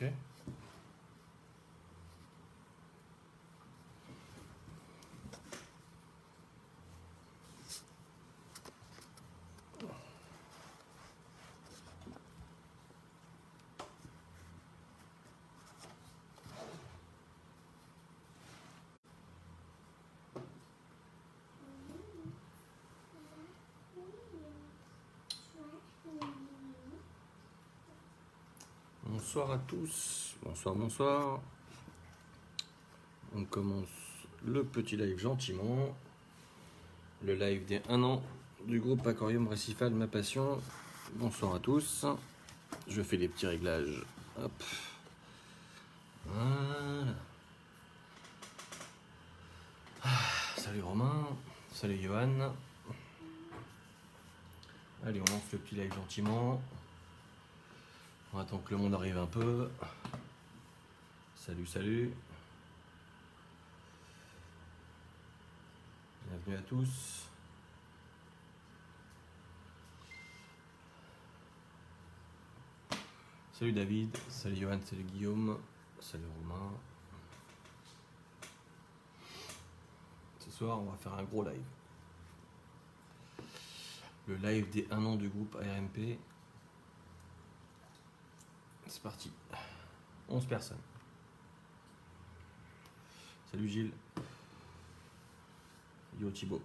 Ok. Bonsoir à tous, bonsoir, bonsoir. On commence le petit live gentiment. Le live des 1 an du groupe Aquarium Récifal Ma Passion. Bonsoir à tous. Je fais les petits réglages. Hop. Voilà. Ah, Salut Romain, salut Johan. Allez, on lance le petit live gentiment. On attend que le monde arrive un peu. Salut, salut. Bienvenue à tous. Salut David, salut Johan, salut Guillaume, salut Romain. Ce soir, on va faire un gros live. Le live des 1 an du groupe ARMP. C'est parti. 11 personnes. Salut Gilles. Yo Thibaut.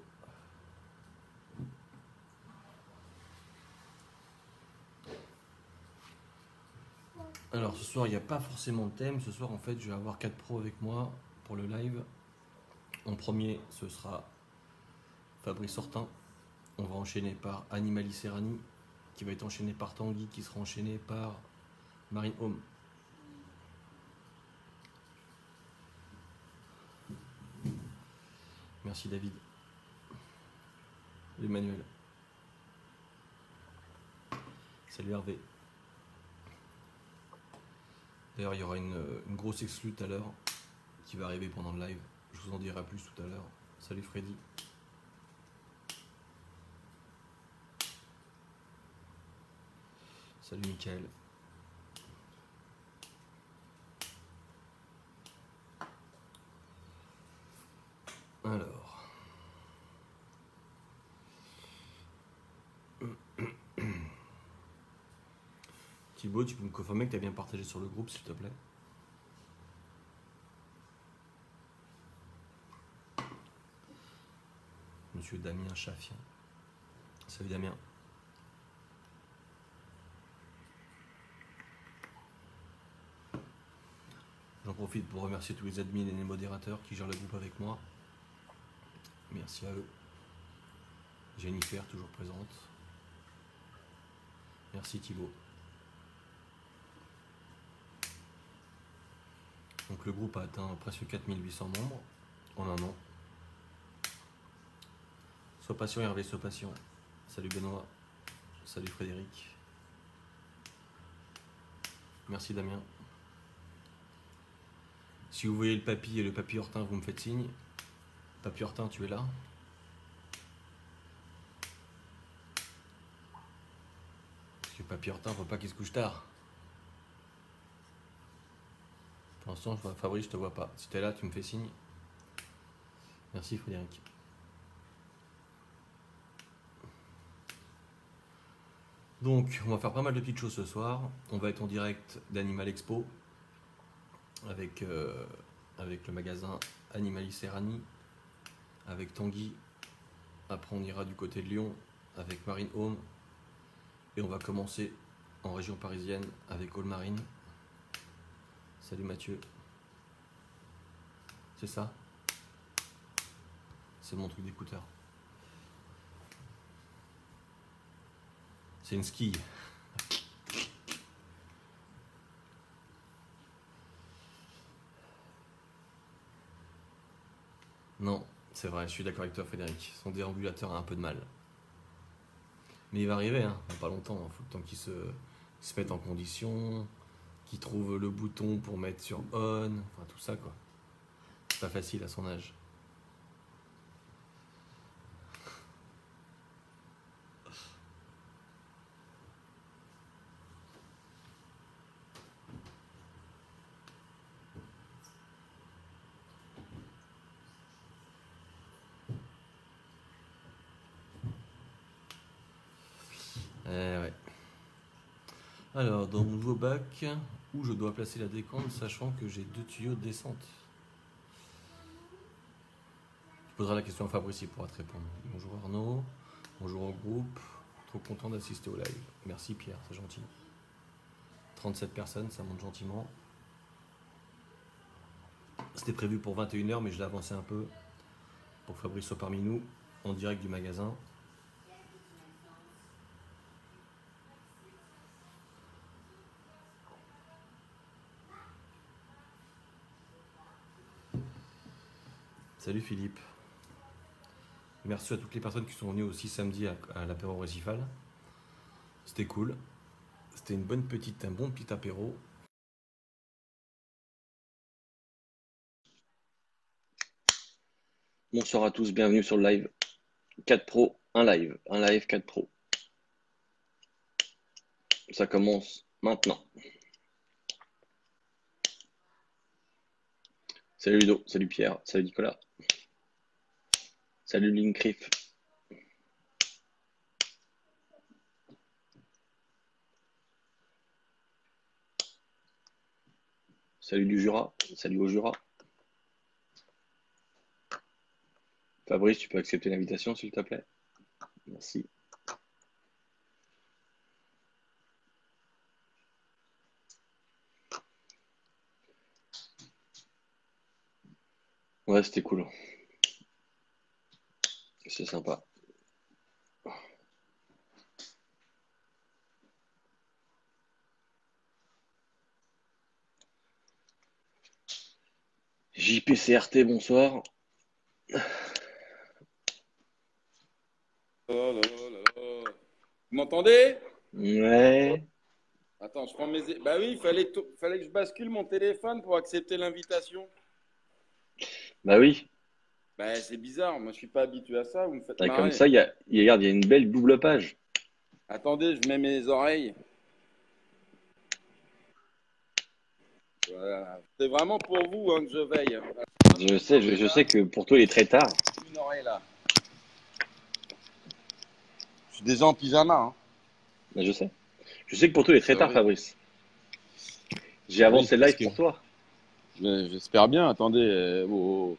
Alors ce soir il n'y a pas forcément de thème. Ce soir en fait je vais avoir 4 pros avec moi pour le live. En premier ce sera Fabrice Hortin. On va enchaîner par Animali Serrani qui va être enchaîné par Tanguy qui sera enchaîné par Marine Home. Merci David. Emmanuel. Salut Hervé. D'ailleurs, il y aura une, une grosse exclue tout à l'heure qui va arriver pendant le live. Je vous en dirai plus tout à l'heure. Salut Freddy. Salut Michael. Alors. Thibaut, tu peux me confirmer que tu as bien partagé sur le groupe, s'il te plaît? Monsieur Damien Chaffien. Salut Damien. J'en profite pour remercier tous les admins et les modérateurs qui gèrent le groupe avec moi. Merci à eux. Jennifer, toujours présente. Merci Thibaut. Donc le groupe a atteint presque 4800 membres en un an. Sois patient Hervé, sois patient. Salut Benoît. Salut Frédéric. Merci Damien. Si vous voyez le papy et le papy Hortin, vous me faites signe. Papy Hortin, tu es là Parce que papy Hortin, faut pas qu'il se couche tard. Pour l'instant, Fabrice, je te vois pas. Si tu es là, tu me fais signe. Merci Frédéric. Donc, on va faire pas mal de petites choses ce soir. On va être en direct d'Animal Expo avec, euh, avec le magasin Animali Serrani, avec Tanguy. Après, on ira du côté de Lyon avec Marine Home. Et on va commencer en région parisienne avec All Marine. Salut Mathieu. C'est ça? C'est mon truc d'écouteur. C'est une ski. Non, c'est vrai, je suis d'accord avec toi Frédéric. Son déambulateur a un peu de mal. Mais il va arriver, hein, pas longtemps. Il faut le temps qu'il se, se mette en condition, qu'il trouve le bouton pour mettre sur on, enfin tout ça quoi. C'est pas facile à son âge. Eh ouais. Alors, dans où je dois placer la décompte, sachant que j'ai deux tuyaux de descente Tu poseras la question à Fabrice, il pourra te répondre. Bonjour Arnaud, bonjour au groupe, trop content d'assister au live. Merci Pierre, c'est gentil. 37 personnes, ça monte gentiment. C'était prévu pour 21h, mais je l'ai avancé un peu pour que Fabrice soit parmi nous en direct du magasin. Salut Philippe. Merci à toutes les personnes qui sont venues aussi samedi à, l'apéro récifal. C'était cool. C'était une bonne petite, un bon petit apéro. Bonsoir à tous, bienvenue sur le live 4 Pro, un live, un live 4 Pro. Ça commence maintenant. Salut Ludo, salut Pierre, salut Nicolas. Salut Linkriff. Salut du Jura, salut au Jura. Fabrice, tu peux accepter l'invitation s'il te plaît? Merci. Ouais, c'était cool. C'est sympa. JPCRT, bonsoir. Oh là là là. Vous m'entendez? Ouais. Attends, je prends mes. Bah oui, il fallait, fallait que je bascule mon téléphone pour accepter l'invitation. Bah oui. Bah c'est bizarre, moi je suis pas habitué à ça, vous me faites Ah, marrer. comme ça, il y a, y a- regarde, il y a une belle double page. Attendez, je mets mes oreilles. Voilà. C'est vraiment pour vous hein, que je veille. Je sais, je, je sais que pour toi, il est très tard. Une oreille là. Je suis déjà en pyjama. Hein. Mais je sais. Je sais que pour toi, il est très tard, vrai. Fabrice. J'ai avancé Oui, le live pour toi. Je- J'espère bien. Attendez. euh, oh, oh.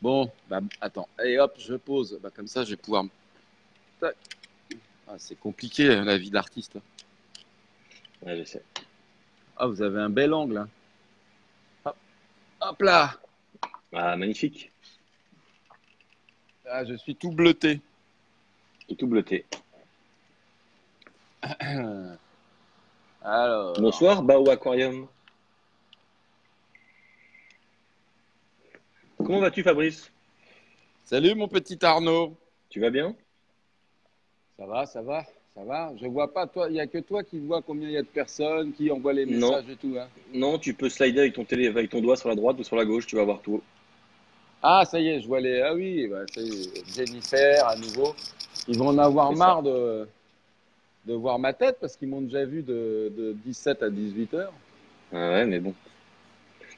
Bon, bah attends. Et hop, je pose. Bah, comme ça, je vais pouvoir. Tac. Ah, c'est compliqué la vie d'artiste. Ouais, je sais. Ah, vous avez un bel angle. hein. Hop. Hop là. Ah, magnifique. Ah, je suis tout bleuté. Et tout bleuté. Alors. Bonsoir, Bao Aquarium. Comment vas-tu, Fabrice? Salut mon petit Arnaud. Tu vas bien? Ça va, ça va, ça va. Je vois pas toi. Il y a que toi qui vois combien il y a de personnes qui envoient les Non. messages et tout. hein. Non, tu peux slider avec ton, télé, avec ton doigt sur la droite ou sur la gauche, tu vas voir tout. Ah, ça y est, je vois les. Ah oui, bah, ça y est, Jennifer à nouveau. Ils vont en avoir marre de, de voir ma tête parce qu'ils m'ont déjà vu de, de 17 à 18 heures. Ah ouais, mais bon.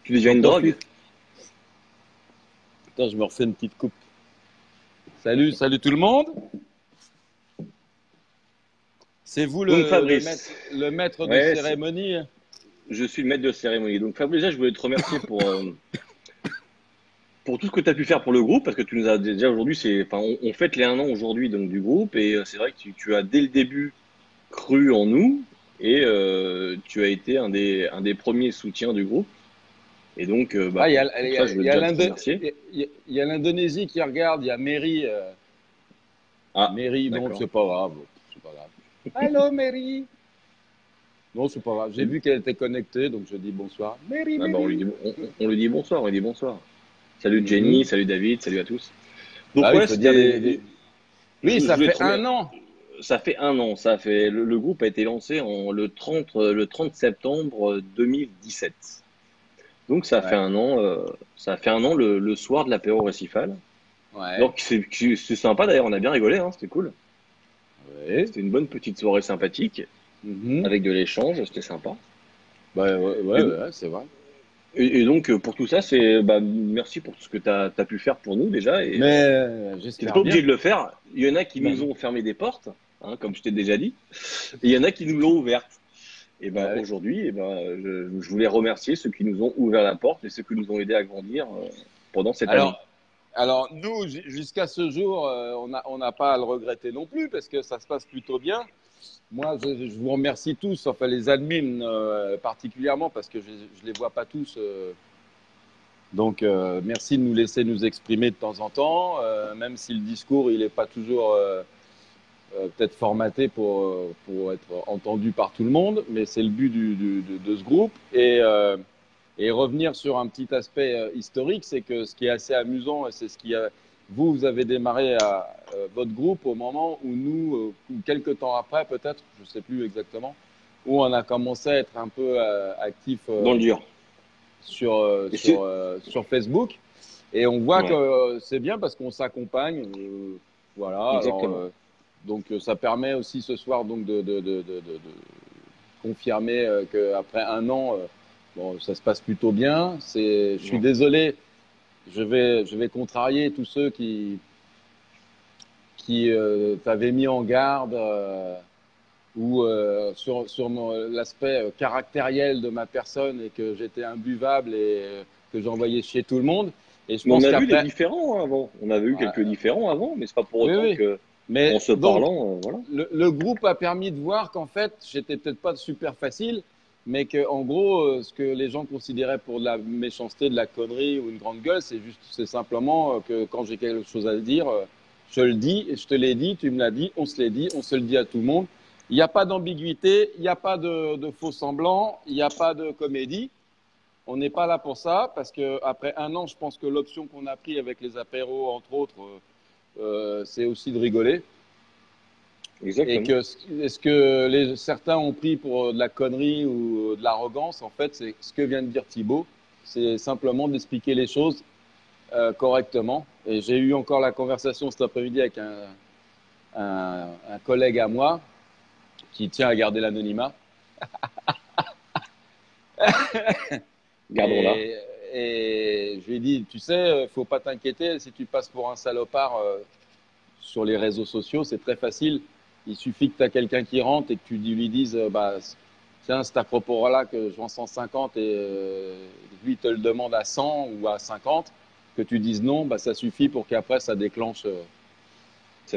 Tu deviens une drogue Je me refais une petite coupe. Salut, salut tout le monde. C'est vous le, Donc, le Fabrice. maître, le maître de Ouais, cérémonie. Je suis le maître de cérémonie. Donc, Fabrice, déjà, je voulais te remercier pour, euh, pour tout ce que tu as pu faire pour le groupe, parce que tu nous as déjà aujourd'hui, c'est, enfin, on, on fête les un an aujourd'hui donc, du groupe, et euh, c'est vrai que tu, tu as dès le début cru en nous, et euh, tu as été un des, un des premiers soutiens du groupe. Et donc, euh, bah, Ah, il y a, l'Indonésie qui regarde, il y a Mary. euh, Ah, Mary, non, c'est pas grave. C'est pas grave. Allô, Mary? Non, c'est pas grave. J'ai vu qu'elle était connectée, donc je dis bonsoir. Mary, Ah Mary. bah, on, lui dit, on, on lui dit bonsoir, on lui dit bonsoir. Salut. Jenny, salut David, salut à tous. Donc, Ah oui, ouais, faut dire c'était- des- des- Oui, je- ça je fait un an. Ça fait un an, ça fait le, le groupe a été lancé en le 30 euh, le 30 septembre 2017. Donc ça Ouais. fait un an, euh, ça fait un an le, le soir de l'apéro récifal. Ouais. Donc c'est sympa d'ailleurs, on a bien rigolé, hein, c'était cool. Ouais. C'était une bonne petite soirée sympathique Mhm. avec de l'échange, c'était sympa. Bah, ouais, c'est vrai. Et, et donc euh, pour tout ça, c'est bah, merci pour tout ce que tu as, pu faire pour nous déjà. Et Mais euh, j'espère pas obligé de le faire. Il y en a qui nous ont fermé des portes. hein, comme je t'ai déjà dit. Et il y en a qui nous l'ont ouverte. Et ben aujourd'hui, et ben, je, voulais remercier ceux qui nous ont ouvert la porte et ceux qui nous ont aidés à grandir euh, pendant cette année. Alors nous, jusqu'à ce jour, euh, on n'a pas à le regretter non plus parce que ça se passe plutôt bien. Moi, je, vous remercie tous, enfin les admins euh, particulièrement parce que je ne les vois pas tous. donc merci de nous laisser nous exprimer de temps en temps, même si le discours il n'est pas toujours euh, peut-être formaté pour, euh, pour être entendu par tout le monde, mais c'est le but du, du, de, de, ce groupe. Et, euh, et, revenir sur un petit aspect historique, c'est que ce qui est assez amusant, c'est ce qui a, vous, vous avez démarré à, votre groupe au moment où nous, ou quelques temps après peut-être, je ne sais plus exactement, où on a commencé à être un peu actif dans le dur sur, sur, sur, Facebook. Et on voit que c'est bien parce qu'on s'accompagne. voilà. Exactement. Donc euh, ça permet aussi ce soir donc de, de, de, de confirmer euh, qu'après un an, euh, bon, ça se passe plutôt bien. C'est, je suis désolé, je vais, je vais contrarier tous ceux qui, qui euh, t'avaient mis en garde ou sur, sur l'aspect caractériel de ma personne et que j'étais imbuvable et que j'envoyais chez tout le monde. Et je pense on a vu des différents avant. On avait eu quelques différents avant, mais c'est pas pour autant que mais en se parlant, euh, voilà. Le, groupe a permis de voir qu'en fait, j'étais peut-être pas super facile, mais que en gros, euh, ce que les gens considéraient pour de la méchanceté, de la connerie ou une grande gueule, c'est juste, c'est simplement euh, que quand j'ai quelque chose à dire, je le dis, je te l'ai dit, tu me l'as dit, on se l'est dit, on se le dit à tout le monde. Il n'y a pas d'ambiguïté, il n'y a pas de, de faux semblants, il n'y a pas de comédie. On n'est pas là pour ça parce que après un an, je pense que l'option qu'on a pris avec les apéros, entre autres, euh, c'est aussi de rigoler. Exactement. Et que est-ce que les, certains ont pris pour de la connerie ou de l'arrogance En fait, c'est ce que vient de dire Thibaut. C'est simplement d'expliquer les choses euh, correctement. Et j'ai eu encore la conversation cet après-midi avec un, un, un, collègue à moi qui tient à garder l'anonymat. Gardons-la et je lui ai dit, tu sais, faut pas t'inquiéter, si tu passes pour un salopard euh, sur les réseaux sociaux, c'est très facile. Il suffit que tu as quelqu'un qui rentre et que tu lui dises, euh, bah, tiens, c'est à propos-là que je vends 150 et euh, lui te le demande à 100 ou à 50, que tu dises non, bah, ça suffit pour qu'après ça déclenche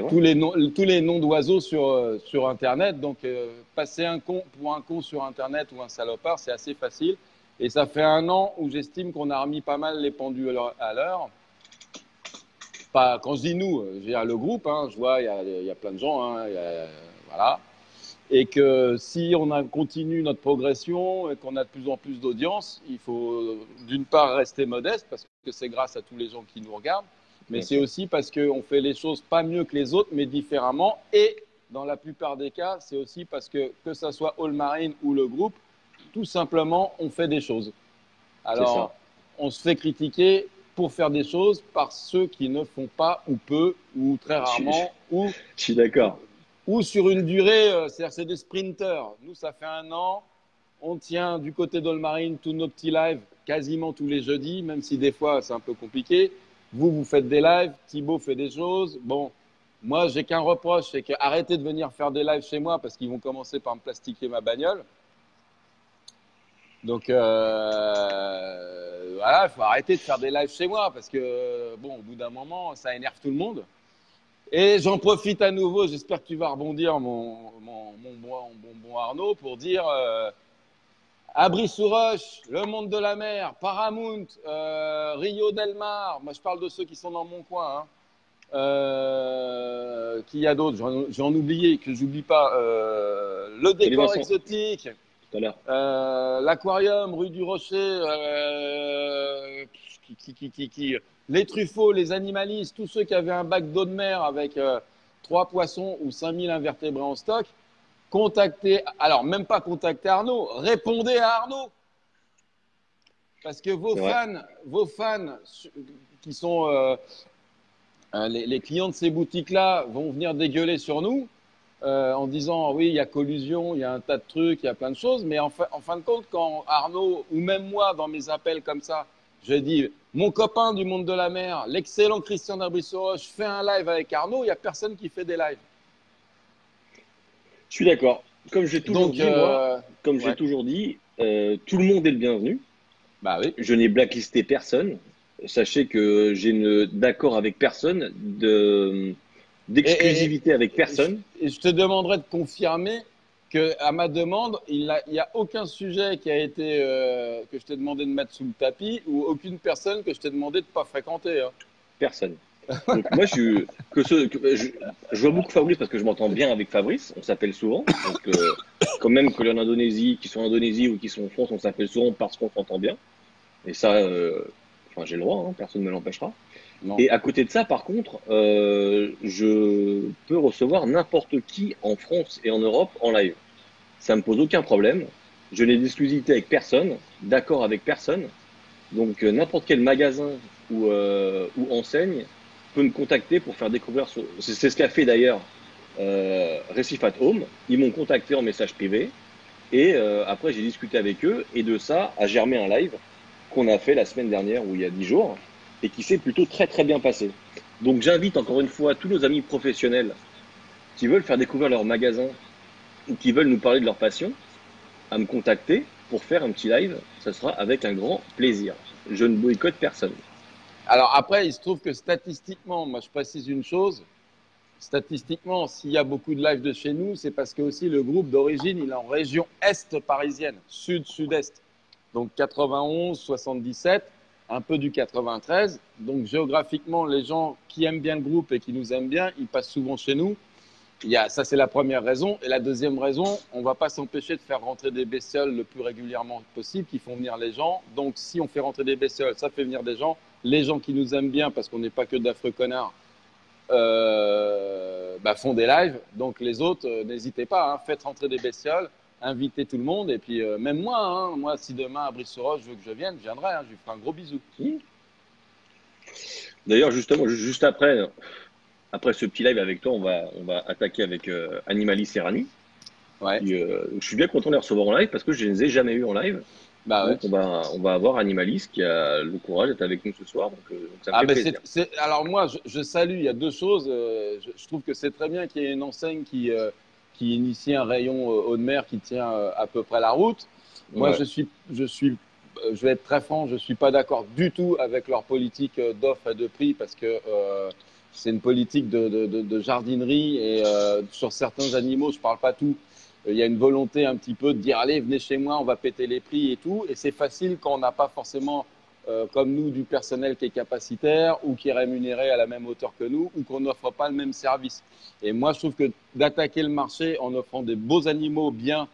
tous les noms, tous les noms d'oiseaux sur, sur Internet. Donc, passer un con pour un con sur Internet ou un salopard, c'est assez facile. Et ça fait un an où j'estime qu'on a remis pas mal les pendules à l'heure. Pas, quand je dis nous, j'ai le groupe, hein, je vois, il y a, y a, plein de gens, hein, y a, voilà. Et que si on a, continue notre progression et qu'on a de plus en plus d'audience, il faut d'une part rester modeste parce que c'est grâce à tous les gens qui nous regardent, mais c'est aussi parce qu'on fait les choses pas mieux que les autres, mais différemment. Et dans la plupart des cas, c'est aussi parce que que ça soit All Marine ou le groupe, tout simplement, on fait des choses. Alors, on se fait critiquer pour faire des choses par ceux qui ne font pas ou peu ou très rarement ou je suis d'accord. ou sur une durée euh, c'est-à-dire c'est des sprinters nous ça fait un an on tient du côté d'Olmarine tous nos petits lives quasiment tous les jeudis même si des fois c'est un peu compliqué. Vous vous faites des lives Thibaut fait des choses. Bon moi j'ai qu'un reproche c'est que arrêtez de venir faire des lives chez moi parce qu'ils vont commencer par me plastiquer ma bagnole donc euh, voilà, il faut arrêter de faire des lives chez moi parce que bon, au bout d'un moment, ça énerve tout le monde. Et j'en profite à nouveau, j'espère que tu vas rebondir, mon, mon, mon, bon, bon, Arnaud, pour dire euh, Abri sous Roche, Le Monde de la Mer, Paramount, euh, Rio Del Mar. Moi, je parle de ceux qui sont dans mon coin. Hein. Euh, qui y a d'autres? J'en oublié, que j'oublie pas. Euh, le décor exotique. Euh, l'aquarium, rue du Rocher, euh, qui, qui, qui, qui, les truffaut, les animalistes, tous ceux qui avaient un bac d'eau de mer avec euh, trois poissons ou 5000 invertébrés en stock, contactez, alors même pas contactez Arnaud, répondez à Arnaud. Parce que vos fans, vos fans qui sont les, les clients de ces boutiques-là vont venir dégueuler sur nous. Euh, en disant oui, il y a collusion, il y a un tas de trucs, il y a plein de choses, mais en, en fin de compte, quand Arnaud ou même moi dans mes appels comme ça, je dis mon copain du monde de la mer, l'excellent Christian Dabrisseau, je fais un live avec Arnaud, il n'y a personne qui fait des lives. Je suis d'accord. Comme j'ai toujours Donc, dit, moi, euh, comme j'ai ouais. toujours dit, euh, tout le monde est le bienvenu. bah oui. Je n'ai blacklisté personne. Sachez que j'ai d'accord avec personne, de d'exclusivité avec personne. Et je te demanderais de confirmer que, à ma demande, il n'y a, aucun sujet qui a été euh, que je t'ai demandé de mettre sous le tapis ou aucune personne que je t'ai demandé de pas fréquenter. hein. Personne. Donc moi, je, que ce, que- je, je vois beaucoup Fabrice parce que je m'entends bien avec Fabrice. On s'appelle souvent. Donc, euh, quand même que l'on en Indonésie, qu'ils sont en Indonésie ou qu'ils sont en France, on s'appelle souvent parce qu'on s'entend bien. Et ça, euh, enfin, j'ai le droit, hein, personne ne me l'empêchera. Et à côté de ça, par contre, euh, je peux recevoir n'importe qui en France et en Europe en live. Ça me pose aucun problème. Je n'ai d'exclusivité avec personne, d'accord avec personne. Donc euh, n'importe quel magasin ou, euh, ou enseigne peut me contacter pour faire découvrir. ce- C'est ce qu'a fait d'ailleurs euh, Recif at Home. Ils m'ont contacté en message privé et euh, après j'ai discuté avec eux et de ça a germé un live qu'on a fait la semaine dernière ou il y a dix jours et qui s'est plutôt très très bien passé. Donc j'invite encore une fois tous nos amis professionnels qui veulent faire découvrir leur magasin ou qui veulent nous parler de leur passion à me contacter pour faire un petit live. Ça sera avec un grand plaisir. Je ne boycotte personne. Alors après, il se trouve que statistiquement, moi je précise une chose. Statistiquement, s'il y a beaucoup de lives de chez nous, c'est parce que aussi le groupe d'origine, il est en région est parisienne, sud-sud-est. Donc 91, 77, un peu du 93. Donc géographiquement, les gens qui aiment bien le groupe et qui nous aiment bien, ils passent souvent chez nous. Il y a, ça, c'est la première raison. Et la deuxième raison, on ne va pas s'empêcher de faire rentrer des bestioles le plus régulièrement possible qui font venir les gens. Donc, si on fait rentrer des bestioles, ça fait venir des gens. Les gens qui nous aiment bien, parce qu'on n'est pas que d'affreux connards, euh, bah, font des lives. Donc, les autres, euh, n'hésitez pas, hein, faites rentrer des bestioles, invitez tout le monde. Et puis, euh, même moi, hein, moi, si demain à Brisseroche, je veux que je vienne, je viendrai. hein, je lui ferai un gros bisou. D'ailleurs, justement, ju- juste après, après ce petit live avec toi, on va, on va attaquer avec euh, Animalis et Rani. Ouais. Euh, je suis bien content de les recevoir en live parce que je ne les ai jamais eu en live. Bah, ouais. Donc on va, on va avoir Animalis qui a le courage d'être avec nous ce soir. Donc, euh, donc ça me Ah fait plaisir. c'est, c'est- alors moi, je, je salue, il y a deux choses. euh, je, je trouve que c'est très bien qu'il y ait une enseigne qui, euh, qui initie un rayon euh, haut de mer qui tient euh, à peu près la route. Moi, Ouais. je suis, je suis, euh, je vais être très franc, je suis pas d'accord du tout avec leur politique euh, d'offre et de prix parce que euh, c'est une politique de, de, de, de jardinerie et euh, sur certains animaux, je parle pas tout. euh, Il y a une volonté un petit peu de dire allez venez chez moi on va péter les prix et tout et c'est facile quand on n'a pas forcément euh, comme nous du personnel qui est capacitaire ou qui est rémunéré à la même hauteur que nous ou qu'on n'offre pas le même service. Et moi, je trouve que d'attaquer le marché en offrant des beaux animaux bien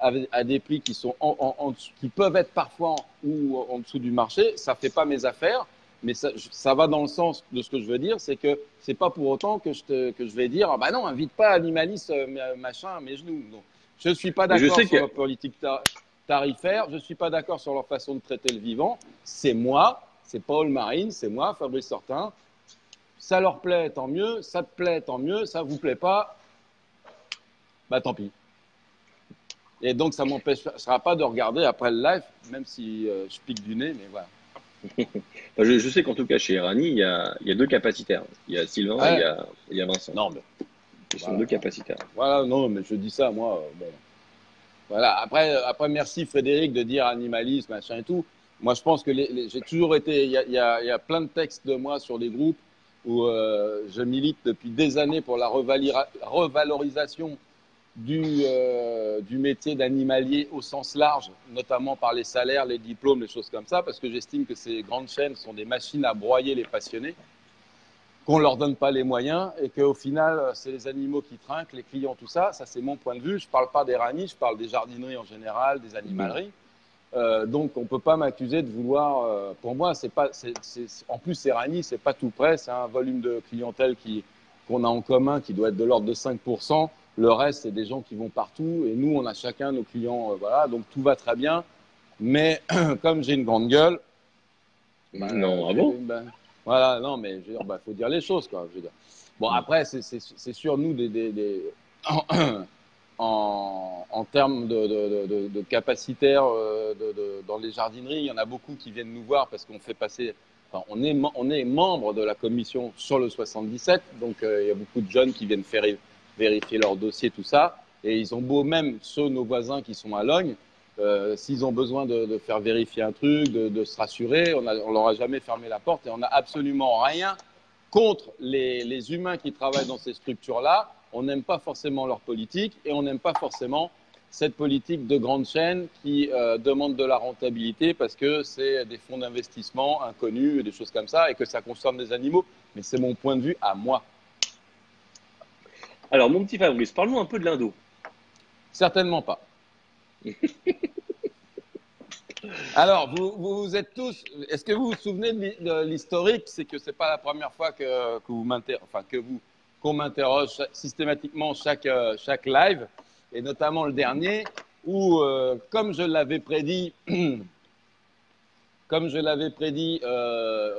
à des prix qui sont en, en- qui peuvent être parfois en, ou en dessous du marché, ça fait pas mes affaires. Mais ça, ça va dans le sens de ce que je veux dire, c'est que c'est pas pour autant que je, te- que je vais dire, ah bah non, invite pas Animalis, euh, ma- machin, à mes genoux. Donc, je suis pas d'accord sur que- la politique tarifaire, je suis pas d'accord sur leur façon de traiter le vivant. C'est moi, c'est Paul Marine, c'est moi, Fabrice Sortin. Ça leur plaît, tant mieux. Ça te plaît, tant mieux. Ça vous plaît pas, bah tant pis. Et donc, ça m'empêchera pas de regarder après le live, même si euh, je pique du nez, mais voilà. Je, je sais qu'en tout cas chez Rani, il y a, il y a deux capacitaires. Il y a Sylvain et il y a, il y a Vincent. Non, mais Ils sont Voilà. deux capacitaires. Voilà, non, mais je dis ça, moi. euh, bon. Voilà, après, euh, après, merci Frédéric de dire animalisme, machin et tout. Moi, je pense que les, les- j'ai toujours été. Il y y, y a plein de textes de moi sur des groupes où euh, je milite depuis des années pour la revalorisation du, euh, du métier d'animalier au sens large, notamment par les salaires, les diplômes, les choses comme ça, parce que j'estime que ces grandes chaînes sont des machines à broyer les passionnés qu'on leur donne pas les moyens et qu'au final, euh, c'est les animaux qui trinquent, les clients, tout ça. Ça, c'est mon point de vue. Je parle pas des ranis, je parle des jardineries en général, des animaleries. Euh, donc, on peut pas m'accuser de vouloir. euh, pour moi, c'est pas. en plus, ces ranis, c'est pas tout près. C'est un volume de clientèle qui qu'on a en commun qui doit être de l'ordre de 5%. Le reste, c'est des gens qui vont partout. Et nous, on a chacun nos clients. euh, voilà. Donc, tout va très bien. Mais comme j'ai une grande gueule, bah, non, ah bon? ben, Voilà, non, mais dire, bah, faut dire les choses, quoi. Je veux dire. Bon, après, c'est- sûr, nous, des, des, des- en, en termes de, de, de, de, de capacitaires euh, dans les jardineries, il y en a beaucoup qui viennent nous voir parce qu'on fait passer. Enfin, on est, mem- on est membre de la commission sur le 77, donc euh, il y a beaucoup de jeunes qui viennent faire vérifier leur dossier, tout ça. Et ils ont beau, même ceux, nos voisins qui sont à Logne, euh, s'ils ont besoin de, de, faire vérifier un truc, de, de se rassurer, on ne leur a jamais fermé la porte et on n'a absolument rien contre les, les, humains qui travaillent dans ces structures-là. On n'aime pas forcément leur politique et on n'aime pas forcément cette politique de grande chaîne qui euh, demande de la rentabilité parce que c'est des fonds d'investissement inconnus et des choses comme ça et que ça concerne des animaux. Mais c'est mon point de vue à moi. Alors, mon petit Fabrice, parle-nous un peu de l'Indo. Certainement pas. Alors, vous, vous, êtes tous. Est-ce que vous vous souvenez de l'historique? C'est que c'est pas la première fois que, que vous enfin que vous qu'on m'interroge systématiquement chaque chaque live, et notamment le dernier où, euh, comme je l'avais prédit, comme je l'avais prédit, euh,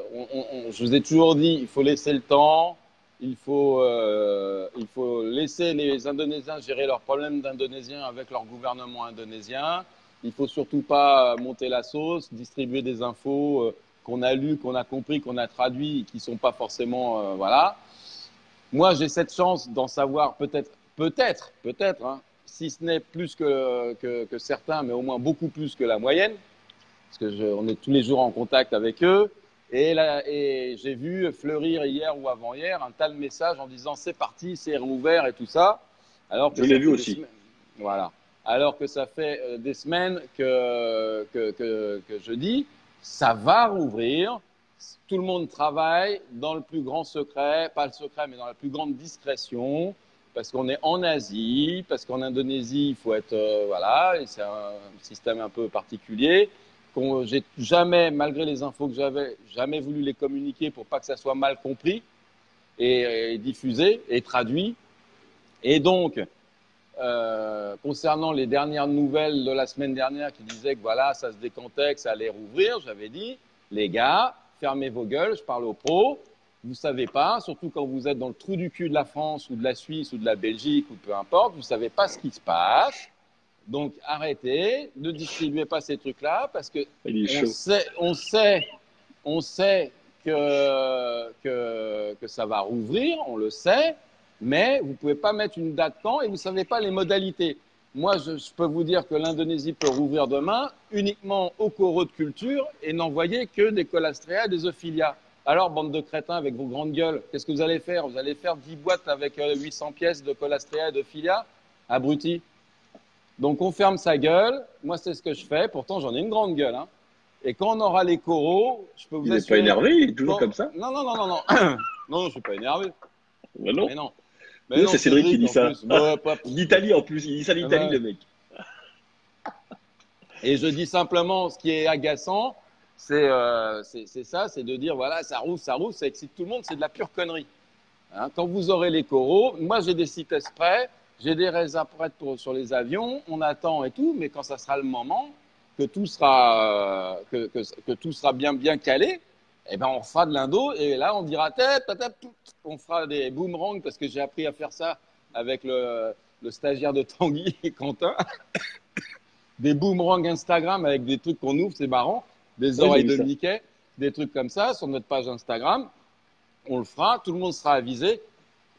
je vous ai toujours dit, il faut laisser le temps, il faut, euh, il faut laisser les Indonésiens gérer leurs problèmes d'Indonésiens avec leur gouvernement indonésien. Il faut surtout pas monter la sauce, distribuer des infos euh, qu'on a lues, qu'on a compris, qu'on a traduit, qui sont pas forcément, euh, voilà. Moi, j'ai cette chance d'en savoir peut-être, peut-être, peut-être, hein, si ce n'est plus que, que, certains, mais au moins beaucoup plus que la moyenne, parce que on est tous les jours en contact avec eux. Et, là, et j'ai vu fleurir hier ou avant-hier un tel message en disant c'est parti, c'est rouvert et tout ça. Alors que je l'ai vu aussi. Semaines, voilà. Alors que ça fait euh, des semaines que, que, que, que je dis ça va rouvrir. Tout le monde travaille dans le plus grand secret, pas le secret, mais dans la plus grande discrétion parce qu'on est en Asie, parce qu'en Indonésie, il faut être, euh, voilà, c'est un système un peu particulier j'ai jamais, malgré les infos que j'avais, jamais voulu les communiquer pour pas que ça soit mal compris et, et diffusé et traduit. Et donc, euh, concernant les dernières nouvelles de la semaine dernière qui disaient que voilà, ça se décantait, que ça allait rouvrir, j'avais dit, les gars, fermez vos gueules, je parle aux pros. Vous savez pas, surtout quand vous êtes dans le trou du cul de la France ou de la Suisse ou de la Belgique ou peu importe, vous savez pas ce qui se passe. Donc arrêtez, ne distribuez pas ces trucs-là parce que on sait, on sait, on sait que, que, que ça va rouvrir, on le sait, mais vous pouvez pas mettre une date quand et vous savez pas les modalités. Moi, je, je peux vous dire que l'Indonésie peut rouvrir demain uniquement au coraux de culture et n'envoyer que des colastréas et des ophilia. Alors, bande de crétins avec vos grandes gueules, qu'est-ce que vous allez faire? Vous allez faire 10 boîtes avec 800 pièces de colastréa et d'ophilia Abruti. Donc on ferme sa gueule. Moi, c'est ce que je fais. Pourtant, j'en ai une grande gueule. Hein. Et quand on aura les coraux, je peux vous il assurer. Il n'est pas énervé, il est toujours comme ça. Non, non, non, non, non. non, je suis pas énervé. Mais non. Mais non. Mais non, c'est Cédric, qui dit ça. Bah. L'Italie en plus, il dit ça l'Italie, Ah, le mec. Et je dis simplement, ce qui est agaçant, c'est euh, ça, c'est de dire voilà, ça roule, ça roule, ça excite tout le monde, c'est de la pure connerie. Hein, quand vous aurez les coraux, moi j'ai des sites exprès, j'ai des pour, sur les avions, on attend et tout, mais quand ça sera le moment, que tout sera, euh, que, que, que, tout sera bien, bien calé, eh ben on fera de l'indo et là on dira tête, tête, tête, on fera des boomerangs parce que j'ai appris à faire ça avec le, le stagiaire de Tanguy et Quentin. des boomerangs Instagram avec des trucs qu'on ouvre, c'est marrant, des oreilles de Mickey, des trucs comme ça sur notre page Instagram. On le fera, tout le monde sera avisé.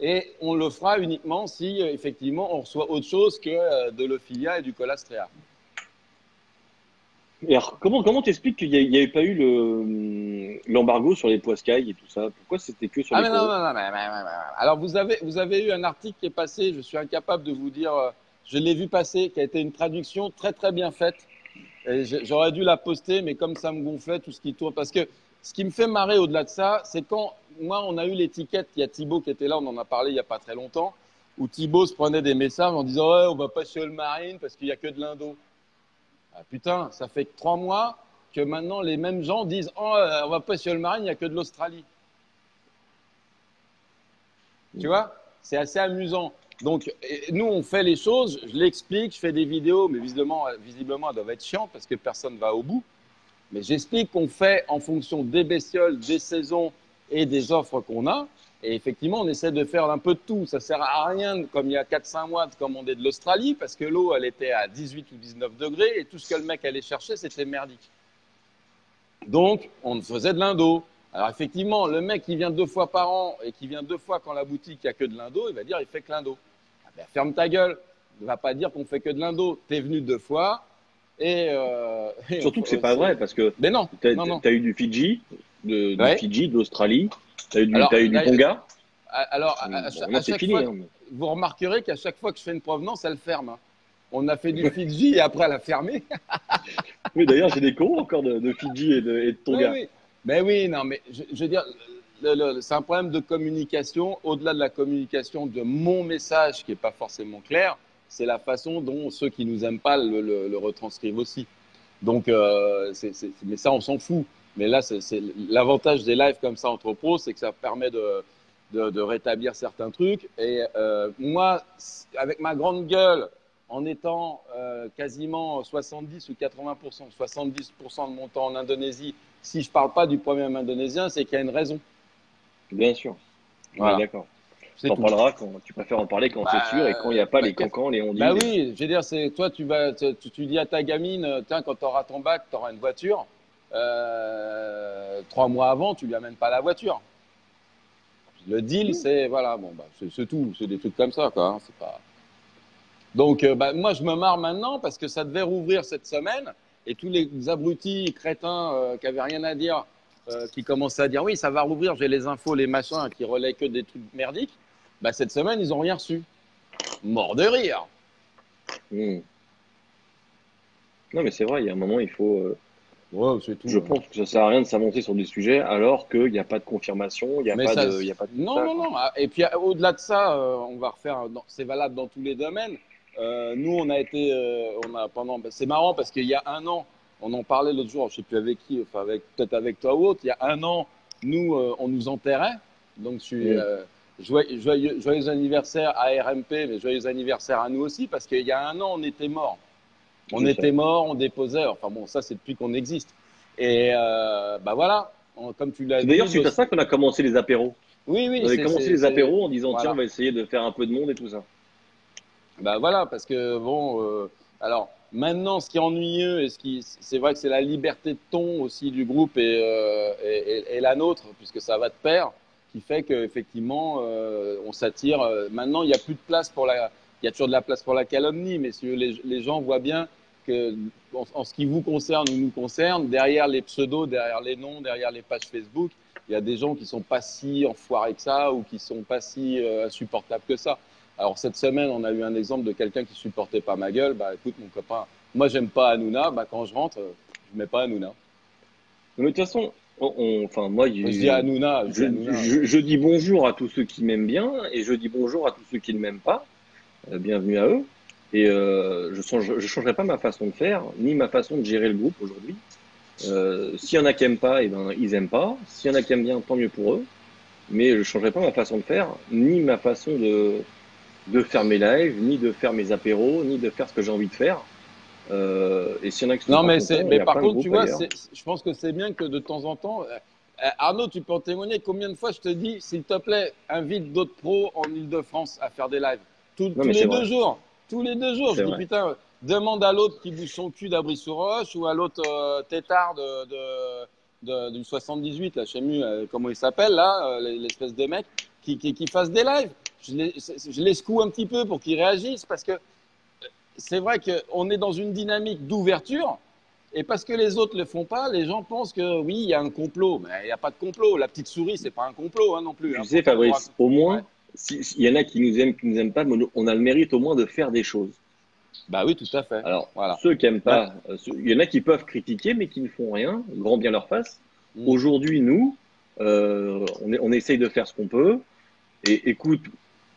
Et on le fera uniquement si, effectivement, on reçoit autre chose que euh, de l'ophilia et du colastréa. Et alors, comment comment t'expliques qu'il n'y avait pas eu le l'embargo sur les poiscailles et tout ça? Pourquoi c'était que sur ah les mais non, non, non, Alors, vous avez, vous avez eu un article qui est passé, je suis incapable de vous dire, euh, je l'ai vu passer, qui a été une traduction très, très bien faite. J'aurais dû la poster, mais comme ça me gonflait, tout ce qui tourne. Parce que ce qui me fait marrer au-delà de ça, c'est quand moi, on a eu l'étiquette, il y a Thibaut qui était là, on en a parlé il n'y a pas très longtemps, où Thibaut se prenait des messages en disant Ouais, on va pas chez le marine parce qu'il n'y a que de l'indo. Ah, putain, ça fait trois mois que maintenant les mêmes gens disent Oh, on va pas chez le marine, il n'y a que de l'Australie. Tu vois C'est assez amusant. Donc, nous, on fait les choses, je l'explique, je fais des vidéos, mais visiblement, visiblement, elles doivent être chiantes parce que personne ne va au bout. Mais j'explique qu'on fait en fonction des bestioles, des saisons et des offres qu'on a. Et effectivement, on essaie de faire un peu de tout. Ça sert à rien, comme il y a 4-5 mois, de commander de l'Australie parce que l'eau, elle était à 18 ou 19 degrés et tout ce que le mec allait chercher, c'était merdique. Donc, on faisait de l'indo. Alors effectivement, le mec qui vient deux fois par an et qui vient deux fois quand la boutique, il n'y a que de l'indo, il va dire, il fait que l'indo. Ah ben, ferme ta gueule. ne va pas dire qu'on fait que de l'indo. Tu es venu deux fois. Et, euh, et Surtout que c'est pas vrai parce que Mais non. tu as, non. eu du Fidji, de, Ouais. Fidji, d'Australie, tu as eu du, Alors, t'as eu du là, Tonga. Alors, à, à- Bon, à là, c'est chaque fini. fois, hein. vous remarquerez qu'à chaque fois que je fais une provenance, elle ferme. On a fait du Fidji et après elle a fermé. Oui, d'ailleurs, j'ai des coraux encore de, de Fidji et de, et de Tonga. Oui, oui. Mais oui, non, mais je, je veux dire, c'est un problème de communication. Au-delà de la communication de mon message qui n'est pas forcément clair, c'est la façon dont ceux qui nous aiment pas le, le- le retranscrivent aussi. Donc, euh, mais ça, on s'en fout. Mais là, c'est l'avantage des lives comme ça entre pros, c'est que ça permet de, de, de rétablir certains trucs. Et euh, moi, avec ma grande gueule, en étant euh, quasiment 70 ou 80% 70% de mon temps en Indonésie, si je parle pas du problème indonésien, c'est qu'il y a une raison. Bien sûr. Voilà. Oui, D'accord. Tout. parleras quand tu préfères en parler quand Bah, c'est sûr et quand il n'y a pas bah, les cancans, les ondines. Bah oui, je veux dire, c'est toi, tu vas, tu, tu dis à ta gamine, tiens, quand tu auras ton bac, tu auras une voiture. Euh, trois mois avant, tu lui amènes pas la voiture. Le deal, c'est voilà, bon, bah, c'est tout, c'est des trucs comme ça, quoi. hein, c'est pas. Donc, euh, bah, moi, je me marre maintenant parce que ça devait rouvrir cette semaine et tous les abrutis crétins euh, qui avaient rien à dire, qui commençaient à dire oui, ça va rouvrir, j'ai les infos, les machins, qui relaient que des trucs merdiques. Bah, cette semaine, ils ont rien reçu. Mort de rire. Hmm. Non, mais c'est vrai, il y a un moment, il faut. Ouais, c'est tout. je pense que ça sert à rien de s'avancer sur des sujets alors qu'il n'y a pas de confirmation, il n'y a, pas ça- de, il y a pas de. Non, ça, non, quoi. non. Ah, Et puis euh, au-delà de ça, euh, on va refaire. dans- C'est valable dans tous les domaines. Euh, nous, on a été, euh, on a pendant. bah, c'est marrant parce qu'il y a un an, on en parlait l'autre jour. Je sais plus avec qui, enfin avec peut-être avec toi ou autre. Il y a un an, nous, euh, on nous enterrait. Donc, je suis euh, joyeux, joyeux, joyeux anniversaire à RMP, mais joyeux anniversaire à nous aussi parce qu'il y a un an, on était morts. On était morts, on déposait. Enfin bon, ça c'est depuis qu'on existe. Et euh, bah voilà. On- comme tu l'as C'est dit. d'ailleurs suite à ça qu'on a commencé les apéros. oui, oui. On avait c'est- commencé c'est- les c'est- apéros en disant voilà. tiens, on va essayer de faire un peu de monde et tout ça. Bah voilà, parce que bon, euh, alors maintenant, ce qui est ennuyeux et ce qui, c'est vrai que c'est la liberté de ton aussi du groupe et, euh, et, la nôtre, puisque ça va de pair, qui fait qu'effectivement, euh, on s'attire. euh, maintenant, il n'y a plus de place pour la, il y a toujours de la place pour la calomnie, mais si les, les gens voient bien que en, en ce qui vous concerne ou nous concerne, derrière les pseudos, derrière les noms, derrière les pages Facebook, il y a des gens qui sont pas si enfoirés que ça ou qui sont pas si euh, insupportables que ça. Alors cette semaine, on a eu un exemple de quelqu'un qui supportait pas ma gueule. Bah écoute mon copain, moi j'aime pas Hanouna. Bah quand je rentre, je mets pas Hanouna. Mais de toute façon, on- on- enfin moi, Je dis Hanouna, je dis je dis bonjour à tous ceux qui m'aiment bien et je dis bonjour à tous ceux qui ne m'aiment pas. Euh, bienvenue à eux. Et euh, je ne je changerai pas ma façon de faire, ni ma façon de gérer le groupe aujourd'hui. Euh, S'il y en a qui aiment pas, et ben ils aiment pas. S'il y en a qui aiment bien, tant mieux pour eux. Mais je changerai pas ma façon de faire, ni ma façon de de faire mes lives, ni de faire mes apéros, ni de faire ce que j'ai envie de faire. Euh, et s'il y en a qui sont Non mais contents, mais par contre tu vois, je pense que c'est bien que de temps en temps, euh, euh, Arnaud, tu peux en témoigner. Combien de fois je te dis, s'il te plaît, invite d'autres pros en Ile-de-France à faire des lives? Tous- tous mais les deux vrai. jours, tous les deux jours. Je dis putain, demande à l'autre qui bouge son cul d'Abri-sur-Roche ou à l'autre euh, tétard de, de, de- du 78, là, je sais euh, comment il s'appelle là, euh, l'espèce de mec qui, qui, qui fasse des lives. Je les, c'est- je les secoue un petit peu pour qu'ils réagissent parce que euh, c'est vrai qu'on est dans une dynamique d'ouverture. Et parce que les autres ne le font pas, les gens pensent que oui, il y a un complot. Mais il n'y a pas de complot. La petite souris, c'est pas un complot hein, non plus. hein. Tu sais, Fabrice, au moins, Ouais. Si- s'il y en a qui nous aiment, qui nous aiment pas, mais on a le mérite au moins de faire des choses. Bah oui, tout à fait. Alors, Voilà. ceux qui aiment pas, euh, il y en a qui peuvent critiquer, mais qui ne font rien, grand bien leur face. Mm. Aujourd'hui, nous, euh, on, essaye de faire ce qu'on peut. Et écoute,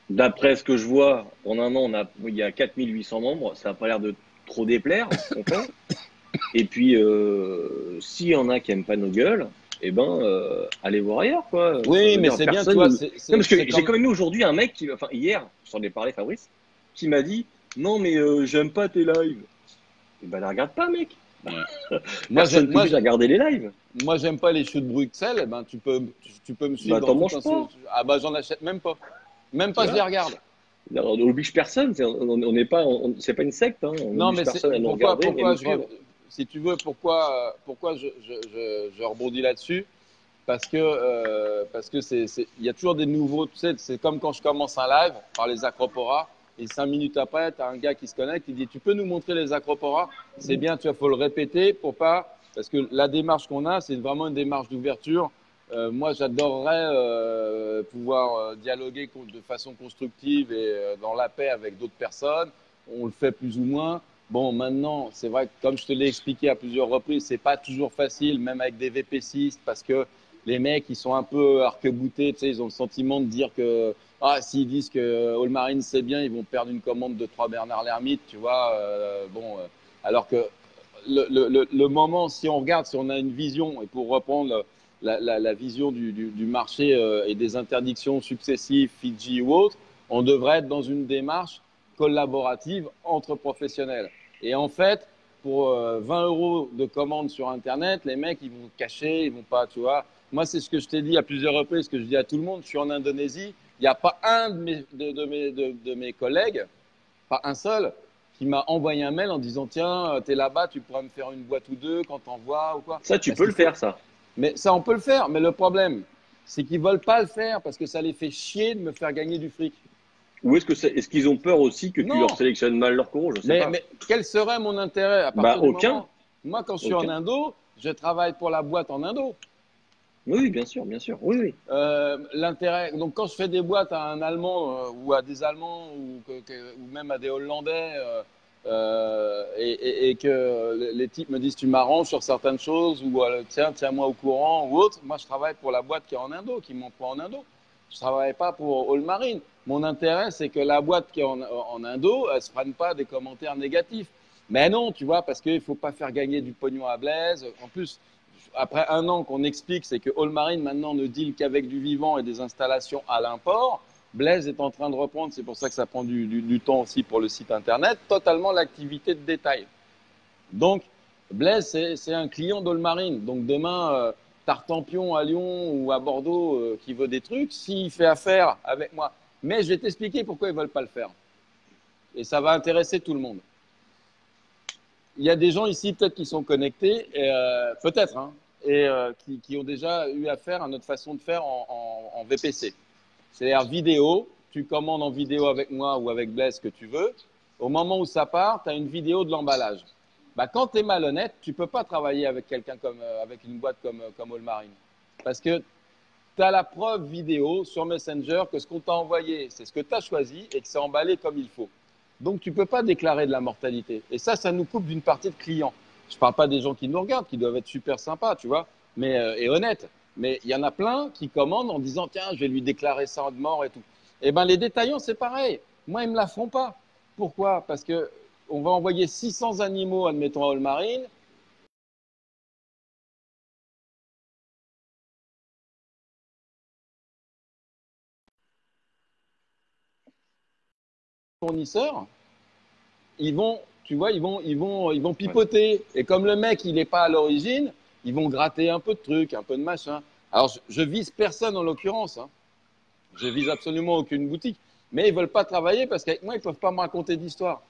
d'après ce que je vois, en un an, on a, il y a 4800 membres, ça n'a pas l'air de trop déplaire, ce qu'on fait. Et puis, euh, s'il y en a qui aiment pas nos gueules, eh ben, euh, allez voir ailleurs, quoi. Oui, mais c'est bien, non, parce que j'ai quand même eu aujourd'hui un mec qui, enfin hier, j'en ai parlé Fabrice, qui m'a dit non mais euh, j'aime pas tes lives. Et ben la regarde pas mec. Moi, j'aime, moi, à regarder les lives. moi, j'aime pas les choux de Bruxelles. Eh ben, tu peux, tu, tu peux me suivre. Bah, un pas. Ah bah, j'en achète même pas. Même pas, je les regarde. On n'oblige personne, c'est- on n'est pas, on- c'est pas une secte, hein. on Non, mais c'est, personne à nous pourquoi, regarder. pourquoi je. Si tu veux, pourquoi, euh, pourquoi je, rebondis là-dessus? Parce que, euh, c'est, il y a toujours des nouveaux, c'est comme quand je commence un live par les acroporas. Et cinq minutes après, tu as un gars qui se connecte, il dit Tu peux nous montrer les acroporas? C'est bien, tu vois, faut le répéter pour pas. Parce que la démarche qu'on a, c'est vraiment une démarche d'ouverture. Euh, moi, j'adorerais pouvoir dialoguer de façon constructive et dans la paix avec d'autres personnes. On le fait plus ou moins. Bon, maintenant, c'est vrai que comme je te l'ai expliqué à plusieurs reprises, c'est pas toujours facile, même avec des VPCistes, parce que les mecs, ils sont un peu arc-boutés, ils ont le sentiment de dire que ah, s'ils disent que All Marine c'est bien, ils vont perdre une commande de trois Bernard Lermite, tu vois. Euh, bon, euh, alors que le, moment, si on regarde, si on a une vision, et pour reprendre la, vision du marché euh, et des interdictions successives, Fidji ou autres, on devrait être dans une démarche collaborative entre professionnels. Et en fait, pour 20 euros de commande sur Internet, les mecs, ils vont cacher, ils vont pas, tu vois. Moi, c'est ce que je t'ai dit à plusieurs reprises, ce que je dis à tout le monde. Je suis en Indonésie. Il n'y a pas un de mes, de, de mes, de, mes collègues, pas un seul, qui m'a envoyé un mail en disant Tiens, tu es là-bas, tu pourras me faire une boîte ou deux quand t'envoies ou quoi. Ça, tu peux le faire, ça. Mais ça, on peut le faire. Mais le problème, c'est qu'ils veulent pas le faire parce que ça les fait chier de me faire gagner du fric. Ou est-ce que c'est, est-ce qu'ils ont peur aussi que tu leur sélectionnes mal leur cours Je sais Mais, pas. mais quel serait mon intérêt? À Bah, partir aucun. moment- Moi, quand je suis Aucun. en Indo, je travaille pour la boîte en Indo. Oui, bien sûr, bien sûr. Oui, oui. Euh, l'intérêt. Donc, quand je fais des boîtes à un Allemand euh, ou à des Allemands ou, que- que- ou même à des Hollandais euh, et, et- et que les- types me disent tu m'arranges sur certaines choses ou tiens tiens-moi au courant ou autre. Moi, je travaille pour la boîte qui est en Indo, qui m'emploie en Indo. Je travaille pas pour All Marine. Mon intérêt, c'est que la boîte qui est en, Indo, elle se prenne pas des commentaires négatifs. Mais non, tu vois, parce qu'il faut pas faire gagner du pognon à Blaise. En plus, après un an qu'on explique, c'est que All Marine maintenant ne deal qu'avec du vivant et des installations à l'import. Blaise est en train de reprendre, c'est pour ça que ça prend du, temps aussi pour le site internet, totalement l'activité de détail. Donc, Blaise, c'est un client d'All Marine. Donc demain, euh, Tartampion à Lyon ou à Bordeaux euh, qui veut des trucs, s'il fait affaire avec moi. Mais je vais t'expliquer pourquoi ils veulent pas le faire. Et ça va intéresser tout le monde. Il y a des gens ici peut-être qui sont connectés, euh, peut-être, hein, et euh, qui, ont déjà eu affaire à notre façon de faire en, VPC. C'est-à-dire vidéo, tu commandes en vidéo avec moi ou avec Blaise que tu veux. Au moment où ça part, tu as une vidéo de l'emballage. Bah, quand tu es malhonnête, tu peux pas travailler avec quelqu'un comme, euh, avec une boîte comme, comme All Marine. Parce que tu as la preuve vidéo sur Messenger que ce qu'on t'a envoyé, c'est ce que tu as choisi et que c'est emballé comme il faut. Donc, tu peux pas déclarer de la mortalité. Et ça, ça nous coupe d'une partie de clients. Je parle pas des gens qui nous regardent, qui doivent être super sympas, tu vois, mais, euh, et honnêtes. Mais il y en a plein qui commandent en disant, tiens, je vais lui déclarer ça de mort et tout. Eh ben, les détaillants, c'est pareil. Moi, ils me la feront pas. Pourquoi? Parce que on va envoyer 600 animaux, admettons, à All Marine. Fournisseurs, ils vont, tu vois, ils vont, ils vont, ils vont pipoter. Et comme le mec, il n'est pas à l'origine, ils vont gratter un peu de trucs, un peu de machin. Alors, je, je vise personne en l'occurrence. Hein. Je vise absolument aucune boutique. Mais ils veulent pas travailler parce qu'avec moi, ils peuvent pas me raconter d'histoire.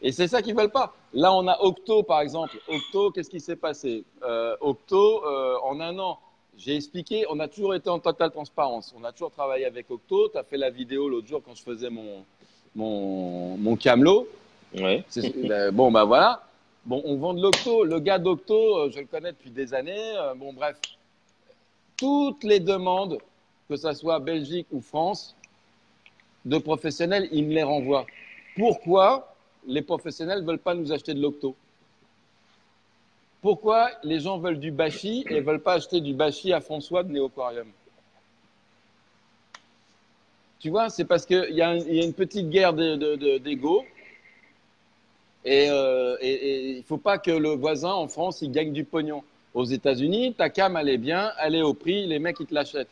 Et c'est ça qu'ils veulent pas. Là, on a Octo, par exemple. Octo, qu'est-ce qui s'est passé? Euh, Octo, euh, en un an, j'ai expliqué, on a toujours été en totale transparence. On a toujours travaillé avec Octo. Tu as fait la vidéo l'autre jour quand je faisais mon, mon, mon camelot. Ouais. Ben, bon, bah voilà. Bon, on vend de l'Octo. Le gars d'Octo, euh, je le connais depuis des années. Euh, bon, bref. Toutes les demandes, que ce soit Belgique ou France, de professionnels, il me les renvoie. Pourquoi les professionnels ne veulent pas nous acheter de l'Octo? Pourquoi les gens veulent du Bachi et ne veulent pas acheter du Bachi à François de Néoquarium Tu vois, c'est parce qu'il y, y a une petite guerre de- de- de- d'ego. Et euh, il ne faut pas que le voisin en France, il gagne du pognon. Aux États-Unis, ta cam, elle est bien, elle est au prix, les mecs, ils te l'achètent.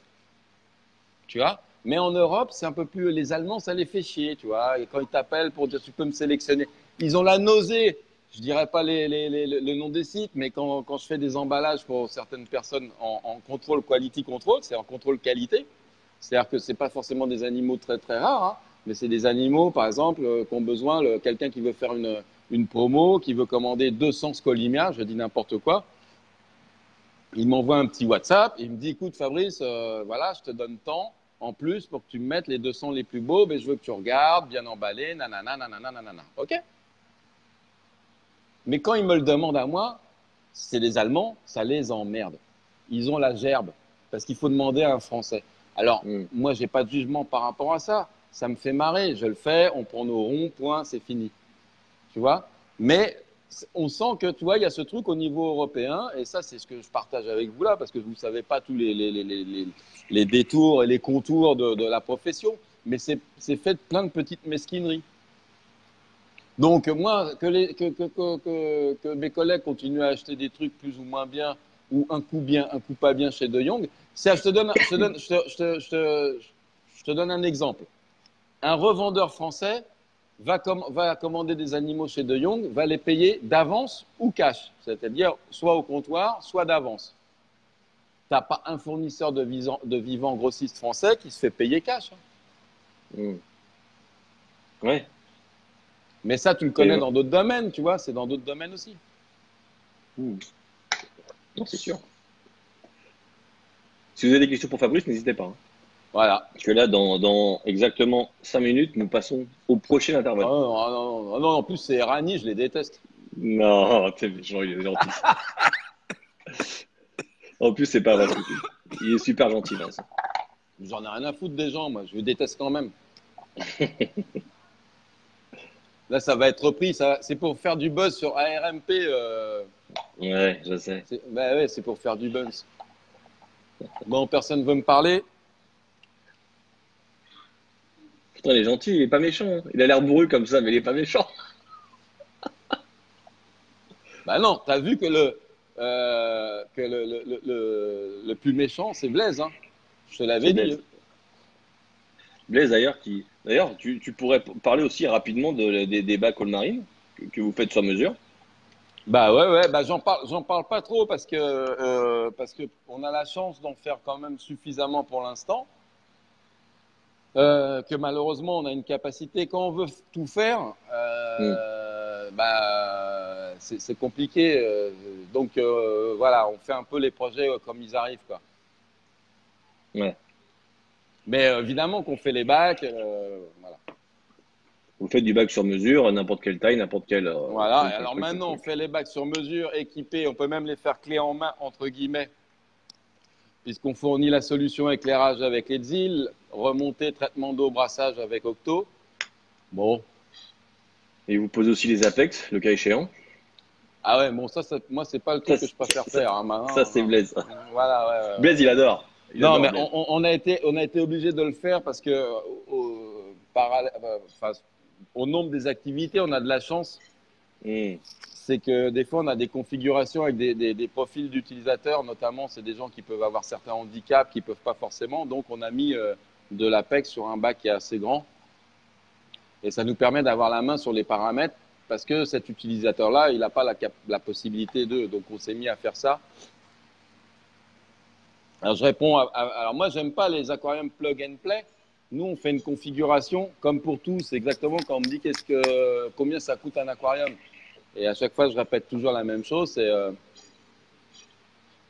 Tu vois? Mais en Europe, c'est un peu plus. Les Allemands, ça les fait chier, tu vois. Quand ils t'appellent pour dire tu peux me sélectionner, ils ont la nausée. Je dirais pas les, les, le nom des sites, mais quand, quand je fais des emballages pour certaines personnes en, contrôle quality control, c'est en contrôle qualité. C'est-à-dire que c'est pas forcément des animaux très très rares, hein, mais c'est des animaux, par exemple, euh, qui ont besoin, quelqu'un qui veut faire une, une promo, qui veut commander 200 scolimias, je dis n'importe quoi. Il m'envoie un petit WhatsApp, il me dit écoute Fabrice, euh, voilà, je te donne tant, en plus pour que tu me mettes les 200 les plus beaux, mais je veux que tu regardes, bien emballé, nanana, nanana, nanana. Ok Mais quand ils me le demandent à moi, c'est les Allemands, ça les emmerde. Ils ont la gerbe parce qu'il faut demander à un Français. Alors, Mm. moi, j'ai pas de jugement par rapport à ça. Ça me fait marrer. Je le fais, on prend nos ronds, point, c'est fini. Tu vois? Mais on sent que, tu vois, il y a ce truc au niveau européen, et ça, c'est ce que je partage avec vous là, parce que vous ne savez pas tous les, les, les, les, les- les détours et les contours de, de la profession, mais c'est fait de plein de petites mesquineries. Donc, moi, que, mes collègues continuent à acheter des trucs plus ou moins bien, ou un coup bien, un coup pas bien chez De Jong, c'est- je te donne, un exemple. Un revendeur français va, com- va commander des animaux chez De Jong, va les payer d'avance ou cash, c'est-à-dire soit au comptoir, soit d'avance. Tu n'as pas un fournisseur de, vivants grossistes français qui se fait payer cash. hein. Mm. Ouais. Mais ça, tu le connais Et- dans d'autres domaines, tu vois, c'est dans d'autres domaines aussi. Mm. Non, c'est sûr. Si vous avez des questions pour Fabrice, n'hésitez pas. hein. Voilà. Parce que là, dans, dans exactement 5 minutes, nous passons au prochain Ah intervenant. non, non, ah non, en plus, c'est Rani, je les déteste. Non, t'es méchant, il est gentil. en plus, c'est pas vrai. Il est super gentil, Vincent. J'en ai rien à foutre des gens, moi, je les déteste quand même. Là, ça va être repris, ça, c'est pour faire du buzz sur ARMP. euh, Ouais, je sais. c'est bah ouais, c'est pour faire du buzz. Bon, personne veut me parler. Putain, il est gentil, il est pas méchant. hein. Il a l'air bourru comme ça, mais il est pas méchant. Bah non, t'as vu que le, euh, que le, le, le, plus méchant, c'est Blaise. Hein. Je te l'avais C'est dit. Blaise. Blaise, d'ailleurs, qui. D'ailleurs, tu, tu pourrais parler aussi rapidement de- des débats Colmarine que, que vous faites sur mesure. Bah ouais, ouais, bah j'en parle, j'en parle pas trop parce que euh, parce que on a la chance d'en faire quand même suffisamment pour l'instant. Euh, que malheureusement on a une capacité quand on veut tout faire, euh, bah c'est compliqué. donc voilà, on fait un peu les projets comme ils arrivent quoi. Ouais. Mais euh, évidemment qu'on fait les bacs, euh, voilà. Vous faites du bac sur mesure, n'importe quelle taille, n'importe quelle. euh, Voilà, alors maintenant on fait les bacs sur mesure, équipés, on peut même les faire clés en main, entre guillemets, puisqu'on fournit la solution éclairage avec les ZIL, remontée, traitement d'eau, brassage avec Octo. Bon, Et vous posez aussi les Apex, le cas échéant. ah ouais, bon, ça, ça moi, c'est pas le truc Ça, que je préfère ça- faire. hein. Ça, c'est Blaise. Voilà, ouais, ouais, ouais. Blaise, il adore. Non, mais on, a été, on a été obligé de le faire parce que euh, au, parallè- enfin, au nombre des activités, on a de la chance Hmm. c'est que des fois, on a des configurations avec des, des- des profils d'utilisateurs, notamment, c'est des gens qui peuvent avoir certains handicaps, qui peuvent pas forcément. Donc, on a mis euh, de l'APEX sur un bac qui est assez grand. Et ça nous permet d'avoir la main sur les paramètres parce que cet utilisateur-là, il n'a pas la, la possibilité de. Donc, on s'est mis à faire ça. Alors, je réponds à. alors, moi, j'aime pas les aquariums plug and play. Nous, on fait une configuration comme pour tous. C'est exactement quand on me dit qu'est-ce que, combien ça coûte un aquarium. Et à chaque fois, je répète toujours la même chose. C'est, euh,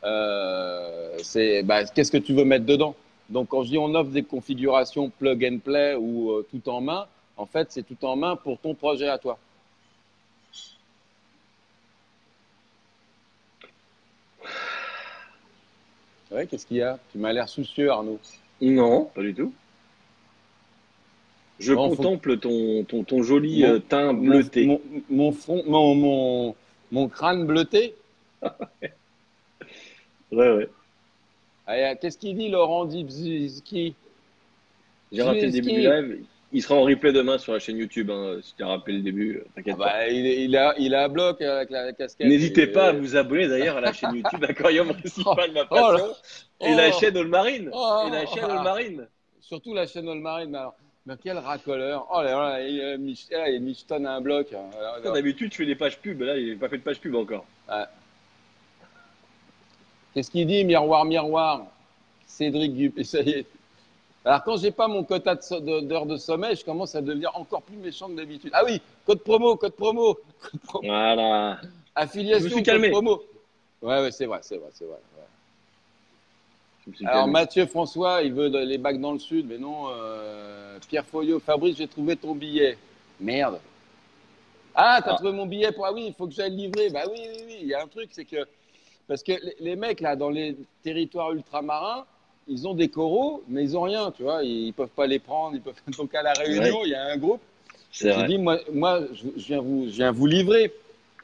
euh, c'est, bah, qu'est-ce que tu veux mettre dedans? Donc, quand je dis on offre des configurations plug and play ou euh, tout en main, en fait, c'est tout en main pour ton projet à toi. Ouais, qu'est-ce qu'il y a? Tu m'as l'air soucieux, Arnaud. Non, pas du tout. Je faut- contemple ton, ton, ton joli Mon- euh, teint bleuté. Mon, front, mon, mon, mon crâne bleuté? Ouais, ouais. Allez, Qu'est-ce qu'il dit, Laurent Dibzki J'ai raté le début du live. Il sera en replay demain sur la chaîne YouTube. Hein, si tu as rappelé le début, euh, t'inquiète pas. bah, il, a, il a à bloc avec la casquette. N'hésitez Et- pas à vous abonner d'ailleurs à la chaîne YouTube Aquarium Principal Ma Oh là- Passion et la Oh. chaîne All Marine. Oh. et la chaîne All Marine. Surtout la chaîne Allmarine. Mais alors, mais quel racoleur. Oh là là, il, a mis- ah, il michetonne un bloc. hein. D'habitude, tu fais des pages pub. Là, il n'a pas fait de page pub encore. Qu'est-ce qu'il dit, miroir, miroir? Cédric Dupé, ça y est. Alors, quand j'ai pas mon quota de- d'heures de, sommeil, je commence à devenir encore plus méchant que d'habitude. Ah oui, code promo, code promo. Code promo. Voilà. Affiliation, Je me suis code calmé. promo. Ouais, ouais, c'est vrai, c'est vrai, c'est vrai. ouais. Alors Mathieu François, il veut les bacs dans le sud, mais non. Euh, Pierre Foyot, Fabrice, j'ai trouvé ton billet. Merde. Ah, t'as ah. trouvé mon billet pour. Ah oui, il faut que j'aille livrer. Bah oui, oui, oui. Il y a un truc, c'est que. Parce que les mecs, là, dans les territoires ultramarins, ils ont des coraux, mais ils ont rien, tu vois. Ils peuvent pas les prendre. Ils peuvent... Donc à la réunion, il y a un groupe. J'ai dit, moi, moi je, viens vous, je viens vous livrer.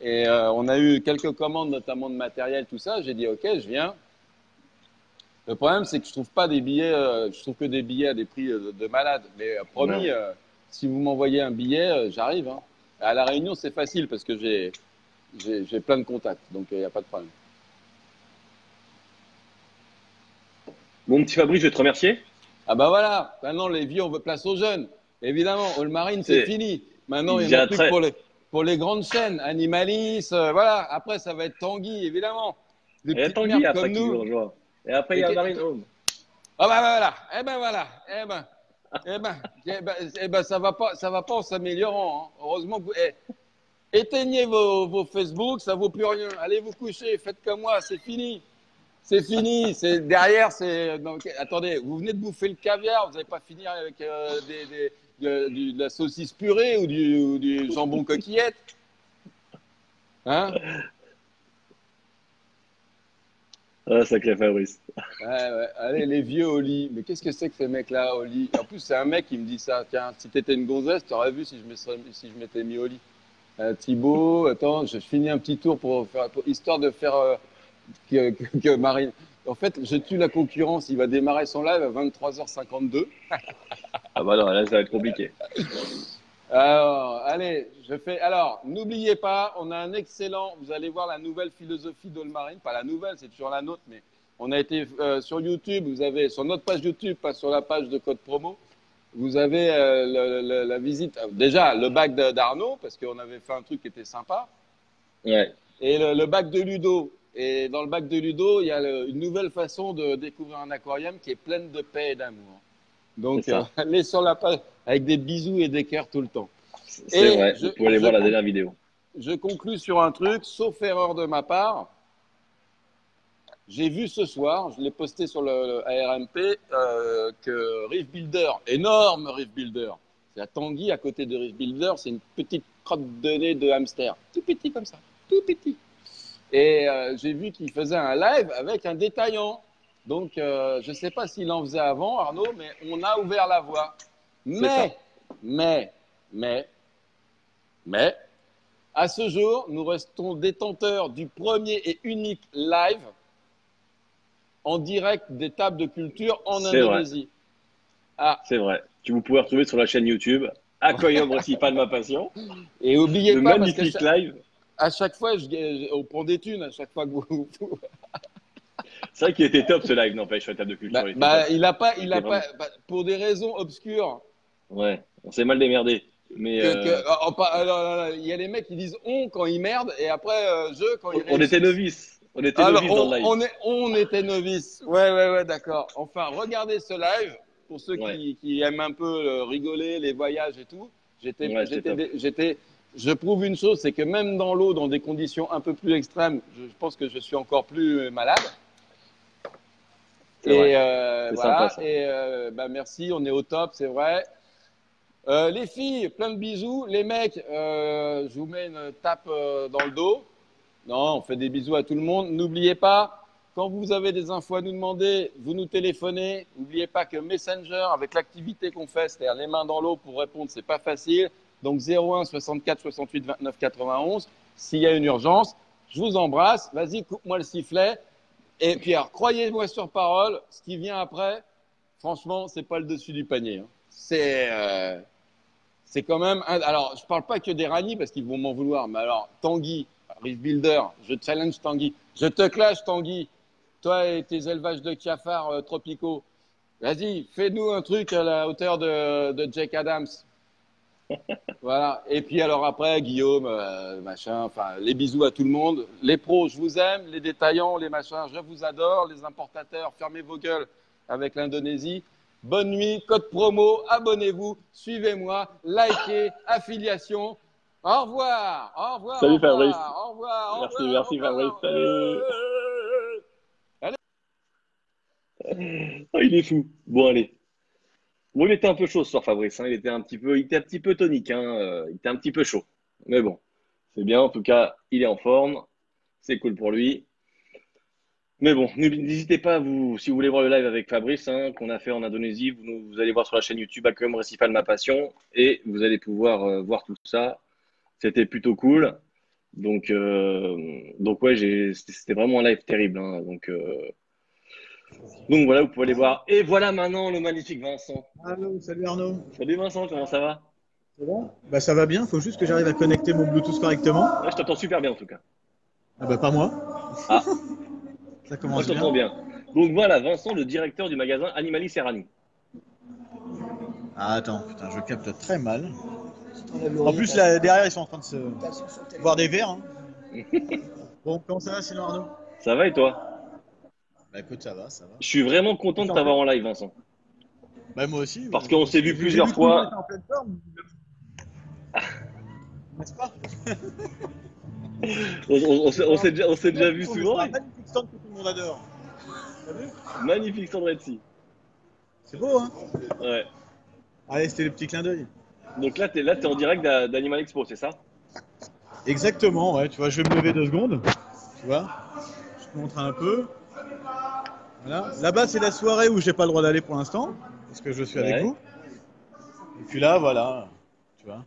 Et euh, on a eu quelques commandes, notamment de matériel, tout ça. J'ai dit, OK, je viens. Le problème, c'est que je trouve pas des billets, euh, je trouve que des billets à des prix euh, de, malade. Mais promis, si vous m'envoyez un billet, j'arrive. Hein. À la Réunion, c'est facile parce que j'ai, j'ai, plein de contacts, donc il n'y a pas de problème. Mon petit Fabrice, je vais te remercier. Ah bah voilà, maintenant les vieux, on veut place aux jeunes. Évidemment, All Marine, c'est fini. Maintenant, il y a plus pour les, pour les grandes chaînes, Animalis, euh, voilà. Après, ça va être Tanguy, évidemment. Des et Tanguy après qui nous. Et après, il y a Marine Home. Ah bah, voilà, eh ben voilà, eh ben, eh ben, eh ben, eh ben, ça va pas, ça va pas en s'améliorant. Hein. Heureusement que vous, eh, éteignez vos, vos Facebook, ça vaut plus rien. Allez vous coucher, faites comme moi, c'est fini. C'est fini. C'est derrière. C'est attendez. Vous venez de bouffer le caviar. Vous n'allez pas finir avec euh, des, de, la saucisse purée ou du, jambon coquillette Hein? Ah, sacré Fabrice. Ouais, ouais. Allez, les vieux au lit. Mais qu'est-ce que c'est que ces mecs-là au lit? En plus, c'est un mec qui me dit ça. Tiens, si t'étais une gonzesse, t'aurais vu si je, si je m'étais mis au lit. Euh, Thibaut, attends, je finis un petit tour pour faire, histoire de faire euh, que, que, Marine. En fait, je tue la concurrence. Il va démarrer son live à 23h52. ah bah non, là, ça va être compliqué. Alors, allez, je fais. Alors, n'oubliez pas, on a un excellent. Vous allez voir la nouvelle philosophie d'Olmarine. Pas la nouvelle, c'est toujours la nôtre, mais on a été euh, sur YouTube. Vous avez sur notre page YouTube, pas sur la page de code promo. Vous avez euh, la visite. déjà, le bac d'Arnaud, parce qu'on avait fait un truc qui était sympa. Ouais. Et le, le bac de Ludo. Et dans le bac de Ludo, il y a une nouvelle façon de découvrir un aquarium qui est pleine de paix et d'amour. Donc, euh, allez sur la page avec des bisous et des cœurs tout le temps. C'est vrai, vous pouvez aller voir la dernière vidéo. Je conclus sur un truc, sauf erreur de ma part. J'ai vu ce soir, je l'ai posté sur le, ARMP, euh, que Reef Builder, énorme Reef Builder, c'est à Tanguy à côté de Reef Builder, c'est une petite crotte de nez de hamster, tout petit comme ça, tout petit. Et euh, j'ai vu qu'il faisait un live avec un détaillant. Donc, euh, je ne sais pas s'il en faisait avant, Arnaud, mais on a ouvert la voie. Mais, mais, mais, mais, à ce jour, nous restons détenteurs du premier et unique live en direct des tables de culture en Indonésie. Ah. C'est vrai. Tu vous pouvez retrouver sur la chaîne YouTube Aquarium pas de ma passion. Et oubliez le pas, magnifique live à chaque fois, je, on prend des thunes à chaque fois que vous. C'est vrai qu'il était top ce live, n'empêche, sur la table de culture. Bah, bah il a pas, il a pas, bah, pour des raisons obscures. Ouais, on s'est mal démerdé. Mais euh, oh, oh, il y a les mecs qui disent on quand ils merdent et après euh, je quand ils On était novices. On était novices on, dans le live. On, est, on était novices. Ouais, ouais, ouais, d'accord. Enfin, regardez ce live pour ceux qui, qui, aiment un peu euh, rigoler, les voyages et tout. J'étais, j'étais, je prouve une chose, c'est que même dans l'eau, dans des conditions un peu plus extrêmes, je pense que je suis encore plus malade. Et euh, voilà. et euh, bah, merci, on est au top, c'est vrai. Euh, les filles, plein de bisous. Les mecs, je vous mets une tape dans le dos. Non, on fait des bisous à tout le monde. N'oubliez pas, quand vous avez des infos à nous demander, vous nous téléphonez. N'oubliez pas que Messenger, avec l'activité qu'on fait, c'est-à-dire les mains dans l'eau pour répondre, c'est pas facile. Donc 01 64 68 29 91. S'il y a une urgence, je vous embrasse. Vas-y, coupe-moi le sifflet. Et puis, croyez-moi sur parole, ce qui vient après, franchement, c'est pas le dessus du panier. Hein. C'est, euh, c'est quand même. Alors, je parle pas que des rallyes parce qu'ils vont m'en vouloir, mais alors, Tanguy, Reef Builder, je challenge Tanguy. Je te clash, Tanguy. Toi et tes élevages de cafards euh, tropicaux. Vas-y, fais-nous un truc à la hauteur de, de Jake Adams voilà. Et puis alors après, Guillaume, euh, machin, enfin, les bisous à tout le monde. Les pros, je vous aime. Les détaillants, les machins, je vous adore. Les importateurs, fermez vos gueules avec l'Indonésie. Bonne nuit, code promo, abonnez-vous, suivez-moi, likez, affiliation. Au revoir, au revoir. Salut Fabrice. Au revoir, merci, merci Fabrice. Salut. Ah, il est fou. Bon, allez. Bon, il était un peu chaud ce soir, Fabrice. hein. Il était un petit peu, il était un petit peu tonique. hein. Euh, Il était un petit peu chaud. Mais bon, c'est bien. En tout cas, il est en forme. C'est cool pour lui. Mais bon, n'hésitez pas, vous, si vous voulez voir le live avec Fabrice, hein, qu'on a fait en Indonésie, vous, allez voir sur la chaîne YouTube Aquarium Récifal Ma Passion et vous allez pouvoir euh, voir tout ça. C'était plutôt cool. Donc, euh, donc ouais, c'était vraiment un live terrible. donc, donc voilà, vous pouvez aller voir. Et voilà maintenant le magnifique Vincent. Allô, salut Arnaud. Salut Vincent, comment ça va? Ça va? Bah ça va bien, faut juste que j'arrive à connecter mon Bluetooth correctement. Ouais, je t'entends super bien en tout cas. Ah bah pas moi. Ah. Ça Moi, commence je t'entends bien. bien. Donc voilà, Vincent, le directeur du magasin Animalis Serrani. Ah attends, putain, je capte très mal. En plus là derrière ils sont en train de se voir des verres. hein. Bon, comment ça va sinon Arnaud? Ça va et toi? Bah écoute, ça va, ça va. Je suis vraiment content de t'avoir en live, Vincent. Bah moi aussi. Parce qu'on s'est vu plusieurs fois. vous êtes en pleine forme. N'est-ce pas? On, on- on s'est- déjà, vu souvent. magnifique stand que tout le monde adore. T'as vu? Magnifique Sandretti. C'est beau hein? Ouais. Allez, c'était le petit clin d'œil. Donc là, t'es là, t'es en direct d'A- d'Animal Expo, c'est ça? Exactement, ouais, tu vois, je vais me lever deux secondes. Tu vois? Je te montre un peu. Voilà. Là-bas, c'est la soirée où j'ai pas le droit d'aller pour l'instant, parce que je suis avec Ouais. vous. Et puis là, voilà. Tu vois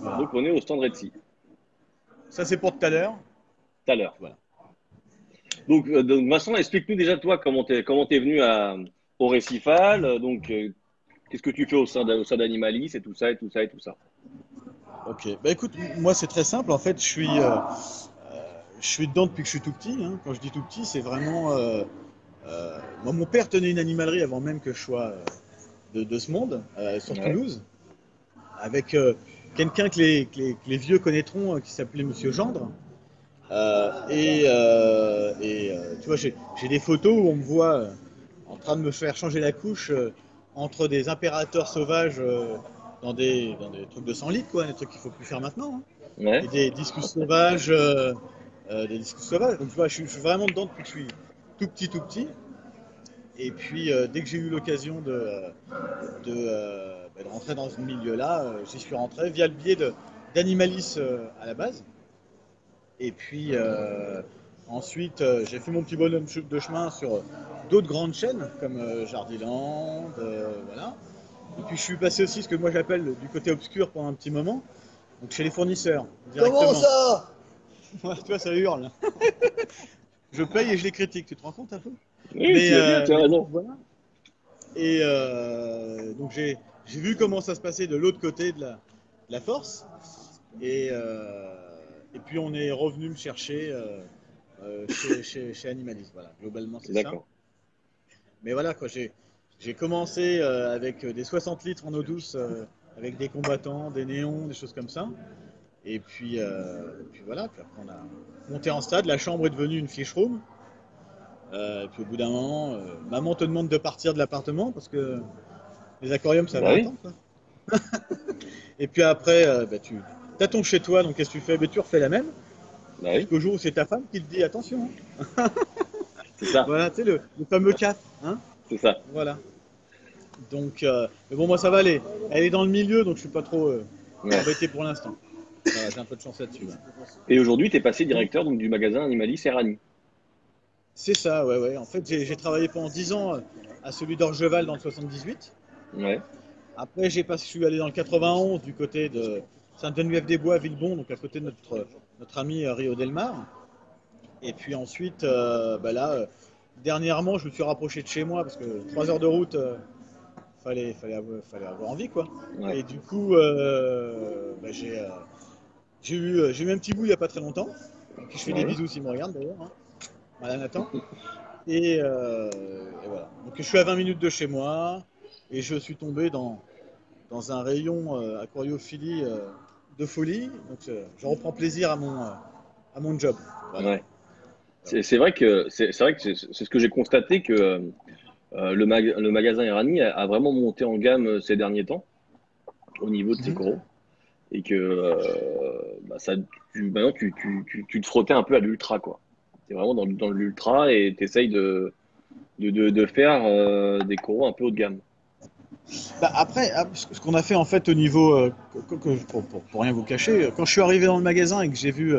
Voilà. Donc on est au stand Redsi, Ça, c'est pour tout à l'heure. tout à l'heure. Voilà. Donc, euh, donc, Vincent, explique-nous déjà toi comment t'es comment venu à, au Récifal. euh, Donc, euh, qu'est-ce que tu fais au sein d'Animalis et tout ça et tout ça et tout ça. Ok. Bah écoute, moi, c'est très simple. En fait, je suis, euh, je suis dedans depuis que je suis tout petit. hein. Quand je dis tout petit, c'est vraiment. euh, euh, moi, mon père tenait une animalerie avant même que je sois euh, de, de ce monde, sur Ouais. Toulouse, avec quelqu'un que les, que, les, que les vieux connaîtront, qui s'appelait Monsieur Gendre. Et et tu vois, j'ai des photos où on me voit en train de me faire changer la couche entre des impérateurs sauvages dans, des, dans des trucs de 100 litres, quoi, des trucs qu'il faut plus faire maintenant. hein. Ouais. Et des discus sauvages, euh, des discus sauvages. Donc tu vois, je suis, je suis vraiment dedans depuis que je suis tout petit, tout petit. Et puis euh, dès que j'ai eu l'occasion de, euh, de, euh, bah, de rentrer dans ce milieu-là, j'y suis rentré via le biais d'Animalis à la base. Et puis ensuite, j'ai fait mon petit bonhomme de chemin sur d'autres grandes chaînes comme Jardiland, voilà. Et puis je suis passé aussi ce que moi j'appelle du côté obscur pendant un petit moment, donc chez les fournisseurs directement. Comment ça? Tu vois, ça hurle. je paye et je les critique, tu te rends compte un peu? Oui, Mais, tu as euh, bien, tu as mais raison. voilà. Et euh, donc j'ai vu comment ça se passait de l'autre côté de la, de la force. Et, euh, et puis on est revenu me chercher euh, chez, chez, chez Animalis. Voilà, globalement c'est ça. Mais voilà, quoi, j'ai j'ai commencé euh, avec des 60 litres en eau douce, euh, avec des combattants, des néons, des choses comme ça. Et puis, euh, et puis voilà, puis après on a monté en stade, la chambre est devenue une fish room. Euh, et puis au bout d'un moment, euh, maman te demande de partir de l'appartement parce que les aquariums ça Bah va oui. attendre. quoi. et puis après, bah, tu as ton chez toi, donc qu'est-ce que tu fais? Bah, Tu refais la même. Bah oui, jour où c'est ta femme qui te dit attention. hein. c'est ça, Voilà, tu sais, le, le fameux cap. Hein c'est ça. voilà. Donc, mais bon, moi ça va aller. Elle est dans le milieu, donc je suis pas trop embêté pour l'instant. J'ai un peu de chance là-dessus. là. Et aujourd'hui, tu es passé directeur donc, du magasin Animalis Serrani. C'est ça, ouais, ouais. En fait, j'ai travaillé pendant 10 ans euh, à celui d'Orgeval dans le 78. Ouais. Après, j'ai pas, je suis allé dans le 91 du côté de Sainte-Geneviève-des-Bois, Villebon, donc à côté de notre, notre ami euh, Rio Delmar. Et puis ensuite, euh, bah là, euh, dernièrement, je me suis rapproché de chez moi parce que 3 heures de route, euh, fallait, fallait, avoir, fallait avoir envie, quoi. Ouais. Et du coup, euh, bah, j'ai euh, j'ai eu, euh, j'ai eu un petit bout il n'y a pas très longtemps. Je fais des bisous s'il me regarde d'ailleurs. Hein. Voilà Nathan. Et, euh, et voilà. Donc je suis à 20 minutes de chez moi et je suis tombé dans, dans un rayon euh, aquariophilie euh, de folie. Donc je reprends plaisir à mon, à mon job. Voilà. Ouais. C'est c'est vrai que c'est c'est vrai que c'est c'est ce que j'ai constaté que le, mag- le magasin Irani a, a vraiment monté en gamme ces derniers temps au niveau de ses Mhm. coraux et que euh, bah, ça tu, maintenant tu, te frottais un peu à l'ultra quoi. T'es vraiment dans, dans l'ultra et t'essayes de de, faire euh, des coraux un peu haut de gamme. Bah, après, ah, ce qu'on a fait en fait au niveau, euh, pour, rien vous cacher, quand je suis arrivé dans le magasin et que j'ai vu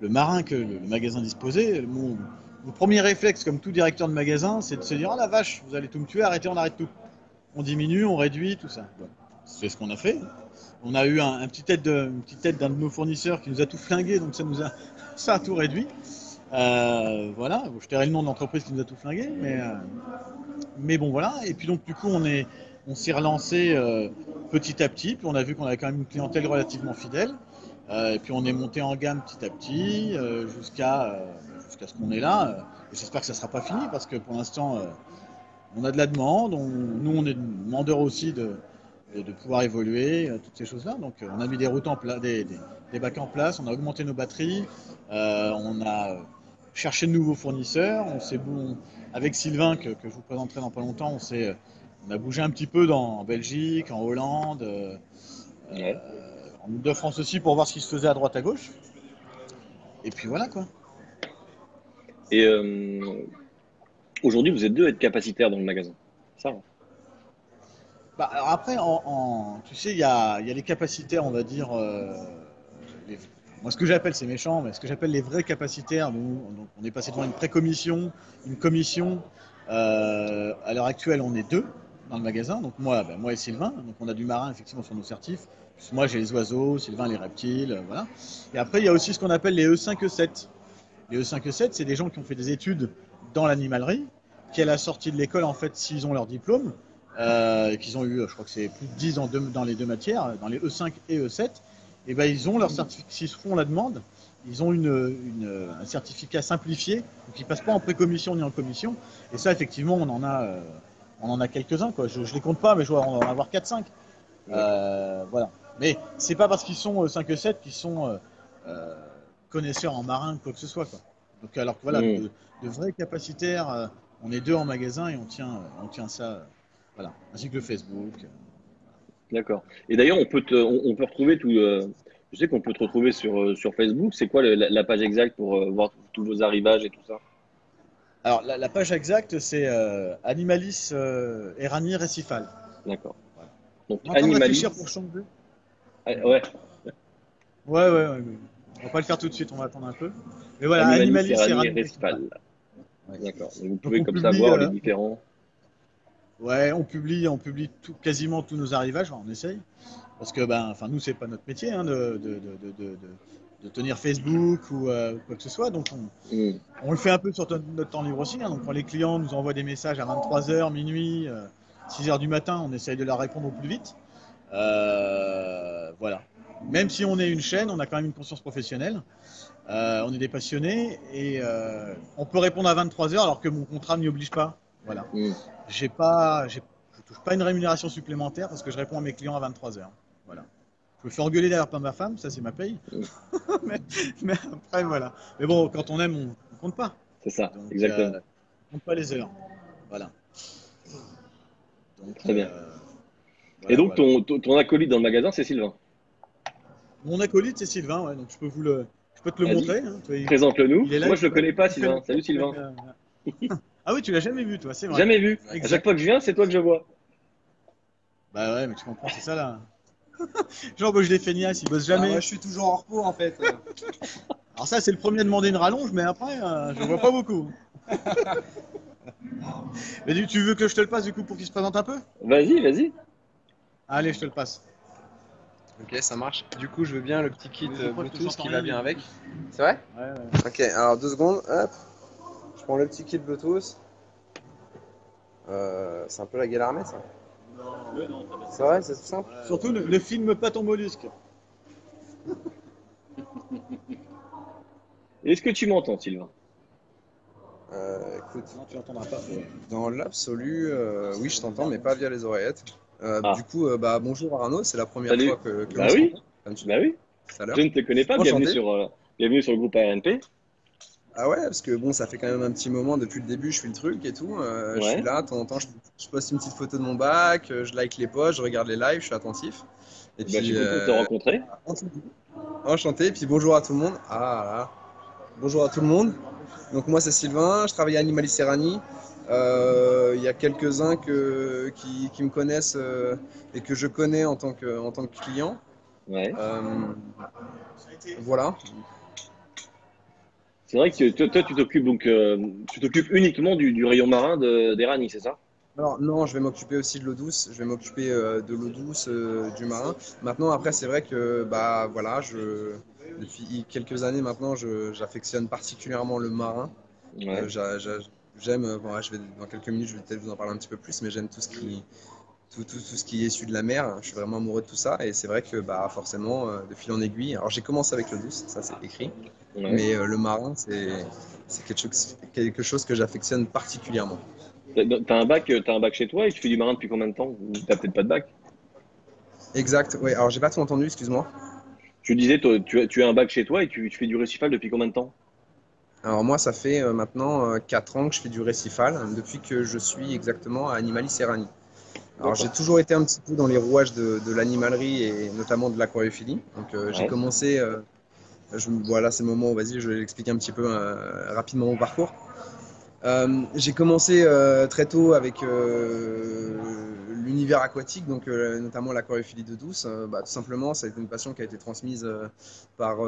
le marin que le, magasin disposait, mon, premier réflexe, comme tout directeur de magasin, c'est de se dire Oh la vache, vous allez tout me tuer, arrêtez, on arrête tout. On diminue, on réduit, tout ça. C'est ce qu'on a fait. On a eu un, petit aide d'un de nos fournisseurs qui nous a tout flingué, donc ça nous a, ça a tout réduit. Euh, voilà, je tairai le nom de l'entreprise qui nous a tout flingué, mais, euh, mais bon voilà. Et puis donc du coup, on est on s'est relancé euh, petit à petit, puis on a vu qu'on avait quand même une clientèle relativement fidèle. Et puis on est monté en gamme petit à petit jusqu'à jusqu'à ce qu'on est là. J'espère que ça ne sera pas fini parce que pour l'instant, on a de la demande. Nous, on est demandeurs aussi de, de, de pouvoir évoluer, euh, toutes ces choses-là. Donc euh, on a mis des routes en place, des, des, des bacs en place, on a augmenté nos batteries, euh, on a cherché de nouveaux fournisseurs. On s'est bon, avec Sylvain, que, que je vous présenterai dans pas longtemps, on s'est on a bougé un petit peu dans, en Belgique, en Hollande, euh, Ouais. en Ile-de-France aussi pour voir ce qui se faisait à droite à gauche. Et puis voilà quoi. Et euh, aujourd'hui, vous êtes deux à être capacitaires dans le magasin. Ça, hein Bah, alors après, tu sais, il y a, les capacitaires, on va dire. euh, moi, ce que j'appelle, c'est méchant, mais ce que j'appelle les vrais capacitaires, nous, donc, on est passé devant une pré-commission, une commission. Euh, à l'heure actuelle, on est deux dans le magasin. Donc moi, ben, moi et Sylvain. Donc on a du marin effectivement sur nos certifs. Moi, j'ai les oiseaux, Sylvain les reptiles, euh, voilà. Et après, il y a aussi ce qu'on appelle les E5 E7. Les E5 E7, c'est des gens qui ont fait des études dans l'animalerie, qui à la sortie de l'école, en fait, s'ils ont leur diplôme, euh, et qu'ils ont eu, je crois que c'est plus de 10 dans, deux- dans les deux matières, dans les E5 et E7, et ben ils ont leur certificat, s'ils font la demande, ils ont une, une- un certificat simplifié, donc ils passent pas en pré-commission ni en commission, et ça effectivement on en a, euh, on en a quelques-uns quoi. Je, je les compte pas, mais je dois en avoir 4-5. Euh, voilà. Mais c'est pas parce qu'ils sont 5 et 7 qu'ils sont euh, euh, connaisseurs en marin ou quoi que ce soit quoi. Donc alors que voilà, de, de vrais capacitaires, euh, on est deux en magasin et on tient, on tient ça, euh, voilà, ainsi que le Facebook. D'accord. Et d'ailleurs, on peut te, on, on peut retrouver tout. euh, je sais qu'on peut te retrouver sur, euh, sur Facebook. C'est quoi le- la, la page exacte pour euh, voir tous vos arrivages et tout ça? Alors la, la page exacte c'est euh, Animalis Erani Récifal. D'accord. Voilà. Donc On Animalis. pour changer. Ah, ouais. Ouais, ouais, ouais. On va pas le faire tout de suite, on va attendre un peu. Mais voilà, Animalis, Animalis Erani. Ouais. D'accord. Vous pouvez comme ça voir les différents. Ouais, on publie, on publie tout, quasiment tous nos arrivages, on essaye. Parce que ben, enfin, nous, c'est pas notre métier hein, de, de, de, de, de, de- de tenir Facebook ou euh, quoi que ce soit. Donc, on, on le fait un peu sur notre temps libre aussi. hein. Donc, quand les clients nous envoient des messages à 23h, minuit, euh, 6h du matin, on essaye de leur répondre au plus vite. Euh, voilà. Même si on est une chaîne, on a quand même une conscience professionnelle. Euh, on est des passionnés et on peut répondre à 23h alors que mon contrat ne m'y oblige pas. Voilà. Hmm. J'ai pas, je touche pas une rémunération supplémentaire parce que je réponds à mes clients à 23h. Voilà. Je me fais engueuler d'ailleurs par ma femme, ça c'est ma paye. mais, mais après voilà. Mais bon, quand on aime, on, on compte pas. C'est ça, Donc, exactement. euh, on compte pas les heures. Voilà. Donc, Très bien. euh, et donc voilà. ton, acolyte dans le magasin, c'est Sylvain. Mon acolyte c'est Sylvain, ouais, donc je peux vous le, je peux te le montrer. hein, est là, Moi, je le peut- connais pas, Sylvain. Salut, Sylvain. ah oui, tu l'as jamais vu, toi, c'est vrai. Jamais vu. À Exact. chaque fois que je viens, c'est toi que je vois. Bah ouais, mais tu comprends, c'est ça là. J'embauche des feignasses, ils bossent Ah, jamais. moi, je suis toujours en repos en fait. Alors ça, c'est le premier à demander une rallonge, mais après, euh, je vois pas beaucoup. mais du- tu veux que je te le passe du coup pour qu'il se présente un peu? Vas-y, vas-y. Allez, je te le passe. ok, ça marche. Du coup, je veux bien le petit kit je Bluetooth qui va bien avec. C'est vrai? Ouais, ouais. Ok, alors deux secondes. Hop. Je prends le petit kit Bluetooth. Euh, c'est un peu la galère à mettre ça. C'est vrai, c'est tout simple. Surtout, ne, ne filme pas ton mollusque. Est-ce que tu m'entends, Sylvain? Euh, écoute, Non, tu l'entendras pas. dans l'absolu, euh, oui, je t'entends, mais pas via les oreillettes. Euh, Ah. Du coup, euh, bah, bonjour Arnaud, c'est la première Salut. fois que, que Bah on se oui. comme tu Bah oui. tout à l'heure. Je ne te connais pas. Bienvenue sur, euh, bienvenue sur le groupe ARNP. Ah ouais, parce que bon, ça fait quand même un petit moment depuis le début, je fais le truc et tout. euh, Je suis là, de temps en temps, je, je poste une petite photo de mon bac, euh, je like les posts, je regarde les lives, je suis attentif. Et Bah, je puis, content de te euh, rencontrer. enchanté, puis bonjour à tout le monde. Ah là, bonjour à tout le monde. Donc moi c'est Sylvain, je travaille à Animalis Serrani. Euh, Il y a quelques-uns que, qui, qui me connaissent euh, et que je connais en tant que, en tant que client. Ouais. Euh, voilà. C'est vrai que toi, toi, tu t'occupes donc, euh, tu t'occupes uniquement du, du rayon marin de, d'Erani, c'est ça? Alors non, je vais m'occuper aussi de l'eau douce. Je vais m'occuper euh, de l'eau douce, euh, du marin. Maintenant, après, c'est vrai que bah voilà, je depuis quelques années maintenant, j'affectionne particulièrement le marin. Ouais. J'aime, bon, ouais, je vais dans quelques minutes, je vais peut-être vous en parler un petit peu plus, mais j'aime tout ce qui tout, tout, tout ce qui est issu de la mer. Je suis vraiment amoureux de tout ça, et c'est vrai que bah forcément, euh, de fil en aiguille. Alors j'ai commencé avec l'eau douce, ça c'est écrit, Ouais. mais euh, le marin, c'est quelque chose quelque chose que j'affectionne particulièrement. T'as un bac, t'as un bac chez toi et tu fais du marin depuis combien de temps? T'as peut-être pas de bac? Exact. Oui. Alors j'ai pas tout entendu, excuse-moi. Tu disais, toi, tu, as, tu as un bac chez toi et tu, tu fais du récifal depuis combien de temps? Alors moi, ça fait euh, maintenant euh, 4 ans que je fais du récifal, depuis que je suis exactement à Animali Serrani. Alors j'ai toujours été un petit peu dans les rouages de, de l'animalerie et notamment de l'aquariophilie. Donc euh, j'ai Ouais. commencé, euh, je, voilà, c'est le moment où vas-y, je vais expliquer un petit peu euh, rapidement mon parcours. J'ai commencé très tôt avec l'univers aquatique, donc notamment l'aquariophilie de douce. Bah, tout simplement, ça a été une passion qui a été transmise par,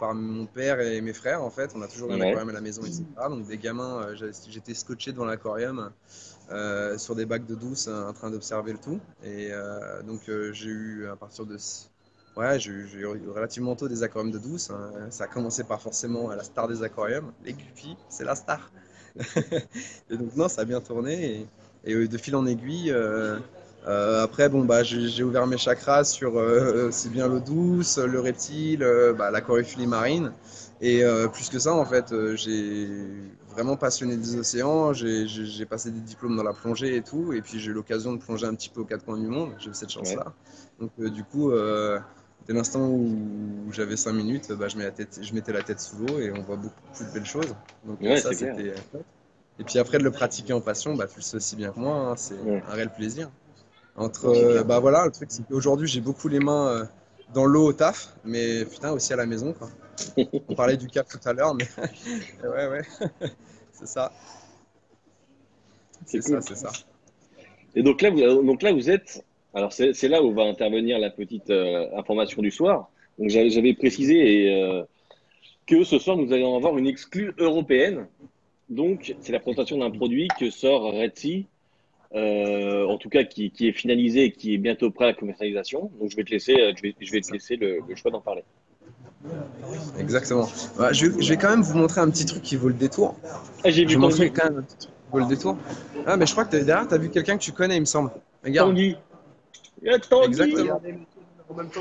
par mon père et mes frères. En fait, on a toujours eu un Ouais. aquarium à la maison, etc. Donc des gamins, j'étais scotché devant l'aquarium euh, sur des bacs de douce, euh, en train d'observer le tout. Et euh, donc euh, j'ai eu à partir de Ouais, j'ai eu, relativement tôt des aquariums de douce. hein. Ça a commencé par forcément la star des aquariums, les guppies, c'est la star. et donc non, ça a bien tourné et, de fil en aiguille. après, bon bah j'ai ouvert mes chakras sur aussi bien l'eau douce, le reptile, bah, l'aquariophilie marine. Et plus que ça, en fait, j'ai vraiment passionné des océans. J'ai passé des diplômes dans la plongée et tout. Et puis j'ai eu l'occasion de plonger un petit peu aux quatre coins du monde. J'ai eu cette chance-là. Donc euh, du coup, euh, dès l'instant où j'avais 5 minutes, bah, je, mettais la tête, je mettais la tête sous l'eau et on voit beaucoup plus de belles choses. Donc Ouais, ça, c'est clair. c'était. euh, Et puis après de le pratiquer en passion, bah, tu le sais aussi bien que moi, hein, c'est Ouais. un réel plaisir. Entre, euh, bah voilà, le truc c'est qu'aujourd'hui j'ai beaucoup les mains euh, dans l'eau au taf, mais putain aussi à la maison quoi. On parlait du cap tout à l'heure, mais ouais ouais, c'est ça. C'est ça, c'est ça. Et donc là, vous, donc là, vous êtes. Alors, c'est là où va intervenir la petite euh, information du soir. Donc, j'avais précisé et, euh, que ce soir, nous allons avoir une exclue européenne. Donc, c'est la présentation d'un produit que sort Red Sea, euh, en tout cas qui, qui est finalisé et qui est bientôt prêt à la commercialisation. Donc, je vais te laisser, euh, je vais, je vais te laisser le, le choix d'en parler. Exactement. Bah, je, vais, je vais quand même vous montrer un petit truc qui vaut le détour. Ah, j'ai Je vu vais montrer Tanguy. quand même un petit truc qui vaut le détour. Ah mais je crois que derrière t'as vu quelqu'un que tu connais, il me semble. Regarde. Tanguy. Il y a Tanguy. Exactement.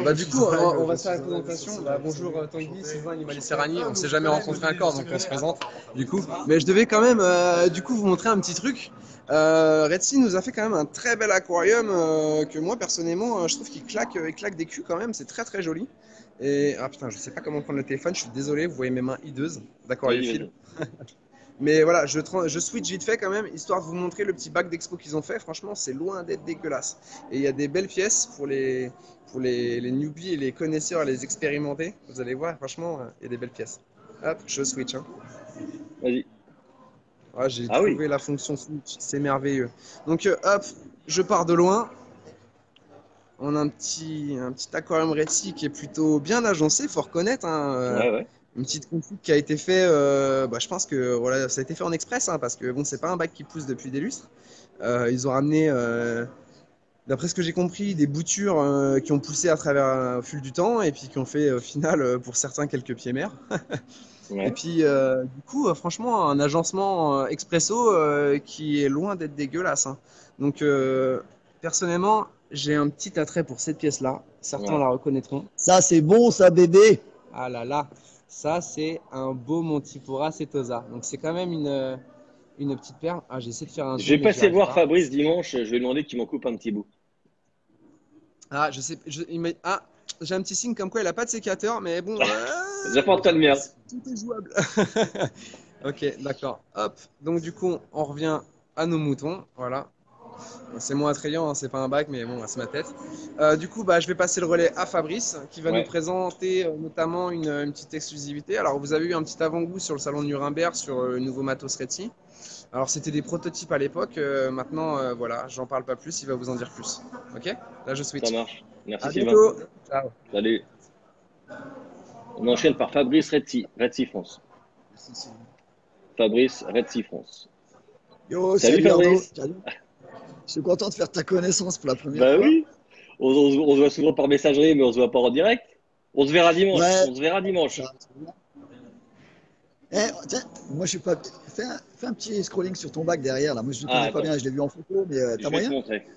Bah du coup, on, on va faire la présentation. Bah, bonjour euh, Tanguy, Sylvain, Animal et Serrani. On s'est jamais rencontrés encore, donc on se présente. Du coup, mais je devais quand même, euh, du coup, vous montrer un petit truc. Euh, Red Sea nous a fait quand même un très bel aquarium euh, que moi personnellement, euh, je trouve qu'il claque, euh, il claque des culs quand même. C'est très très joli. Et ah putain, je sais pas comment prendre le téléphone. Je suis désolé. Vous voyez mes mains hideuses d'aquariophile. Vas-y, Mais voilà, je, je switch vite fait quand même, histoire de vous montrer le petit bac d'expo qu'ils ont fait. Franchement, c'est loin d'être dégueulasse. Et il y a des belles pièces pour les, pour les, les newbies et les connaisseurs, les expérimentés. Vous allez voir, franchement, euh, il y a des belles pièces. Hop, je switch. Hein. Vas-y. Ah, J'ai Ah oui. trouvé la fonction switch, c'est merveilleux. Donc euh, hop, je pars de loin. On a un petit, un petit aquarium réti qui est plutôt bien agencé, faut reconnaître. hein, euh, Ouais, ouais. une petite config qui a été fait, euh, bah, je pense que voilà, ça a été fait en express, hein, parce que bon, c'est pas un bac qui pousse depuis des lustres. Euh, ils ont ramené, euh, d'après ce que j'ai compris, des boutures qui ont poussé à travers au fil du temps et puis qui ont fait au final, pour certains, quelques pieds mers. Et puis, du coup, franchement, un agencement expresso qui est loin d'être dégueulasse. hein. Donc, personnellement, j'ai un petit attrait pour cette pièce-là. Certains Ouais. la reconnaîtront. Ça, c'est bon, ça, bébé. Ah là là, ça c'est un beau Montipora Setosa. Donc c'est quand même une, une petite perle. Ah, j'essaie de faire un. Je vais passer voir pas. Fabrice dimanche. Je vais lui demander qu'il m'en coupe un petit bout. Ah, je sais. je- il m'a- ah, j'ai un petit signe comme quoi il a pas de sécateur, mais bon. euh, J'apporte pas de merde. tout est jouable. ok, d'accord. Hop. Donc du coup, on revient à nos moutons. Voilà. C'est moins attrayant, hein, c'est pas un bac, mais bon, c'est ma tête. Euh, du coup, bah, je vais passer le relais à Fabrice, qui va Ouais. nous présenter euh, notamment une, une petite exclusivité. Alors, vous avez eu un petit avant-goût sur le salon de Nuremberg sur euh, le nouveau matos Reti. Alors, c'était des prototypes à l'époque. euh, maintenant, euh, voilà, j'en parle pas plus, il va vous en dire plus. Ok? Là, je switch. Ça marche. Merci À Sylvain. bientôt. Ciao. Salut. On enchaîne par Fabrice Retzi, Retzi France. Fabrice Retzi France. Yo, Salut, salut, Arnaud. Fabrice. Salut. Je suis content de faire ta connaissance pour la première Bah fois. oui. On, on se- on se voit souvent par messagerie, mais on se voit pas en direct. On se verra dimanche. Ouais. On se verra dimanche. Eh, tiens, moi je suis pas. Fais un, fais un petit scrolling sur ton bac derrière là. Moi je ne Ah, connais pas bien, je l'ai vu en photo, mais euh, t'as vais te moyen montrer.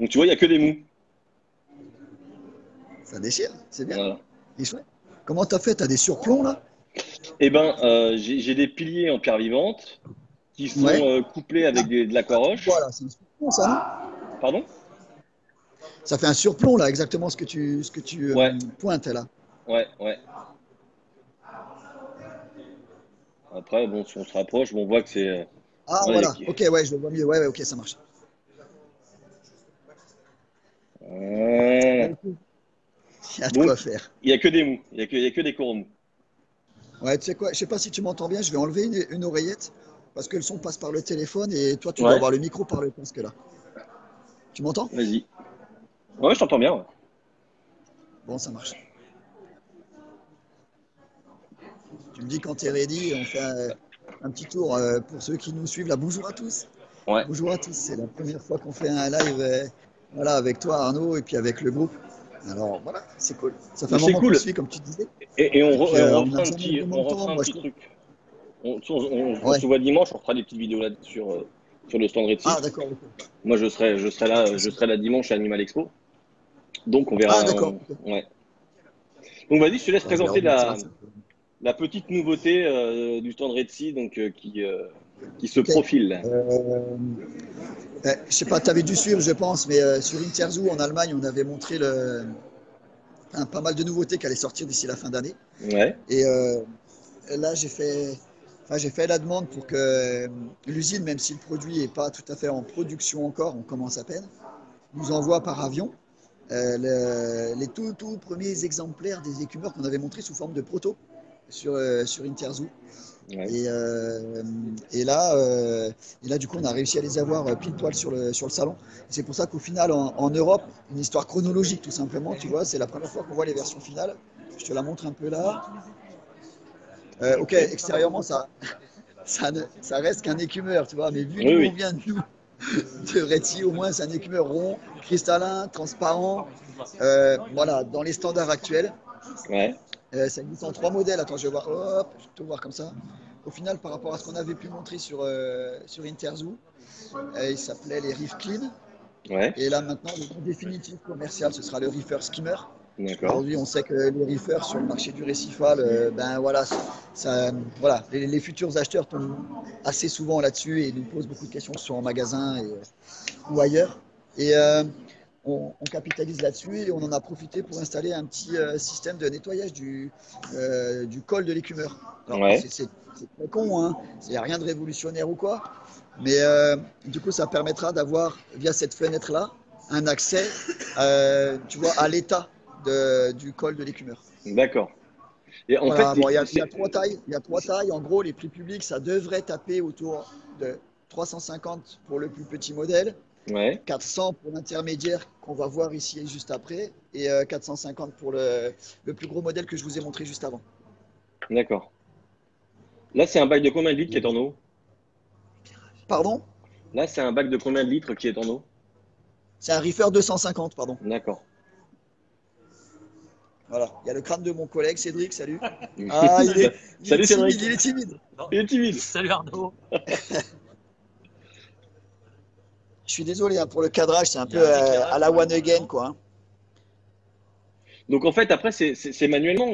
Donc tu vois, il n'y a que des mous. Ça déchire, c'est bien. Voilà. Il est chouette. Comment t'as fait? T'as des surplombs là? Eh ben, euh, j'ai des piliers en pierre vivante qui sont Ouais. euh, couplés avec des- de l'aquaroche. Voilà, c'est un surplomb ça, non? Pardon? Ça fait un surplomb là, exactement ce que tu, ce que tu euh, pointes là. Ouais, ouais. Après, bon, si on se rapproche, bon, on voit que c'est. Ah Ouais, voilà, ok. ouais, je le vois mieux. Ouais, ouais, ok, ça marche. Il y a de Donc- quoi faire. Il n'y a que des mous. Il n'y a, a que des coraux mous. Ouais, tu sais quoi, je sais pas si tu m'entends bien, je vais enlever une, une oreillette parce que le son passe par le téléphone et toi tu Ouais. dois avoir le micro par le casque là. Tu m'entends? Vas-y. Ouais, je t'entends bien. ouais. Bon, ça marche. Tu me dis quand tu es ready, on fait un, un petit tour euh, pour ceux qui nous suivent là. Bonjour à tous. Ouais. Bonjour à tous. C'est la première fois qu'on fait un live euh, voilà, avec toi Arnaud et puis avec le groupe. Alors voilà, c'est cool. Ça fait un moment cool. suit comme tu disais. Et, et on, re- puis, euh, on on un petit, on temps, un truc. On, Ouais. se voit dimanche, on fera des petites vidéos là sur, euh, sur le stand Retzi. Ah d'accord. Moi, je serai, je serai là, je serai là dimanche à Animal Expo. Donc, on verra. Ah, d'accord. ouais. Donc, vas-y, je te laisse Ouais, présenter la, la petite nouveauté euh, du stand Retzi, donc euh, qui, qui se Ok. profile. Euh, eh, je sais pas, tu avais dû suivre, je pense, mais euh, sur Interzoo en Allemagne, on avait montré le, un- pas mal de nouveautés qui allaient sortir d'ici la fin d'année. Ouais. Et euh, là, j'ai fait, enfin, j'ai fait la demande pour que euh, l'usine, même si le produit n'est pas tout à fait en production encore, on commence à peine, nous envoie par avion euh, le- les tout, tout premiers exemplaires des écumeurs qu'on avait montrés sous forme de proto sur, euh, sur Interzoo. Ouais. Et, euh, et, là, euh, et là, du coup, on a réussi à les avoir euh, pile poil sur le, sur le salon. C'est pour ça qu'au final, en, en Europe, une histoire chronologique, tout simplement, tu vois, c'est la première fois qu'on voit les versions finales. Je te la montre un peu là. Euh, ok, extérieurement, ça, ça, ne- ça reste qu'un écumeur, tu vois, mais vu Oui, oui. vient de nous, de Reti, au moins, c'est un écumeur rond, cristallin, transparent. Voilà, dans les standards actuels. Ouais. Euh, ça existe en trois modèles. Attends, je vais voir. Hop, je vais tout voir comme ça. Au final, par rapport à ce qu'on avait pu montrer sur, euh, sur Interzoo, euh, il s'appelait les Reef Clean. Ouais. Et là, maintenant, le définitif commercial, ce sera le Reefer Skimmer. Aujourd'hui, on sait que les reefers sur le marché du récifal, ben voilà, ça, voilà, les, les futurs acheteurs tombent assez souvent là-dessus et nous posent beaucoup de questions, soit en magasin et, ou ailleurs. Et on, on capitalise là-dessus et on en a profité pour installer un petit euh, système de nettoyage du, euh, du col de l'écumeur. Ouais. c'est- très con, hein, il n'y a rien de révolutionnaire ou quoi, mais euh, du coup, ça permettra d'avoir, via cette fenêtre-là, un accès, tu vois, à l'état du col de l'écumeur. D'accord. Et en Voilà, fait, bon, il y, a- c'est- il y a trois tailles. Il y a trois tailles. En gros, les prix publics, ça devrait taper autour de 350 pour le plus petit modèle, ouais. 400 pour l'intermédiaire qu'on va voir ici et juste après, et euh, 450 pour le, le plus gros modèle que je vous ai montré juste avant. D'accord. Là, c'est un bac de combien de litres qui est en eau? Pardon? Là, c'est un bac de combien de litres qui est en eau? C'est un reefer 250, pardon. D'accord. Voilà. Il y a le crâne de mon collègue Cédric, salut. Ah, il est, il Salut, est timide, Cédric. il est timide. Il est timide. Salut Arnaud. Je suis désolé hein, pour le cadrage, c'est un peu euh, à la one again, quoi. hein. Donc, en fait, après, c'est- manuellement.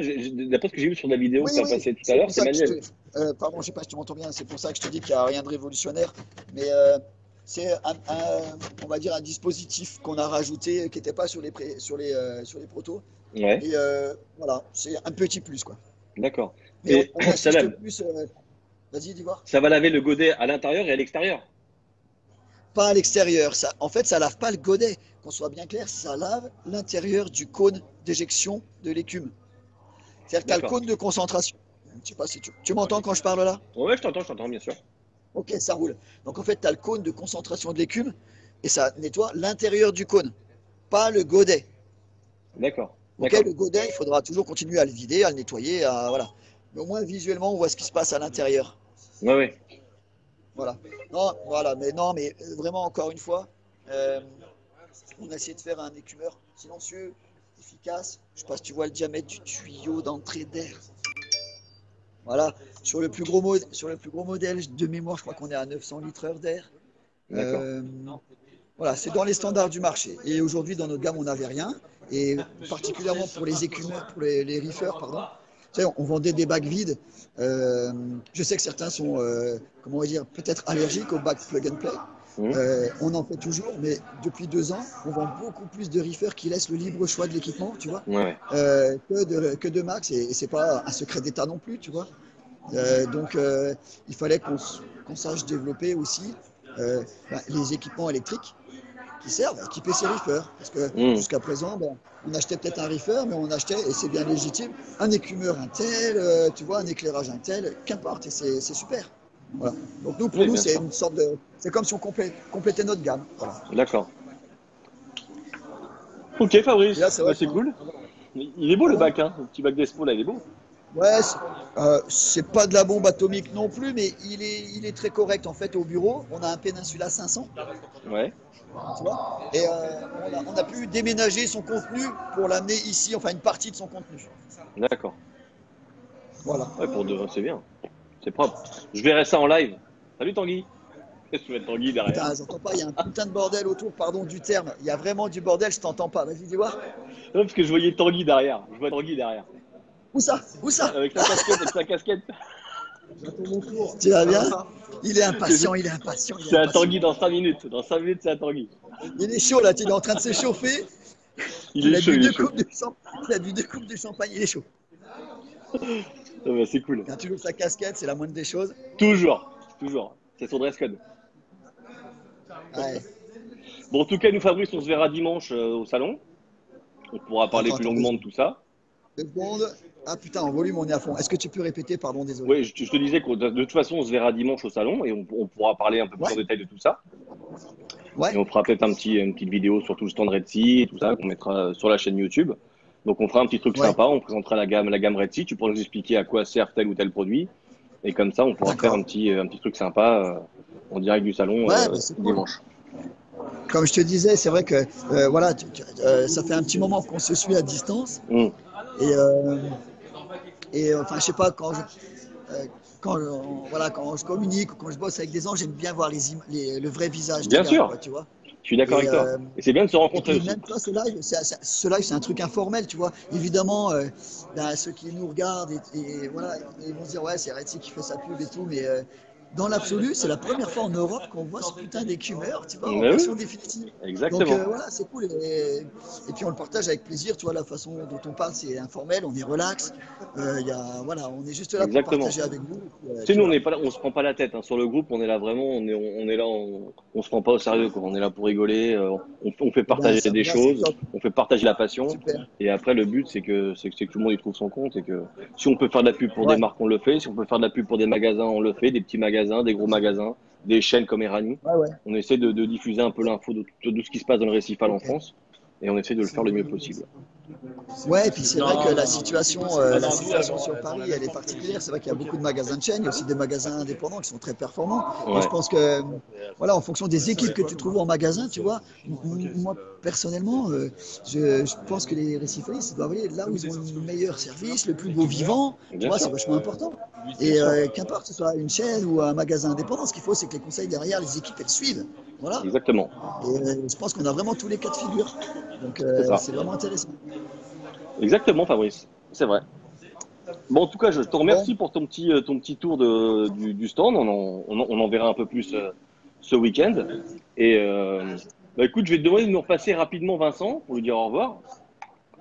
D'après ce que j'ai vu sur la vidéo Oui, passée tout c'est à l'heure, c'est ça manuel. te- euh, pardon, je sais pas si tu m'entends bien. C'est pour ça que je te dis qu'il n'y a rien de révolutionnaire. Mais euh, c'est un, un- on va dire un dispositif qu'on a rajouté euh, qui n'était pas sur les, pré- sur les, euh, sur les protos. Ouais, Et euh, voilà, c'est un petit plus. quoi. d'accord. Mais Et on, on insiste Salam. plus, euh, Vas-y, dis voir. Ça va laver le godet à l'intérieur et à l'extérieur. Pas à l'extérieur. Ça, en fait, ça lave pas le godet. Qu'on soit bien clair, ça lave l'intérieur du cône d'éjection de l'écume. C'est-à-dire que tu as le cône de concentration. Je sais pas si tu, tu m'entends quand je parle là? Ouais, je t'entends, je t'entends, bien sûr. Ok, ça roule. Donc en fait, tu as le cône de concentration de l'écume et ça nettoie l'intérieur du cône, pas le godet. D'accord. Ok, le godet, il faudra toujours continuer à le vider, à le nettoyer, à, voilà. Mais au moins visuellement, on voit ce qui se passe à l'intérieur. Ouais, ouais. Voilà. Non, voilà, mais non, mais euh, vraiment encore une fois, euh, on a essayé de faire un écumeur silencieux, efficace. Je sais pas si tu vois le diamètre du tuyau d'entrée d'air. Voilà. Sur le plus gros mode, sur le plus gros modèle de mémoire, je crois qu'on est à 900 litres heure d'air. D'accord. Euh, voilà, c'est dans les standards du marché. Et aujourd'hui, dans notre gamme, on n'avait rien. Et particulièrement pour les écumeurs, pour les, les reefers, pardon. Tu sais, on vendait des bacs vides. Euh, je sais que certains sont, euh, comment on va dire, peut-être allergiques aux bacs plug and play. Euh, on en fait toujours, mais depuis deux ans, on vend beaucoup plus de reefers qui laissent le libre choix de l'équipement, tu vois, Ouais, que, de, que de Max. Et, et c'est pas un secret d'État non plus, tu vois. Donc, il fallait qu'on sache développer aussi ben, les équipements électriques qui servent à équiper ces reefers. Parce que Mm. jusqu'à présent, on achetait peut-être un reefer, mais on achetait, et c'est bien légitime, un écumeur un tel, euh, tu vois, un éclairage un tel, qu'importe, et c'est c'est super. Voilà. Donc nous, pour Oui, nous, c'est une sorte de... C'est comme si on complé- complétait notre gamme. Voilà. D'accord. Ok, Fabrice. C'est Bah, cool. Il est beau le bac, hein. Le petit bac d'Espo là, il est beau. Ouais, c'est euh, c'est pas de la bombe atomique non plus, mais il est, il est très correct. En fait, au bureau, on a un Peninsula 500, Ouais. tu vois, et euh, on, a, on a pu déménager son contenu pour l'amener ici, enfin une partie de son contenu. D'accord. Voilà. Ouais, pour deux, c'est bien. C'est propre. Je verrai ça en live. Salut Tanguy. Qu'est-ce que tu veux être Tanguy derrière? Putain, j'entends pas, il y a un putain de bordel autour, pardon du terme. Il y a vraiment du bordel, je t'entends pas. Vas-y, dis voir. Non, parce que je voyais Tanguy derrière. Je vois Tanguy derrière. Où ça? Où ça? Avec sa casquette, avec sa casquette. Tu vas bien? Il est impatient, il est impatient. C'est un. Tanguy dans 5 minutes. Dans 5 minutes, c'est un Tanguy. Il est chaud là, il est en train de s'échauffer. Il a est chaud, bu il est chaud. Il a bu deux coupes de champagne, il est chaud. Ah bah, c'est cool. Il a toujours sa casquette, c'est la moindre des choses. Toujours. Toujours. C'est son dress code. Ouais. Bon, en tout cas, nous, Fabrice, on se verra dimanche euh, au salon. On pourra parler Attends, plus longuement de tout ça. Deux secondes. Ah putain, en volume, on est à fond. Est-ce que tu peux répéter Pardon, désolé. Oui, je, te- je te disais que de, toute façon, on se verra dimanche au salon et on, on pourra parler un peu plus Ouais. en détail de tout ça. Ouais. Et on fera peut-être un petit, une petite vidéo sur tout le stand Red Sea et tout ça qu'on mettra sur la chaîne YouTube. Donc on fera un petit truc Ouais. sympa, on présentera la gamme, la gamme Red Sea. Tu pourras nous expliquer à quoi sert tel ou tel produit. Et comme ça, on pourra faire un petit, un petit truc sympa euh, en direct du salon Ouais, euh, bah, cool. dimanche. Comme je te disais, c'est vrai que euh, voilà, tu- tu- ça fait un petit moment qu'on se suit à distance. Mm. Et, et euh, enfin, je sais pas, quand je, euh, quand, je- voilà, quand je communique ou quand je bosse avec des gens, j'aime bien voir les, les- le vrai visage. Bien gars, sûr. quoi, tu vois. Je suis d'accord avec toi. euh, Et c'est bien de se rencontrer aussi. même toi, ce live, c'est, c'est- ce live, c'est un truc informel, tu vois. Évidemment, euh, ben, ceux qui nous regardent, et, et voilà, ils vont se dire, ouais, c'est Retzi qui fait sa pub et tout, mais euh, dans l'absolu, c'est la première fois en Europe qu'on voit ce putain d'écumeur, tu vois, en oui. version définitive. Exactement. Donc euh, voilà, c'est cool. Et, et puis on le partage avec plaisir, tu vois, la façon dont on parle, c'est informel, on est relax. Euh, y a, voilà, on est juste là Exactement. pour partager avec vous. Euh, Tu sais, nous, on pas là, on se prend pas la tête. hein. Sur le groupe, on est là vraiment, on est, on est là, on, on se prend pas au sérieux. Quoi. On est là pour rigoler. euh, on, on fait partager Ben, ça des choses, on fait partager la passion. Super. Et après, le but, c'est que, c'est que, c'est que tout le monde y trouve son compte. Et que si on peut faire de la pub pour Ouais. des marques, on le fait. Si on peut faire de la pub pour des magasins, on le fait. Des petits magasins, des gros magasins, des chaînes comme Erani. Ouais, ouais. On essaie de, de diffuser un peu l'info de, de, de ce qui se passe dans le récifal en. France. Et on essaie de le faire le mieux possible. Ouais, et puis c'est vrai que la situation, euh, la situation sur Paris, elle est particulière. C'est vrai qu'il y a beaucoup de magasins de chaîne, il y a aussi des magasins indépendants qui sont très performants. Ouais. je pense que, voilà, en fonction des équipes que tu trouves en magasin, tu vois, moi personnellement, euh, je, je pense que les récifalistes doivent aller là où ils ont le meilleur service, le plus beau vivant. Tu vois, c'est vachement important. Et euh, qu'importe ce soit une chaîne ou un magasin indépendant, ce qu'il faut, c'est que les conseils derrière, les équipes, elles suivent. Voilà. Exactement. Et euh, je pense qu'on a vraiment tous les cas de figure. Donc c'est vraiment intéressant. Exactement, Fabrice. C'est vrai. Bon, en tout cas, je te remercie pour ton petit, euh, ton petit tour de, du, du stand. On en, on, en, on en verra un peu plus euh, ce week-end. Et euh, bah, écoute, je vais te demander de nous repasser rapidement Vincent pour lui dire au revoir.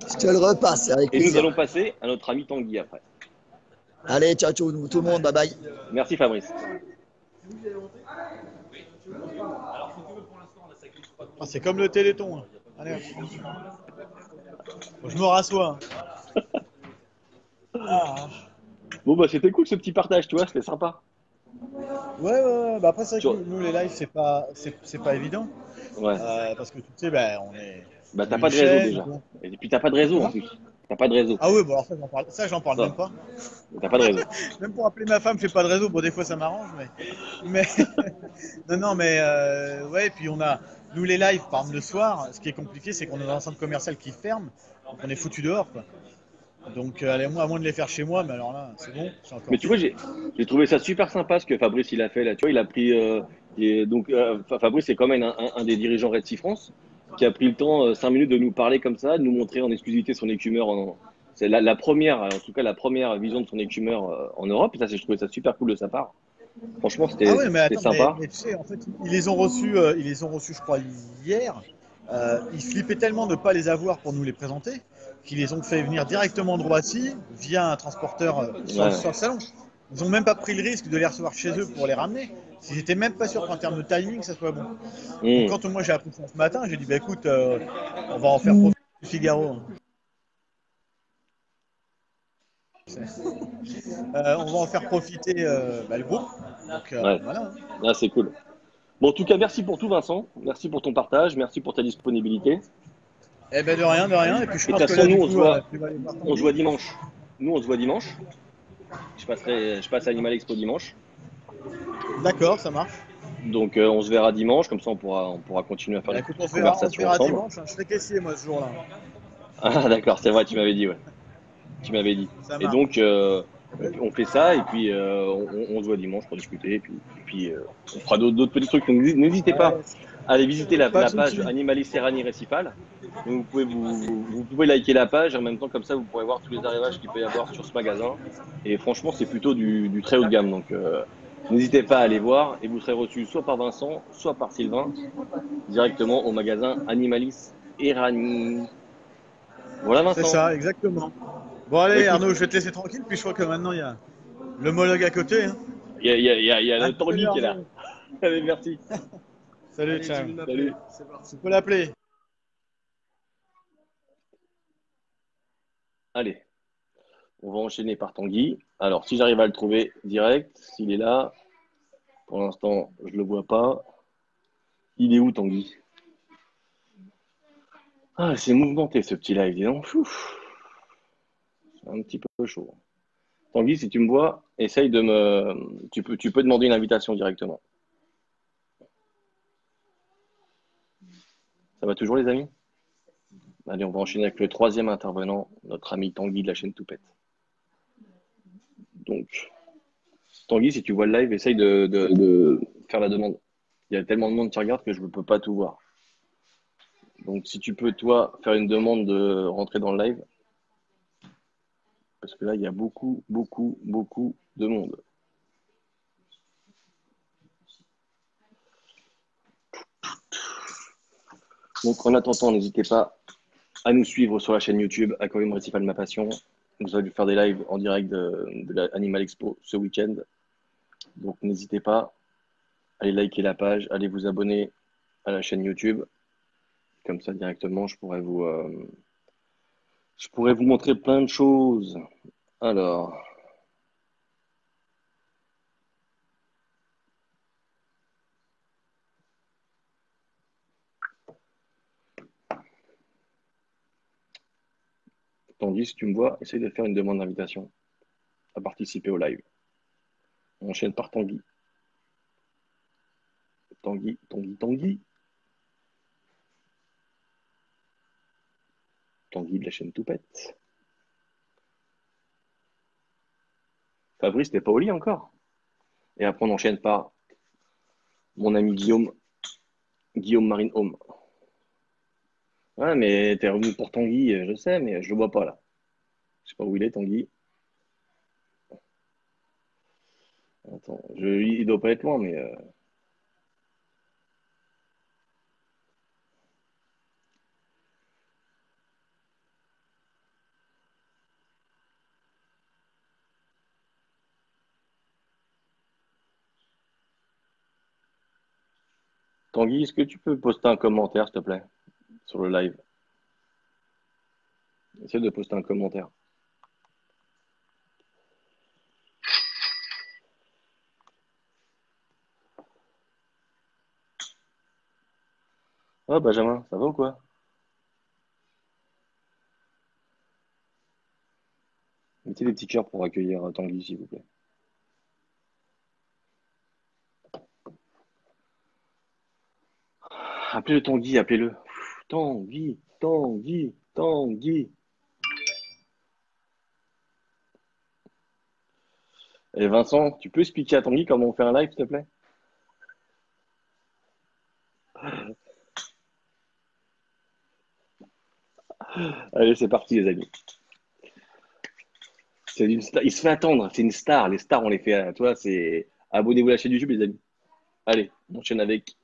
Je te le repasse avec Et nous allons passer à notre ami Tanguy après. Allez, ciao, ciao, tout le monde, bye bye. Merci Fabrice. Ah, c'est comme le téléthon. hein. Allez, je me rassois. Ah. Bon bah c'était cool ce petit partage, tu vois, c'était sympa. Ouais, ouais, ouais. Bah après, c'est vrai que nous, les lives, c'est pas, c'est, c'est pas évident. Ouais. Euh, parce que tu sais, ben, on est. Bah t'as pas de réseau déjà. Et puis t'as pas de réseau en plus. T'as pas de réseau. Ah oui, bon, alors ça, j'en parle, ça, j'en parle Ça. même pas. T'as pas de réseau. Même pour appeler ma femme, j'ai pas de réseau. Bon, des fois, ça m'arrange, mais. mais... non, non, mais. Euh... Ouais, et puis on a. Nous, les lives, par le soir, ce qui est compliqué, c'est qu'on est dans un centre commercial qui ferme. Donc, on est foutu dehors, quoi. Donc, euh, à moins de les faire chez moi, mais alors là, c'est bon. Mais tu vois, j'ai trouvé ça super sympa ce que Fabrice il a fait là. Tu vois, il a pris euh, donc euh, Fa- Fabrice c'est quand même un, des dirigeants Red Sea France qui a pris le temps 5 minutes de nous parler comme ça, de nous montrer en exclusivité son écumeur. C'est la, la première, en tout cas la première vision de son écumeur euh, en Europe. Et ça, je trouvais ça super cool de sa part. Franchement, c'était Ah ouais, mais c'était attends, sympa. mais, mais tu sais, en fait, ils les ont reçus, euh, ils les ont reçus, je crois, hier. Euh, ils flippaient tellement de ne pas les avoir pour nous les présenter qu'ils les ont fait venir directement de Roissy via un transporteur euh, sur, Ouais. sur le salon. Ils n'ont même pas pris le risque de les recevoir chez eux pour les ramener. Ils n'étaient même pas sûrs qu'en termes de timing, ça soit bon. Mmh. Quand moi j'ai appris ça ce matin, j'ai dit bah écoute, on va en faire profiter du Figaro. hein. Euh, on va en faire profiter euh, bah, le groupe. Donc euh, Ouais. voilà. Ah, c'est cool. Bon, en tout cas, merci pour tout, Vincent. Merci pour ton partage. Merci pour ta disponibilité. Eh ben de rien, de rien. Et puis je Et pense que là, nous, on coup, se voit- euh, On se voit dimanche. Nous, on se voit dimanche. Je passerai, je passe à Animal Expo dimanche. D'accord, ça marche. Donc, euh, on se verra dimanche. Comme ça, on pourra, on pourra continuer à faire Bah, des petites on verra, on conversations verra ensemble. dimanche. hein. Je serai caissier moi ce jour-là. Ah, d'accord, c'est vrai, tu m'avais dit, ouais. Tu m'avais dit. Et donc, euh, on fait ça et puis euh, on, on se voit dimanche pour discuter. Et puis, et puis euh, on fera d'autres d'autres petits trucs. Donc, n'hésitez pas à aller visiter la, page. Animalis Serrani Récipal. Donc, vous pouvez vous, vous, vous pouvez liker la page et en même temps comme ça vous pourrez voir tous les arrivages qu'il peut y avoir sur ce magasin. Et franchement, c'est plutôt du, du très haut de gamme. Donc, euh, n'hésitez pas à aller voir et vous serez reçu soit par Vincent, soit par Sylvain directement au magasin Animalis Erani. Voilà Vincent. C'est ça, exactement. Bon allez Écoute. Arnaud, je vais te laisser tranquille. Puis je crois que maintenant il y a l'homologue à côté. hein. Il y a, il y a, il y a, il y a le Tanguy qui est là. Allez, merci. Salut, Allez, ciao. Salut. C'est parti. Tu peux l'appeler. Allez, on va enchaîner par Tanguy. Alors, si j'arrive à le trouver direct, s'il est là, pour l'instant, je le vois pas. Il est où, Tanguy? Ah, c'est mouvementé ce petit live, dis donc. Ouf. Un petit peu chaud. Tanguy, si tu me vois, essaye de me. Tu peux, demander une invitation directement. Ça va toujours, les amis? Allez, on va enchaîner avec le troisième intervenant, notre ami Tanguy de la chaîne Toupette. Donc, Tanguy, si tu vois le live, essaye de- de faire la demande. Il y a tellement de monde qui regarde que je ne peux pas tout voir. Donc, si tu peux, toi, faire une demande de rentrer dans le live, parce que là, il y a beaucoup, beaucoup, beaucoup de monde. Donc, en attendant, n'hésitez pas à nous suivre sur la chaîne YouTube Aquarium Récifal Ma Passion. Nous allons faire des lives en direct de, de la Animal Expo ce week-end. Donc n'hésitez pas, allez liker la page, allez vous abonner à la chaîne YouTube. Comme ça directement, je pourrais vous, euh, je pourrais vous montrer plein de choses. Alors, Tanguy, si tu me vois, essaye de faire une demande d'invitation à participer au live. On enchaîne par Tanguy. Tanguy, Tanguy, Tanguy. Tanguy de la chaîne Toupette. Fabrice, t'es pas au lit encore? Et après, on enchaîne par mon ami Guillaume, Guillaume Marine Home. Ouais, mais t'es revenu pour Tanguy, euh, je sais, mais je le vois pas là. Je sais pas où il est, Tanguy. Attends, je, il doit pas être loin, mais. euh, Tanguy, est-ce que tu peux poster un commentaire, s'il te plaît, sur le live? Essaye de poster un commentaire. Oh, Benjamin, ça va ou quoi? Mettez des petits cœurs pour accueillir euh, Tanguy, s'il vous plaît. Appelez-le Tanguy, appelez-le. Tanguy, Tanguy, Tanguy. Et Vincent, tu peux expliquer à Tanguy comment on fait un live, s'il te plaît? Allez, c'est parti, les amis. Une star- Il se fait attendre, c'est une star. Les stars, on les fait. euh, Toi, c'est. Abonnez-vous à la chaîne YouTube, les amis. Allez, on enchaîne avec.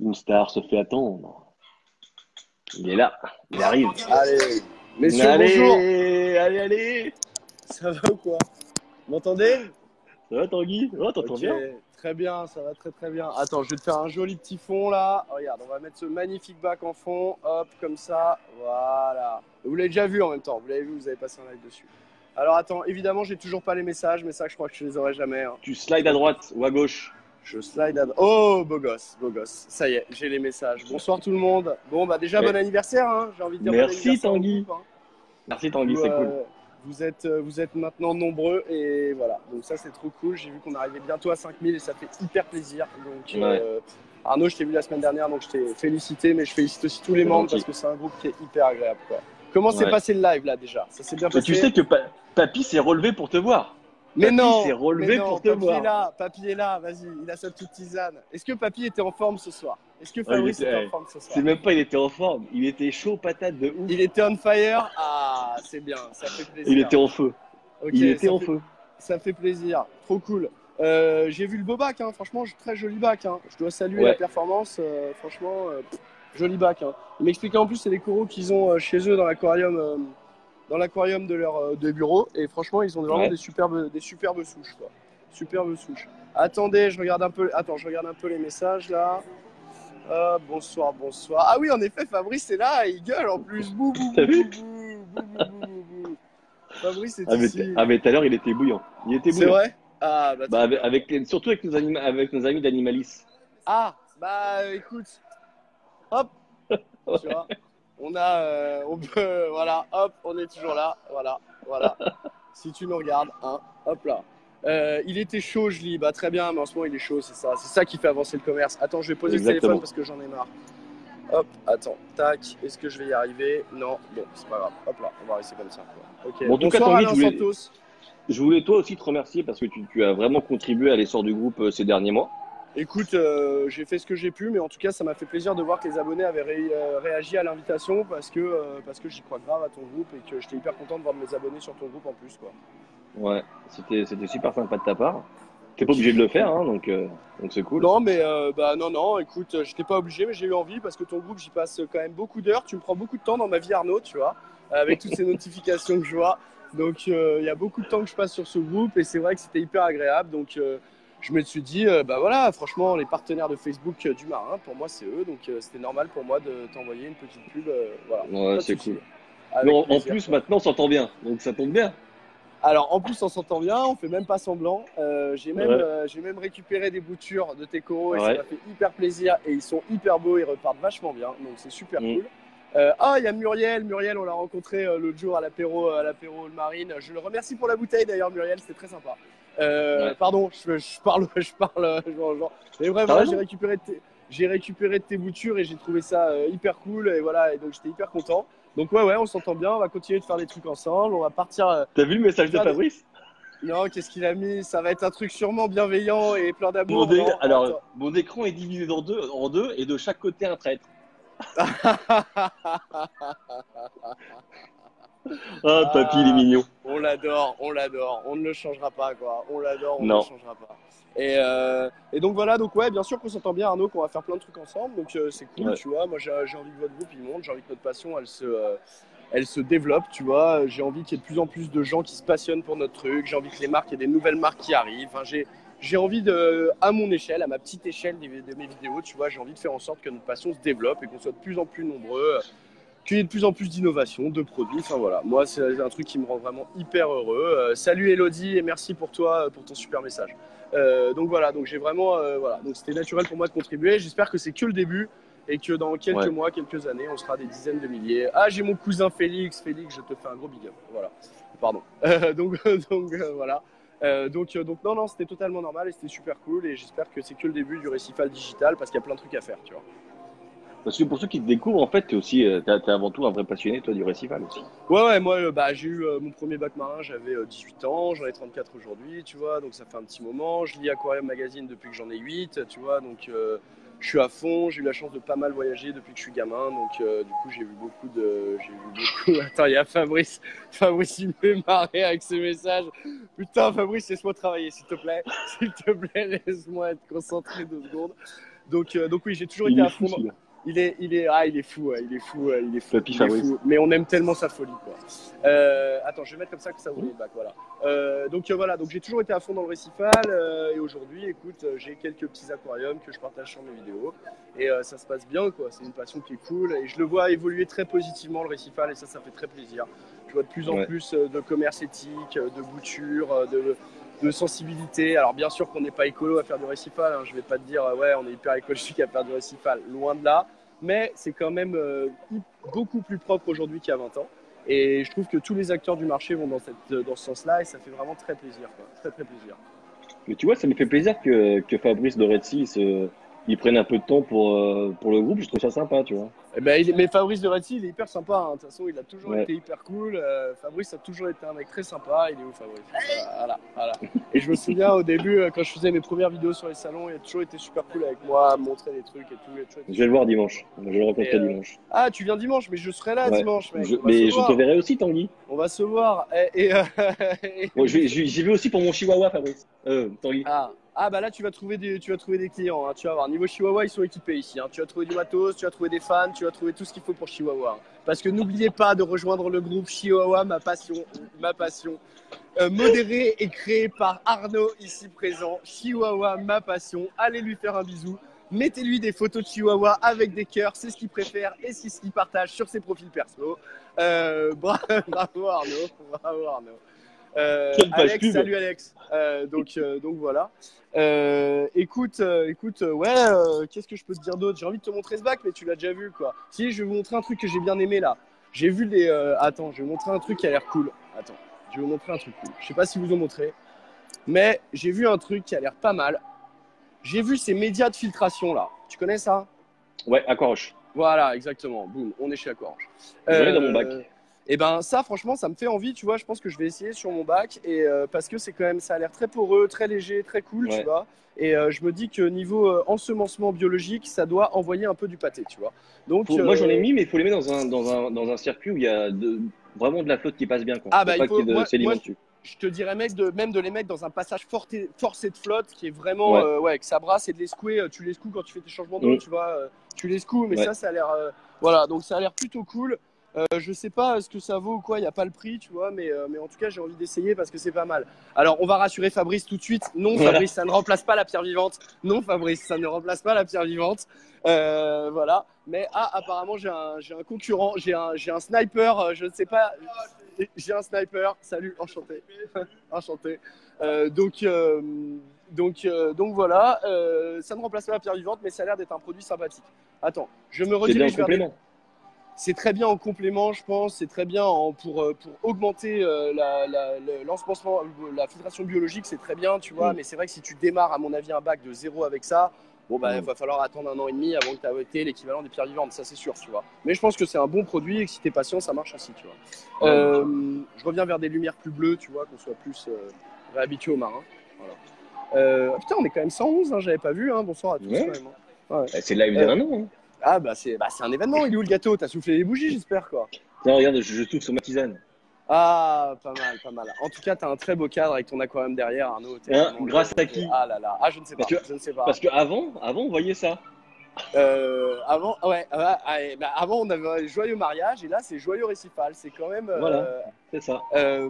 Une star se fait attendre. Il est là, il arrive. Allez, messieurs, allez, bonjour. allez, allez. Ça va ou quoi? Vous m'entendez? Ça va, Tanguy? Oh, t'entends bien? Très bien, ça va très très bien. Attends, je vais te faire un joli petit fond là. Regarde, on va mettre ce magnifique bac en fond. Hop, comme ça. Voilà. Vous l'avez déjà vu en même temps. Vous l'avez vu, vous avez passé un live dessus. Alors attends, évidemment, j'ai toujours pas les messages, mais ça, je crois que je les aurai jamais. hein. Tu slides à droite ou à gauche? Je slide à... Oh, beau gosse, beau gosse. Ça y est, j'ai les messages. Bonsoir tout le monde. Bon, bah déjà, Ouais. bon anniversaire, hein. j'ai envie de dire bon Merci, au Tanguy. groupe, hein. Merci, Tanguy, c'est cool. Vous êtes, euh, vous êtes maintenant nombreux et voilà. Donc ça, c'est trop cool. J'ai vu qu'on arrivait bientôt à 5000 et ça fait hyper plaisir. Donc euh, Arnaud, je t'ai vu la semaine dernière, donc je t'ai félicité, mais je félicite aussi tous les membres gentil. parce que c'est un groupe qui est hyper agréable. quoi. Comment s'est Ouais. passé le live là déjà? Ça s'est bien passé tu sais que Pa- Papy s'est relevé pour te voir. Mais Papy non s'est relevé mais non, pour te Papy voir. est là, Papy est là, vas-y, il a sa petite tisane. Est-ce que Papy était en forme ce soir? Est-ce que Fabrice était- était en forme ce soir? C'est même pas, il était en forme. Il était chaud patate de ouf. Il était on fire? Ah, c'est bien, ça fait plaisir. Il était en feu. Ok, il était en fait- feu. Ça fait plaisir, trop cool. Euh, J'ai vu le beau bac, hein. franchement, très joli bac. hein. Je dois saluer Ouais. la performance, euh, franchement, euh, joli bac. Hein. Il m'expliquait en plus, c'est les coraux qu'ils ont chez eux dans l'aquarium, dans l'aquarium de leur euh, de bureau, et franchement, ils ont vraiment Ouais. des superbes, des superbes souches, quoi. Superbes souches. Attendez, je regarde un peu, attends, je regarde un peu les messages là. Euh, bonsoir, bonsoir. Ah oui, en effet, Fabrice est là, il gueule en plus. Bou, bou, bou. Fabrice est Ah mais, ici. ah, mais tout à l'heure, il était bouillant. Il était C'est bouillant. vrai? Ah, bah, Bah, avec, avec- surtout avec nos, anima- avec nos amis d'Animalis. Ah, bah écoute, hop, tu vois, on a, euh, on peut, voilà, hop, on est toujours là, voilà, voilà. Si tu nous regardes, hein, hop là. Euh, il était chaud, je lis, bah très bien, mais en ce moment il est chaud, c'est ça, c'est ça qui fait avancer le commerce. Attends, je vais poser Exactement. le téléphone parce que j'en ai marre. Hop, attends, tac, est-ce que je vais y arriver? Non, bon, c'est pas grave, hop là, on va rester comme ça. Bon, en tout cas, bonsoir Alain je voulais- Santos. Je voulais toi aussi te remercier parce que tu, tu as vraiment contribué à l'essor du groupe euh, ces derniers mois. Écoute, euh, j'ai fait ce que j'ai pu, mais en tout cas, ça m'a fait plaisir de voir que les abonnés avaient ré- euh, réagi à l'invitation parce que, euh, parce que j'y crois grave à ton groupe et que j'étais hyper content de voir mes abonnés sur ton groupe en plus. Quoi. Ouais, c'était c'était super sympa de ta part. T'es pas obligé de le faire, hein, donc donc c'est cool. Non, mais bah, non, non, écoute, j'étais pas obligé, mais j'ai eu envie parce que ton groupe, j'y passe quand même beaucoup d'heures. Tu me prends beaucoup de temps dans ma vie, Arnaud, tu vois, avec toutes ces notifications que je vois. Donc, il y a beaucoup de temps que je passe sur ce groupe et c'est vrai que c'était hyper agréable. Donc, je me suis dit, euh, bah voilà, franchement, les partenaires de Facebook euh, du Marin, pour moi, c'est eux. Donc, euh, c'était normal pour moi de t'envoyer une petite pub. euh, voilà. Ouais, c'est cool. Mais en, plus, maintenant, on s'entend bien, donc ça tombe bien. Alors en plus on s'entend bien, on fait même pas semblant. J'ai même, Ouais. même récupéré des boutures de tes coraux et ça m'a fait hyper plaisir et ils sont hyper beaux, ils repartent vachement bien, donc c'est super Mm. cool. Euh, ah il y a Muriel, Muriel on l'a rencontré euh, l'autre jour à l'apéro, à l'apéro le Marine. Je le remercie pour la bouteille d'ailleurs Muriel, c'était très sympa. Euh, Ouais. Pardon, je, je parle, je parle, euh, genre, genre. mais bref voilà, j'ai récupéré de tes, j'ai récupéré de tes boutures et j'ai trouvé ça euh, hyper cool et voilà et donc j'étais hyper content. Donc ouais ouais on s'entend bien, on va continuer de faire des trucs ensemble, on va partir. euh, T'as vu le message de. Fabrice? Non, qu'est-ce qu'il a mis? Ça va être un truc sûrement bienveillant et plein d'amour. dé- Alors, Attends. mon écran est divisé en deux, en deux et de chaque côté un traître. Ah, papy, il est mignon. on l'adore, on l'adore. On ne le changera pas, quoi. On l'adore, on ne le changera pas. Et, euh, et donc voilà, donc ouais, bien sûr qu'on s'entend bien, Arnaud, qu'on va faire plein de trucs ensemble. Donc euh, c'est cool, Ouais. tu vois. Moi, j'ai envie que votre groupe il monte, j'ai envie que notre passion, elle se, euh, elle se développe, tu vois. J'ai envie qu'il y ait de plus en plus de gens qui se passionnent pour notre truc. J'ai envie que les marques, il y ait des nouvelles marques qui arrivent. Enfin, j'ai, j'ai envie de, à mon échelle, à ma petite échelle de, de mes vidéos, tu vois, j'ai envie de faire en sorte que notre passion se développe et qu'on soit de plus en plus nombreux, qu'il y ait de plus en plus d'innovation, de produits. Enfin voilà, moi, c'est un truc qui me rend vraiment hyper heureux. Euh, salut Elodie et merci pour toi, pour ton super message. Euh, donc voilà, donc j'ai vraiment, euh, voilà, donc c'était naturel pour moi de contribuer. J'espère que c'est que le début et que dans quelques Ouais. mois, quelques années, on sera des dizaines de milliers. Ah, j'ai mon cousin Félix. Félix, je te fais un gros big up. Voilà. Pardon. Euh, donc, donc euh, voilà. Euh, donc, euh, donc non, non, c'était totalement normal et c'était super cool. Et j'espère que c'est que le début du récifal digital parce qu'il y a plein de trucs à faire, tu vois. Parce que pour ceux qui te découvrent, en fait, t'es aussi, euh, t'es avant tout un vrai passionné, toi, du récival aussi. Ouais, ouais, moi, euh, bah, j'ai eu euh, mon premier bac marin, j'avais euh, 18 ans, j'en ai 34 aujourd'hui, tu vois, donc ça fait un petit moment. Je lis Aquarium Magazine depuis que j'en ai 8, tu vois, donc euh, je suis à fond. J'ai eu la chance de pas mal voyager depuis que je suis gamin, donc euh, du coup, j'ai vu beaucoup de. J'ai vu beaucoup. Attends, il y a Fabrice. Fabrice, il me marrer avec ses messages. Putain, Fabrice, laisse-moi travailler, s'il te plaît. S'il te plaît, laisse-moi être concentré deux secondes. Donc, euh, donc oui, j'ai toujours été à fond. dans-. Il est, il est, ah, il est fou, il est fou, il est fou, Papy il est Fabrice. fou. Mais on aime tellement sa folie, quoi. Euh, attends, je vais mettre comme ça que ça ouvre les bacs, voilà. Euh, donc euh, voilà, donc j'ai toujours été à fond dans le récifal et aujourd'hui, écoute, j'ai quelques petits aquariums que je partage sur mes vidéos et ça se passe bien, quoi. C'est une passion qui est cool et je le vois évoluer très positivement le récifal et ça, ça fait très plaisir. Je vois de plus en Ouais. plus de commerce éthique, de bouture, de de sensibilité. Alors bien sûr qu'on n'est pas écolo à faire du récifal, hein. je vais pas te dire ouais on est hyper écologique à faire du récifal, loin de là, mais c'est quand même euh, beaucoup plus propre aujourd'hui qu'il y a 20 ans. Et je trouve que tous les acteurs du marché vont dans, cette, dans ce sens-là et ça fait vraiment très plaisir, quoi. très très plaisir. Mais tu vois, ça me fait plaisir que, Fabrice Sea, se- il prenne un peu de temps pour, euh, pour le groupe. Je trouve ça sympa, tu vois. Eh ben, il mais Fabrice de Retty, il est hyper sympa. hein. De toute façon, il a toujours Ouais. été hyper cool. Euh, Fabrice a toujours été un mec très sympa. Il est où, Fabrice? Voilà, voilà. Et je me souviens au début, euh, quand je faisais mes premières vidéos sur les salons, il a toujours été super cool avec moi, à me montrer des trucs et tout. Il a toujours été Je vais le voir dimanche. Je vais le rencontrer euh, dimanche. Ah, tu viens dimanche, mais je serai là Ouais. dimanche, mec. Je- mais je voir. te verrai aussi, Tanguy. On va se voir. Et, et, euh, Bon, J'y vais aussi pour mon chihuahua, Fabrice. Euh, Tanguy. Ah. Ah, bah là tu vas trouver des, tu vas trouver des clients, hein. tu vas voir. Niveau Chihuahua, ils sont équipés ici. hein. Tu vas trouver du matos, tu vas trouver des fans, tu vas trouver tout ce qu'il faut pour Chihuahua. hein. Parce que n'oubliez pas de rejoindre le groupe Chihuahua, ma passion, ma passion. Euh, modéré et créé par Arnaud ici présent. Chihuahua, ma passion. Allez lui faire un bisou. Mettez-lui des photos de Chihuahua avec des cœurs, c'est ce qu'il préfère et c'est ce qu'il partage sur ses profils perso. Euh, bra- bravo Arnaud, bravo Arnaud. Euh, Alex, salut Alex. Euh, donc, euh, donc voilà. Écoute, écoute, ouais, qu'est-ce que je peux te dire d'autre? J'ai envie de te montrer ce bac, mais tu l'as déjà vu, quoi. Si, je vais vous montrer un truc que j'ai bien aimé là. J'ai vu euh, attends, je vais vous montrer un truc qui a l'air cool. Attends, je vais vous montrer un truc cool. Je sais pas si vous en montrez, mais j'ai vu un truc qui a l'air pas mal. J'ai vu ces médias de filtration là. Tu connais ça? Ouais, Aquaroche. Voilà, exactement. Boum, on est chez Aquarange. Je l'ai dans mon bac. Et ben ça, franchement, ça me fait envie, tu vois. Je pense que je vais essayer sur mon bac et euh, parce que c'est quand même, ça a l'air très poreux, très léger, très cool, Ouais. tu vois. Et euh, je me dis que niveau euh, ensemencement biologique, ça doit envoyer un peu du pâté, tu vois. Donc Faut- Moi, j'en ai mis, mais il faut les mettre dans un, dans un, dans un circuit où il y a de- vraiment de la flotte qui passe bien. Quoi. Ah, bah, il faut- ait de moi- je te dirais mec de, même de les mettre dans un passage forté- forcé de flotte qui est vraiment Ouais. ouais que ça brasse et de les secouer tu les secoues quand tu fais tes changements d'eau Mm. tu vois tu les secoues mais Ouais. ça ça a l'air voilà donc ça a l'air plutôt cool Euh, je sais pas ce que ça vaut ou quoi il n'y a pas le prix tu vois mais, euh, mais en tout cas j'ai envie d'essayer parce que c'est pas mal. Alors on va rassurer Fabrice tout de suite. Non Voilà. Fabrice ça ne remplace pas la pierre vivante. Non Fabrice ça ne remplace pas la pierre vivante. Euh, voilà. Mais ah apparemment j'ai un, concurrent j'ai un, sniper je ne sais pas. J'ai un sniper. Salut enchanté. Enchanté. Donc, donc, euh, donc voilà, euh, ça ne remplace pas la pierre vivante, mais ça a l'air d'être un produit sympathique. Attends, je me redirige vers des-. C'est très bien en complément, je pense. C'est très bien en- pour, euh, pour augmenter euh, la, la, euh, la filtration biologique, c'est très bien, tu vois. Mm. Mais c'est vrai que si tu démarres, à mon avis, un bac de zéro avec ça, bon, bah, il Mm. va falloir attendre un an et demi avant que tu aies été l'équivalent des pierres vivantes, ça c'est sûr, tu vois. Mais je pense que c'est un bon produit et que si tu es patient, ça marche aussi, tu vois. Euh, je reviens vers des lumières plus bleues, tu vois, qu'on soit plus euh, réhabitué aux marins. Voilà. Euh, putain, on est quand même 111, hein, j'avais pas vu. Hein. Bonsoir à tous. Ouais. hein. Eh, C'est live Euh, d'un an. Hein. Ah, bah c'est bah, un événement. Il est où le gâteau? T'as soufflé les bougies, j'espère, quoi. Tiens, regarde, je, je souffle sur ma tisane. Ah, pas mal, pas mal. En tout cas, t'as un très beau cadre avec ton aquarium derrière, Arnaud. Hein, grâce à qui? Ah là là. Ah, je ne sais pas. Parce que- je ne sais pas. Parce qu'avant, avant, on voyait ça. Euh, avant, ouais, ah, ah, eh, bah, avant, on avait joyeux mariage et là, c'est joyeux récifal. C'est quand même. euh, Voilà. C'est ça. euh,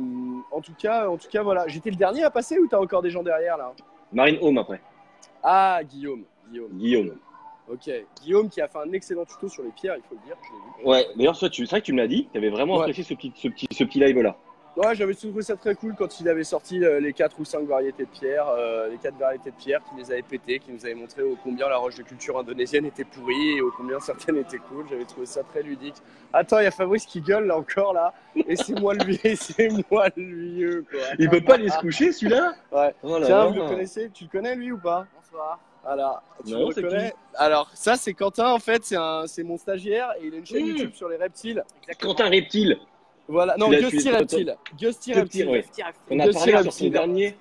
en tout cas, en tout cas, voilà. J'étais le dernier à passer ou t'as encore des gens derrière là? Marine Home après. Ah, Guillaume. Guillaume. Guillaume. Ok. Guillaume qui a fait un excellent tuto sur les pierres, il faut le dire. Je l'ai vu. Ouais, d'ailleurs, toi, tu- c'est vrai que tu me l'as dit, tu avais vraiment Ouais. apprécié ce petit, ce petit, ce petit live-là. Ouais, j'avais trouvé ça très cool quand il avait sorti euh, les 4 ou 5 variétés de pierres, euh, les quatre variétés de pierres, qui les avait pétées, qui nous avait montré ô combien la roche de culture indonésienne était pourrie et ô combien certaines étaient cool. J'avais trouvé ça très ludique. Attends, il y a Fabrice qui gueule là encore là, et c'est moi le vieux, c'est moi le vieux quoi. Il peut pas aller se coucher, celui-là? Ouais. Oh là Tiens, là. vous le connaissez? Tu le connais lui ou pas? Bonsoir. Voilà. Tu Non, reconnais Alors ça c'est Quentin en fait, c'est un, c'est mon stagiaire et il a une chaîne Mmh. YouTube sur les reptiles. Quentin Reptile. Voilà. Non, Gusty Reptile. Gusty Reptile. ouais. As Gusty parlé sur ton Reptile. dernier.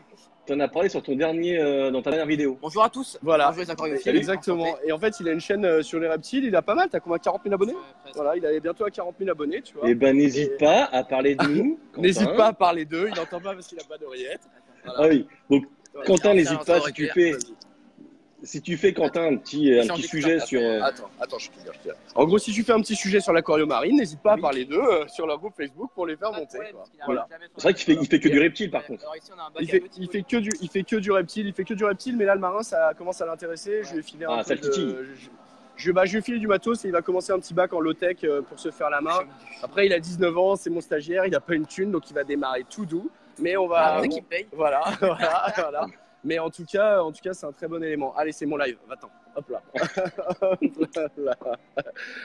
T'en as parlé sur ton dernier, euh, dans ta dernière vidéo. Bonjour à tous. Voilà. Bonjour les aquariophiles. Exactement. Et en fait, il a une chaîne euh, sur les reptiles. Il a pas mal. T'as combien 40 000 abonnés. Voilà, il est bientôt à 40 000 abonnés, tu vois. Eh ben, n'hésite Et- pas à parler de nous. N'hésite pas à parler d'eux. Il n'entend pas parce qu'il a pas d'oreillette. Ah oui. Donc. Quentin, n'hésite pas si tu fais, si tu fais Quentin un petit, un Tiens, petit on sujet sur. ça. euh, Attends, attends, je te je. En gros, si tu fais un petit sujet sur l'aquarium marine, n'hésite pas à parler d'eux euh, sur leur groupe Facebook pour les faire monter. Voilà. C'est vrai qu'il fait, il fait que du reptile par contre. Alors ici, on a un bac Il fait, il fait que du, il fait que du reptile, il fait que du reptile, mais là le marin ça commence à l'intéresser. Je lui ai filé un Ah, peu ça le de- titille. je, bah, je lui ai filé du matos et il va commencer un petit bac en low tech euh, pour se faire la main. Après il a 19 ans, c'est mon stagiaire, il a pas une thune donc il va démarrer tout doux, mais on va, Ah, qui paye. voilà, voilà, voilà. Mais en tout cas, en tout cas, c'est un très bon élément. Allez, c'est mon live. Va-t'en. Hop là.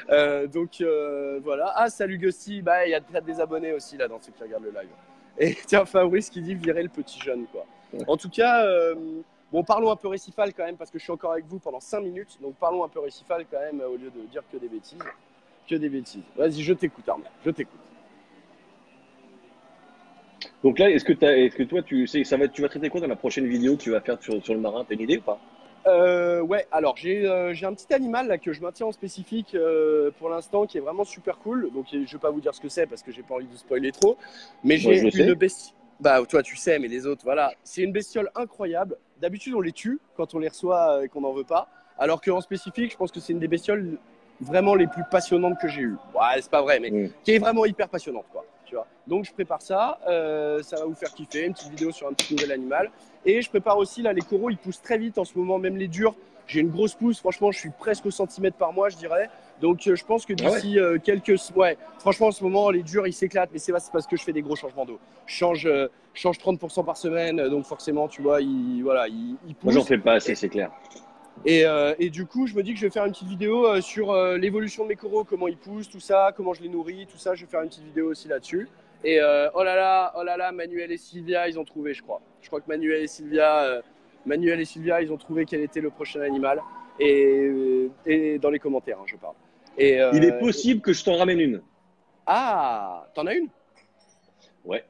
Euh, donc euh, voilà. Ah, salut Gusty. Bah, il y a peut-être des abonnés aussi là dans ceux qui regardent le live. Et tiens, Fabrice qui dit virer le petit jeune quoi. En tout cas, euh, bon, parlons un peu récifal quand même parce que je suis encore avec vous pendant 5 minutes. Donc parlons un peu récifal quand même au lieu de dire que des bêtises. Que des bêtises. Vas-y, je t'écoute, Armand. Je t'écoute. Donc là, est-ce que, est-ce que toi, tu, sais, ça va, tu vas traiter quoi dans la prochaine vidéo que tu vas faire sur, sur le marin? T'as une idée ou pas? Euh, ouais, alors j'ai euh, un petit animal là que je maintiens en spécifique euh, pour l'instant qui est vraiment super cool. Donc je vais pas vous dire ce que c'est parce que j'ai pas envie de vous spoiler trop. Mais j'ai une bestiole. Bah toi tu sais, mais les autres, voilà. C'est une bestiole incroyable. D'habitude on les tue quand on les reçoit et qu'on n'en veut pas. Alors qu'en spécifique, je pense que c'est une des bestioles vraiment les plus passionnantes que j'ai eues. Ouais, c'est pas vrai, mais qui est vraiment hyper passionnante quoi. Tu vois. Donc je prépare ça, euh, ça va vous faire kiffer, une petite vidéo sur un petit nouvel animal. Et je prépare aussi là les coraux, ils poussent très vite en ce moment, même les durs. J'ai une grosse pousse, franchement, je suis presque au centimètre par mois, je dirais. Donc euh, je pense que Ah ouais d'ici euh, quelques, ouais, franchement en ce moment les durs ils s'éclatent, mais c'est parce que je fais des gros changements d'eau. Je change, change 30% par semaine, donc forcément tu vois, ils, voilà, ils, ils Moi, j'en poussent. fais pas assez, c'est clair. Et, euh, et du coup, je me dis que je vais faire une petite vidéo euh, sur euh, l'évolution de mes coraux, comment ils poussent, tout ça, comment je les nourris, tout ça. Je vais faire une petite vidéo aussi là-dessus. Et oh là là, oh là là, Manuel et Sylvia, ils ont trouvé, je crois. Je crois que Manuel et Sylvia, Manuel et Sylvia, ils ont trouvé quel était le prochain animal. Et, et dans les commentaires, hein, je parle. Et, Il est possible que je t'en ramène une. Ah, t'en as une? Ouais.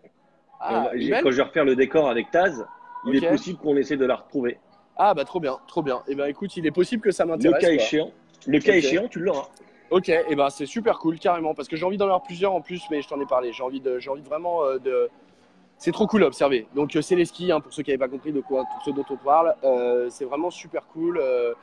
Ah, quand je vais refaire le décor avec Taz, il est possible qu'on essaie de la retrouver. Ah bah trop bien, trop bien. Et ben écoute, il est possible que ça Le m'intéresse. cas quoi. échéant, le cas échéant, tu l'auras. Ok, et ben c'est super cool, carrément, parce que j'ai envie d'en avoir plusieurs en plus, mais je t'en ai parlé. J'ai envie de, j'ai envie de vraiment euh, de. C'est trop cool à observer. Donc euh, c'est les skis, hein, pour ceux qui n'avaient pas compris de quoi, tout ce dont on parle. Euh, c'est vraiment super cool. euh,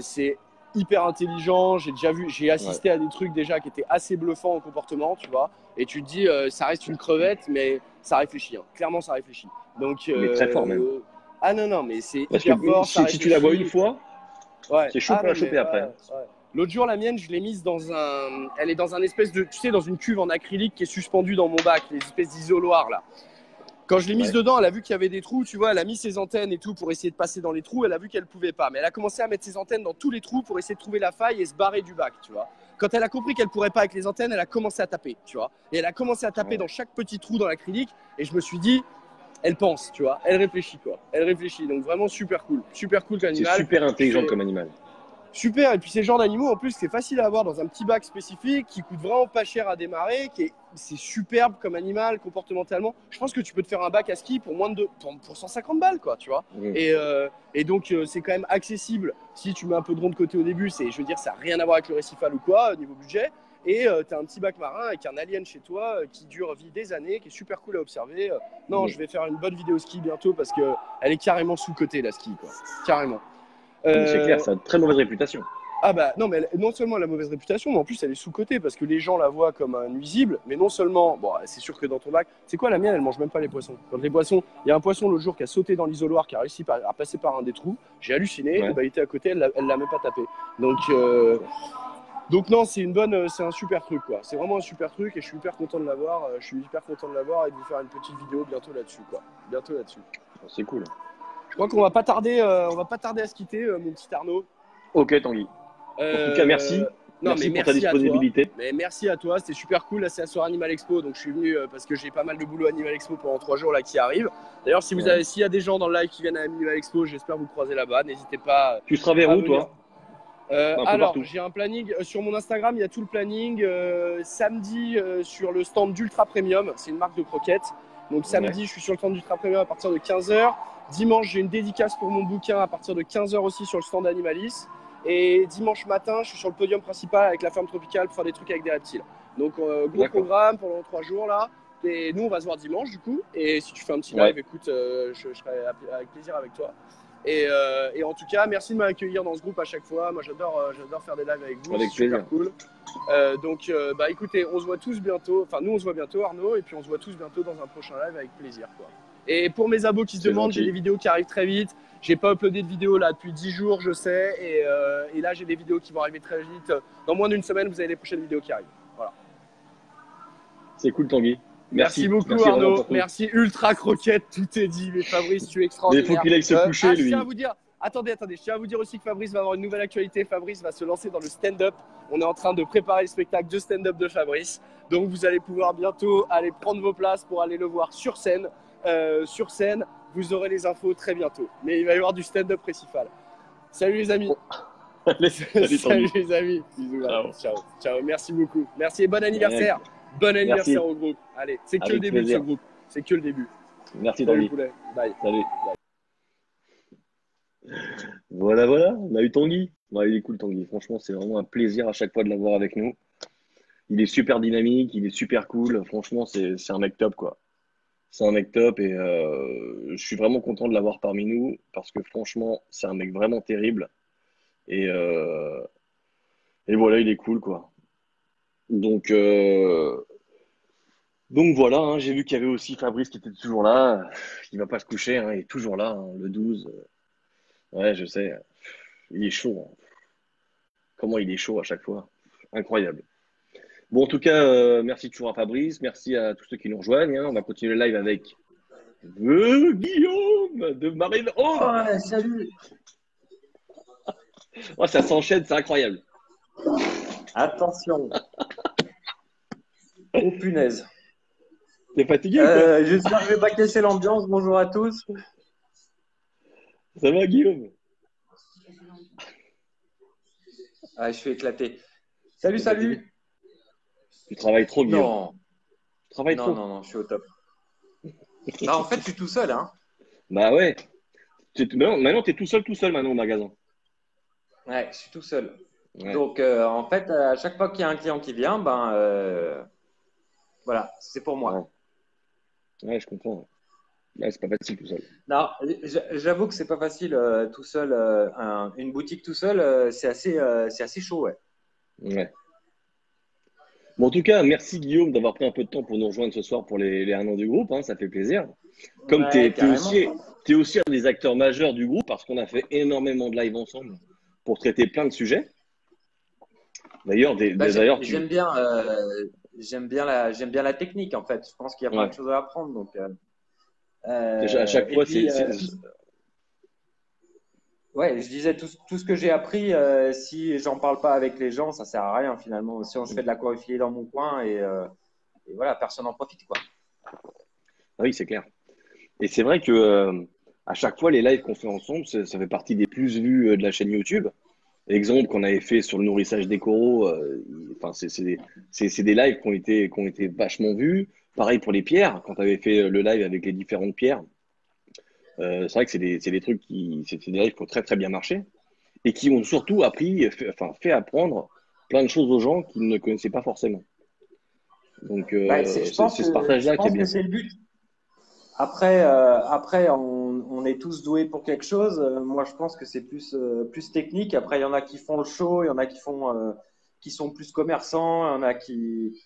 c'est hyper intelligent. J'ai déjà vu, j'ai assisté à des trucs déjà qui étaient assez bluffants en comportement, tu vois. Et tu te dis, euh, ça reste une crevette, mais ça réfléchit. hein. Clairement, ça réfléchit. Donc. Mais très fort, même. euh, Ah non non, mais c'est Parce hyper que fort. si, tu la vois une fois, Ouais. C'est chaud pour la choper mais, après. ouais. L'autre jour, la mienne, je l'ai mise dans un. Elle est dans un espèce de. Tu sais, dans une cuve en acrylique qui est suspendue dans mon bac, les espèces d'isoloirs là. Quand je l'ai mise Ouais. dedans, elle a vu qu'il y avait des trous, tu vois, elle a mis ses antennes et tout pour essayer de passer dans les trous, elle a vu qu'elle pouvait pas. Mais elle a commencé à mettre ses antennes dans tous les trous pour essayer de trouver la faille et se barrer du bac, tu vois. Quand elle a compris qu'elle pourrait pas avec les antennes, elle a commencé à taper, tu vois. Et elle a commencé à taper Ouais. dans chaque petit trou dans l'acrylique et je me suis dit, elle pense, tu vois, elle réfléchit quoi. Elle réfléchit, donc vraiment super cool. Super cool comme animal. super intelligent comme animal. Super, et puis ces genres d'animaux en plus c'est facile à avoir dans un petit bac spécifique qui coûte vraiment pas cher à démarrer, qui est c'est superbe comme animal comportementalement. Je pense que tu peux te faire un bac à ski pour moins de pour, pour 150 balles quoi, tu vois. Et, euh, et donc euh, c'est quand même accessible si tu mets un peu de rond de côté au début, c'est je veux dire ça n'a rien à voir avec le récifal ou quoi au niveau budget. Et tu as un petit bac marin avec un alien chez toi euh, qui dure vie des années, qui est super cool à observer. Euh, non, je vais faire une bonne vidéo ski bientôt parce que elle est carrément sous côté la ski quoi, carrément. C'est Euh, clair, ça a une très mauvaise réputation. Ah bah non, mais elle- non seulement elle a mauvaise réputation, mais en plus elle est sous-cotée parce que les gens la voient comme un nuisible. Mais non seulement, bon, c'est sûr que dans ton bac, c'est quoi la mienne? Elle mange même pas les poissons. Quand les poissons, il y a un poisson l'autre jour qui a sauté dans l'isoloir, qui a réussi par- à passer par un des trous. J'ai halluciné. Ouais. Et bah, il était à côté, elle l'a- elle l'a même pas tapé. Donc, euh, donc non, c'est une bonne, euh, c'est un super truc quoi. C'est vraiment un super truc et je suis hyper content de l'avoir. euh, Je suis hyper content de l'avoir et de vous faire une petite vidéo bientôt là-dessus quoi. Bientôt là-dessus. C'est cool. Je crois qu'on va pas tarder, euh, on va pas tarder à se quitter, euh, mon petit Arnaud. Ok, Tanguy. En tout cas, merci. Non, merci mais pour ta merci à toi. disponibilité. Mais merci à toi, c'était super cool. Là, c'est la soirée Animal Expo, donc je suis venu euh, parce que j'ai pas mal de boulot à Animal Expo pendant trois jours là qui arrivent. D'ailleurs, si vous Ouais. avez, s'il y a des gens dans le live qui viennent à Animal Expo, j'espère vous croiser là-bas. N'hésitez pas. Tu seras vers où, toi? Euh, alors, j'ai un planning euh, sur mon Instagram. Il y a tout le planning. Euh, samedi euh, sur le stand d'Ultra Premium, c'est une marque de croquettes. Donc samedi, je suis sur le stand d'Ultra Premium à partir de 15h. Dimanche, j'ai une dédicace pour mon bouquin à partir de 15h aussi sur le stand d'Animalis. Et dimanche matin, je suis sur le podium principal avec la ferme tropicale pour faire des trucs avec des reptiles. Donc gros programme pendant trois jours là. Et nous, on va se voir dimanche du coup. Et si tu fais un petit Ouais. live, écoute, je, je serai avec plaisir avec toi. Et, euh, et en tout cas, merci de m'accueillir dans ce groupe à chaque fois. Moi, j'adore, euh, j'adore faire des lives avec vous. Avec c'est super cool. Euh, donc, euh, bah écoutez, on se voit tous bientôt. Enfin, nous, on se voit bientôt, Arnaud, et puis on se voit tous bientôt dans un prochain live avec plaisir, quoi. Et pour mes abos qui se demandent, j'ai des vidéos qui arrivent très vite. J'ai pas uploadé de vidéo là depuis 10 jours, je sais. Et, et là, j'ai des vidéos qui vont arriver très vite. Dans moins d'une semaine, vous avez les prochaines vidéos qui arrivent. Voilà. C'est cool, Tanguy. Merci, beaucoup, Merci Arnaud. Merci, Ultra Croquette. Tout est dit. Mais Fabrice, tu es Mais il extraordinaire. faut qu'il aille se Euh, coucher, ah, Je lui. tiens à vous dire, attendez, attendez, je tiens à vous dire aussi que Fabrice va avoir une nouvelle actualité. Fabrice va se lancer dans le stand-up. On est en train de préparer le spectacle de stand-up de Fabrice. Donc vous allez pouvoir bientôt aller prendre vos places pour aller le voir sur scène. Euh, sur scène, vous aurez les infos très bientôt. Mais il va y avoir du stand-up principal. Salut les amis. Allez, salut, Salut les amis. Bisous. Ciao. Ciao. Ciao. Merci beaucoup. Merci et bon anniversaire. Bon anniversaire au groupe. Allez, c'est que le début de ce groupe. C'est que le début. Merci, Salut Tanguy. poulet. Bye. Salut. Voilà, voilà, on a eu Tanguy. Ouais, il est cool, Tanguy. Franchement, c'est vraiment un plaisir à chaque fois de l'avoir avec nous. Il est super dynamique, il est super cool. Franchement, c'est c'est un mec top, quoi. C'est un mec top et euh, je suis vraiment content de l'avoir parmi nous parce que franchement, c'est un mec vraiment terrible. Et, euh, et voilà, il est cool, quoi. Donc, euh, donc voilà, hein, j'ai vu qu'il y avait aussi Fabrice qui était toujours là. Il va pas se coucher, hein, il est toujours là, hein, le 12. Ouais, je sais. Il est chaud. Comment il est chaud à chaque fois. Incroyable. Bon, en tout cas, euh, merci toujours à Fabrice. Merci à tous ceux qui nous rejoignent. On va continuer le live avec euh, Guillaume de Marine. Oh, Ouais, salut. Oh, ça s'enchaîne, c'est incroyable. Attention. Oh punaise. T'es fatigué Euh, J'espère que je vais pas casser l'ambiance. Bonjour à tous. Ça va, Guillaume? Ah, je suis éclaté. Salut, salut. Tu travailles trop, Guillaume. Non, Tu travailles non, trop. non, non, je suis au top. Non, en fait, je suis tout seul. Hein. Bah ouais. Tu es- Maintenant, maintenant, t'es tout seul, tout seul maintenant au magasin. Ouais, je suis tout seul. Ouais. Donc, euh, en fait, à chaque fois qu'il y a un client qui vient, ben, euh, voilà, c'est pour moi. Ouais, je comprends. Ouais, c'est pas facile tout seul. Non, j'avoue que c'est pas facile euh, tout seul. euh, un- une boutique tout seul, euh, c'est assez, c'est assez chaud, ouais. Ouais. Bon, en tout cas, merci Guillaume d'avoir pris un peu de temps pour nous rejoindre ce soir pour les, les un an du groupe, hein, ça fait plaisir. Comme Ouais, tu es, aussi, un des acteurs majeurs du groupe parce qu'on a fait énormément de live ensemble pour traiter plein de sujets. D'ailleurs, des, Bah, des- j'aime tu- bien, euh, j'aime bien la, j'aime bien la technique en fait. Je pense qu'il y a plein Ouais. de choses à apprendre. Donc, euh, euh, déjà, à chaque et fois, c'est, euh, ouais, je disais tout, tout ce que j'ai appris. euh, si j'en parle pas avec les gens, ça sert à rien finalement. Si on se fait de la chorégraphie dans mon coin et, euh, et voilà, personne n'en profite quoi. Ah oui, c'est clair. Et c'est vrai que euh, à chaque fois, les lives qu'on fait ensemble, ça, ça fait partie des plus vus euh, de la chaîne YouTube. Exemple qu'on avait fait sur le nourrissage des coraux, euh, enfin, c'est c'est des, des lives qui ont été, qui ont été vachement vus. Pareil pour les pierres, quand tu avais fait le live avec les différentes pierres. Euh, c'est vrai que c'est des, c'est des trucs qui, c'est des lives qui ont très très bien marché et qui ont surtout appris, fait, enfin, fait apprendre plein de choses aux gens qui ne connaissaient pas forcément. Donc, euh, Ouais, c'est- ce partage-là qui est bien. que c'est le but. Après, euh, après on, on est tous doués pour quelque chose. Euh, moi, je pense que c'est plus, euh, plus technique. Après, il y en a qui font le show, il y en a qui font, euh, qui sont plus commerçants, il y en a qui,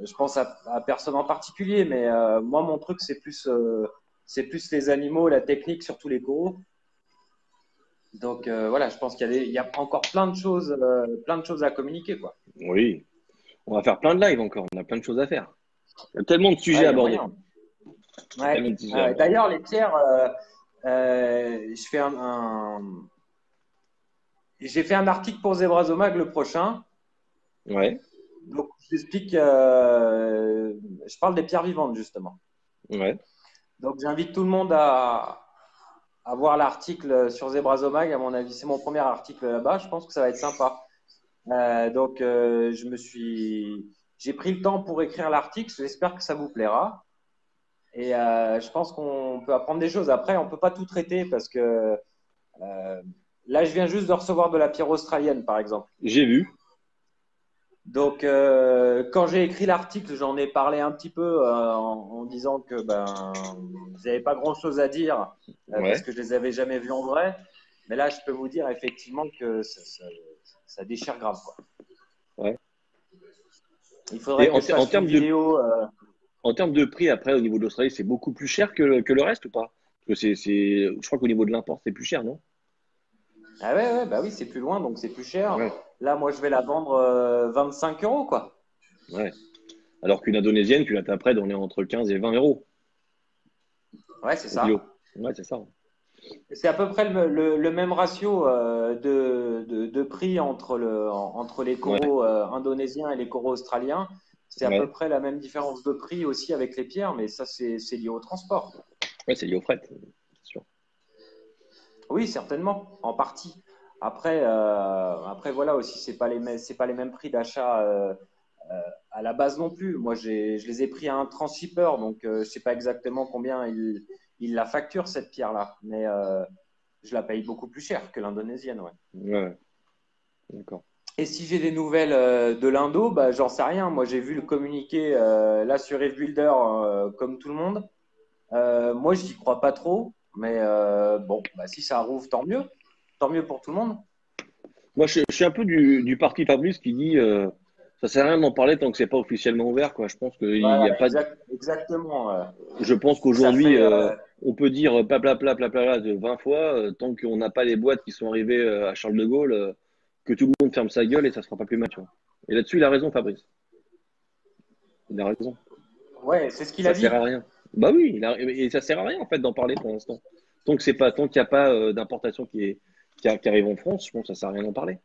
je pense à, à personne en particulier, mais moi, mon truc, c'est plus, c'est plus les animaux, la technique, surtout les coraux. Donc voilà, je pense qu'il y a, y encore plein de choses, plein de choses à communiquer, quoi. Oui. On va faire plein de lives encore. On a plein de choses à faire. Il y a tellement de sujets à aborder. Il y a tellement Ouais. aborder. D'ailleurs, les pierres, euh, euh, je fais un, un- j'ai fait un article pour Zebrazomag le prochain. Ouais. Donc, j'explique, euh, je parle des pierres vivantes justement. Ouais. Donc, j'invite tout le monde à, à voir l'article sur Zebrazomag. À mon avis, c'est mon premier article là-bas. Je pense que ça va être sympa. Donc, je me suis, j'ai pris le temps pour écrire l'article. J'espère que ça vous plaira. Et euh, je pense qu'on peut apprendre des choses. Après, on peut pas tout traiter parce que euh, là, je viens juste de recevoir de la pierre australienne, par exemple. J'ai vu. Donc, euh, quand j'ai écrit l'article, j'en ai parlé un petit peu en, en disant que ben, vous n'avez pas grand-chose à dire Ouais. parce que je les avais jamais vus en vrai. Mais là, je peux vous dire effectivement que ça, ça- ça déchire grave. Quoi. Ouais. Il faudrait Et que en je en une de- vidéo. En termes de prix, après, au niveau de l'Australie, c'est beaucoup plus cher que le, que le reste ou pas? Parce que c'est, je crois qu'au niveau de l'import, c'est plus cher, non? Ah ouais, ouais, bah oui, c'est plus loin, donc c'est plus cher. Ouais. Là, moi, je vais la vendre euh, 25 euros, quoi. Ouais. Alors qu'une indonésienne, tu l'interprètes, on est entre 15 et 20 euros Ouais, c'est ça. Ouais, c'est ça. C'est à peu près le, le- le même ratio euh, de, de, de prix entre, le, entre les coraux euh, indonésiens et les coraux australiens. C'est à peu près la même différence de prix aussi avec les pierres, mais ça, c'est lié au transport. Ouais, c'est lié au fret, c'est sûr. Oui, certainement, en partie. Après, euh, après voilà aussi, c'est pas les pas les mêmes prix d'achat euh, euh, à la base non plus. Moi, je les ai pris à un transhipper, donc je sais pas exactement combien il, il la facture cette pierre-là, mais euh, je la paye beaucoup plus cher que l'indonésienne, ouais. Ouais. D'accord. Et si j'ai des nouvelles euh, de l'Indo, bah, j'en sais rien. Moi, j'ai vu le communiqué euh, là sur Reef Builder, euh, comme tout le monde. Euh, moi, j'y crois pas trop, mais euh, bon, bah, si ça rouvre, tant mieux. Tant mieux pour tout le monde. Moi, je, je suis un peu du, du parti Fabrice qui dit euh, ça sert à rien d'en parler tant que c'est pas officiellement ouvert, quoi. Je pense Voilà, y a pas de- exactement. euh, Je pense qu'aujourd'hui, euh, euh, on peut dire pla pla pla de 20 fois, euh, tant qu'on n'a pas les boîtes qui sont arrivées euh, à Charles de Gaulle, euh, que tout le monde ferme sa gueule et ça sera pas plus vois. Et là-dessus, il a raison, Fabrice. Il a raison. ouais, c'est ce qu'il Ça a dit. sert à rien. Bah oui, il a- et ça sert à rien en fait d'en parler pour l'instant. Tant pas, qu'il n'y a pas euh, d'importation qui est qui, a- qui arrive en France, je pense que ça sert à rien d'en parler.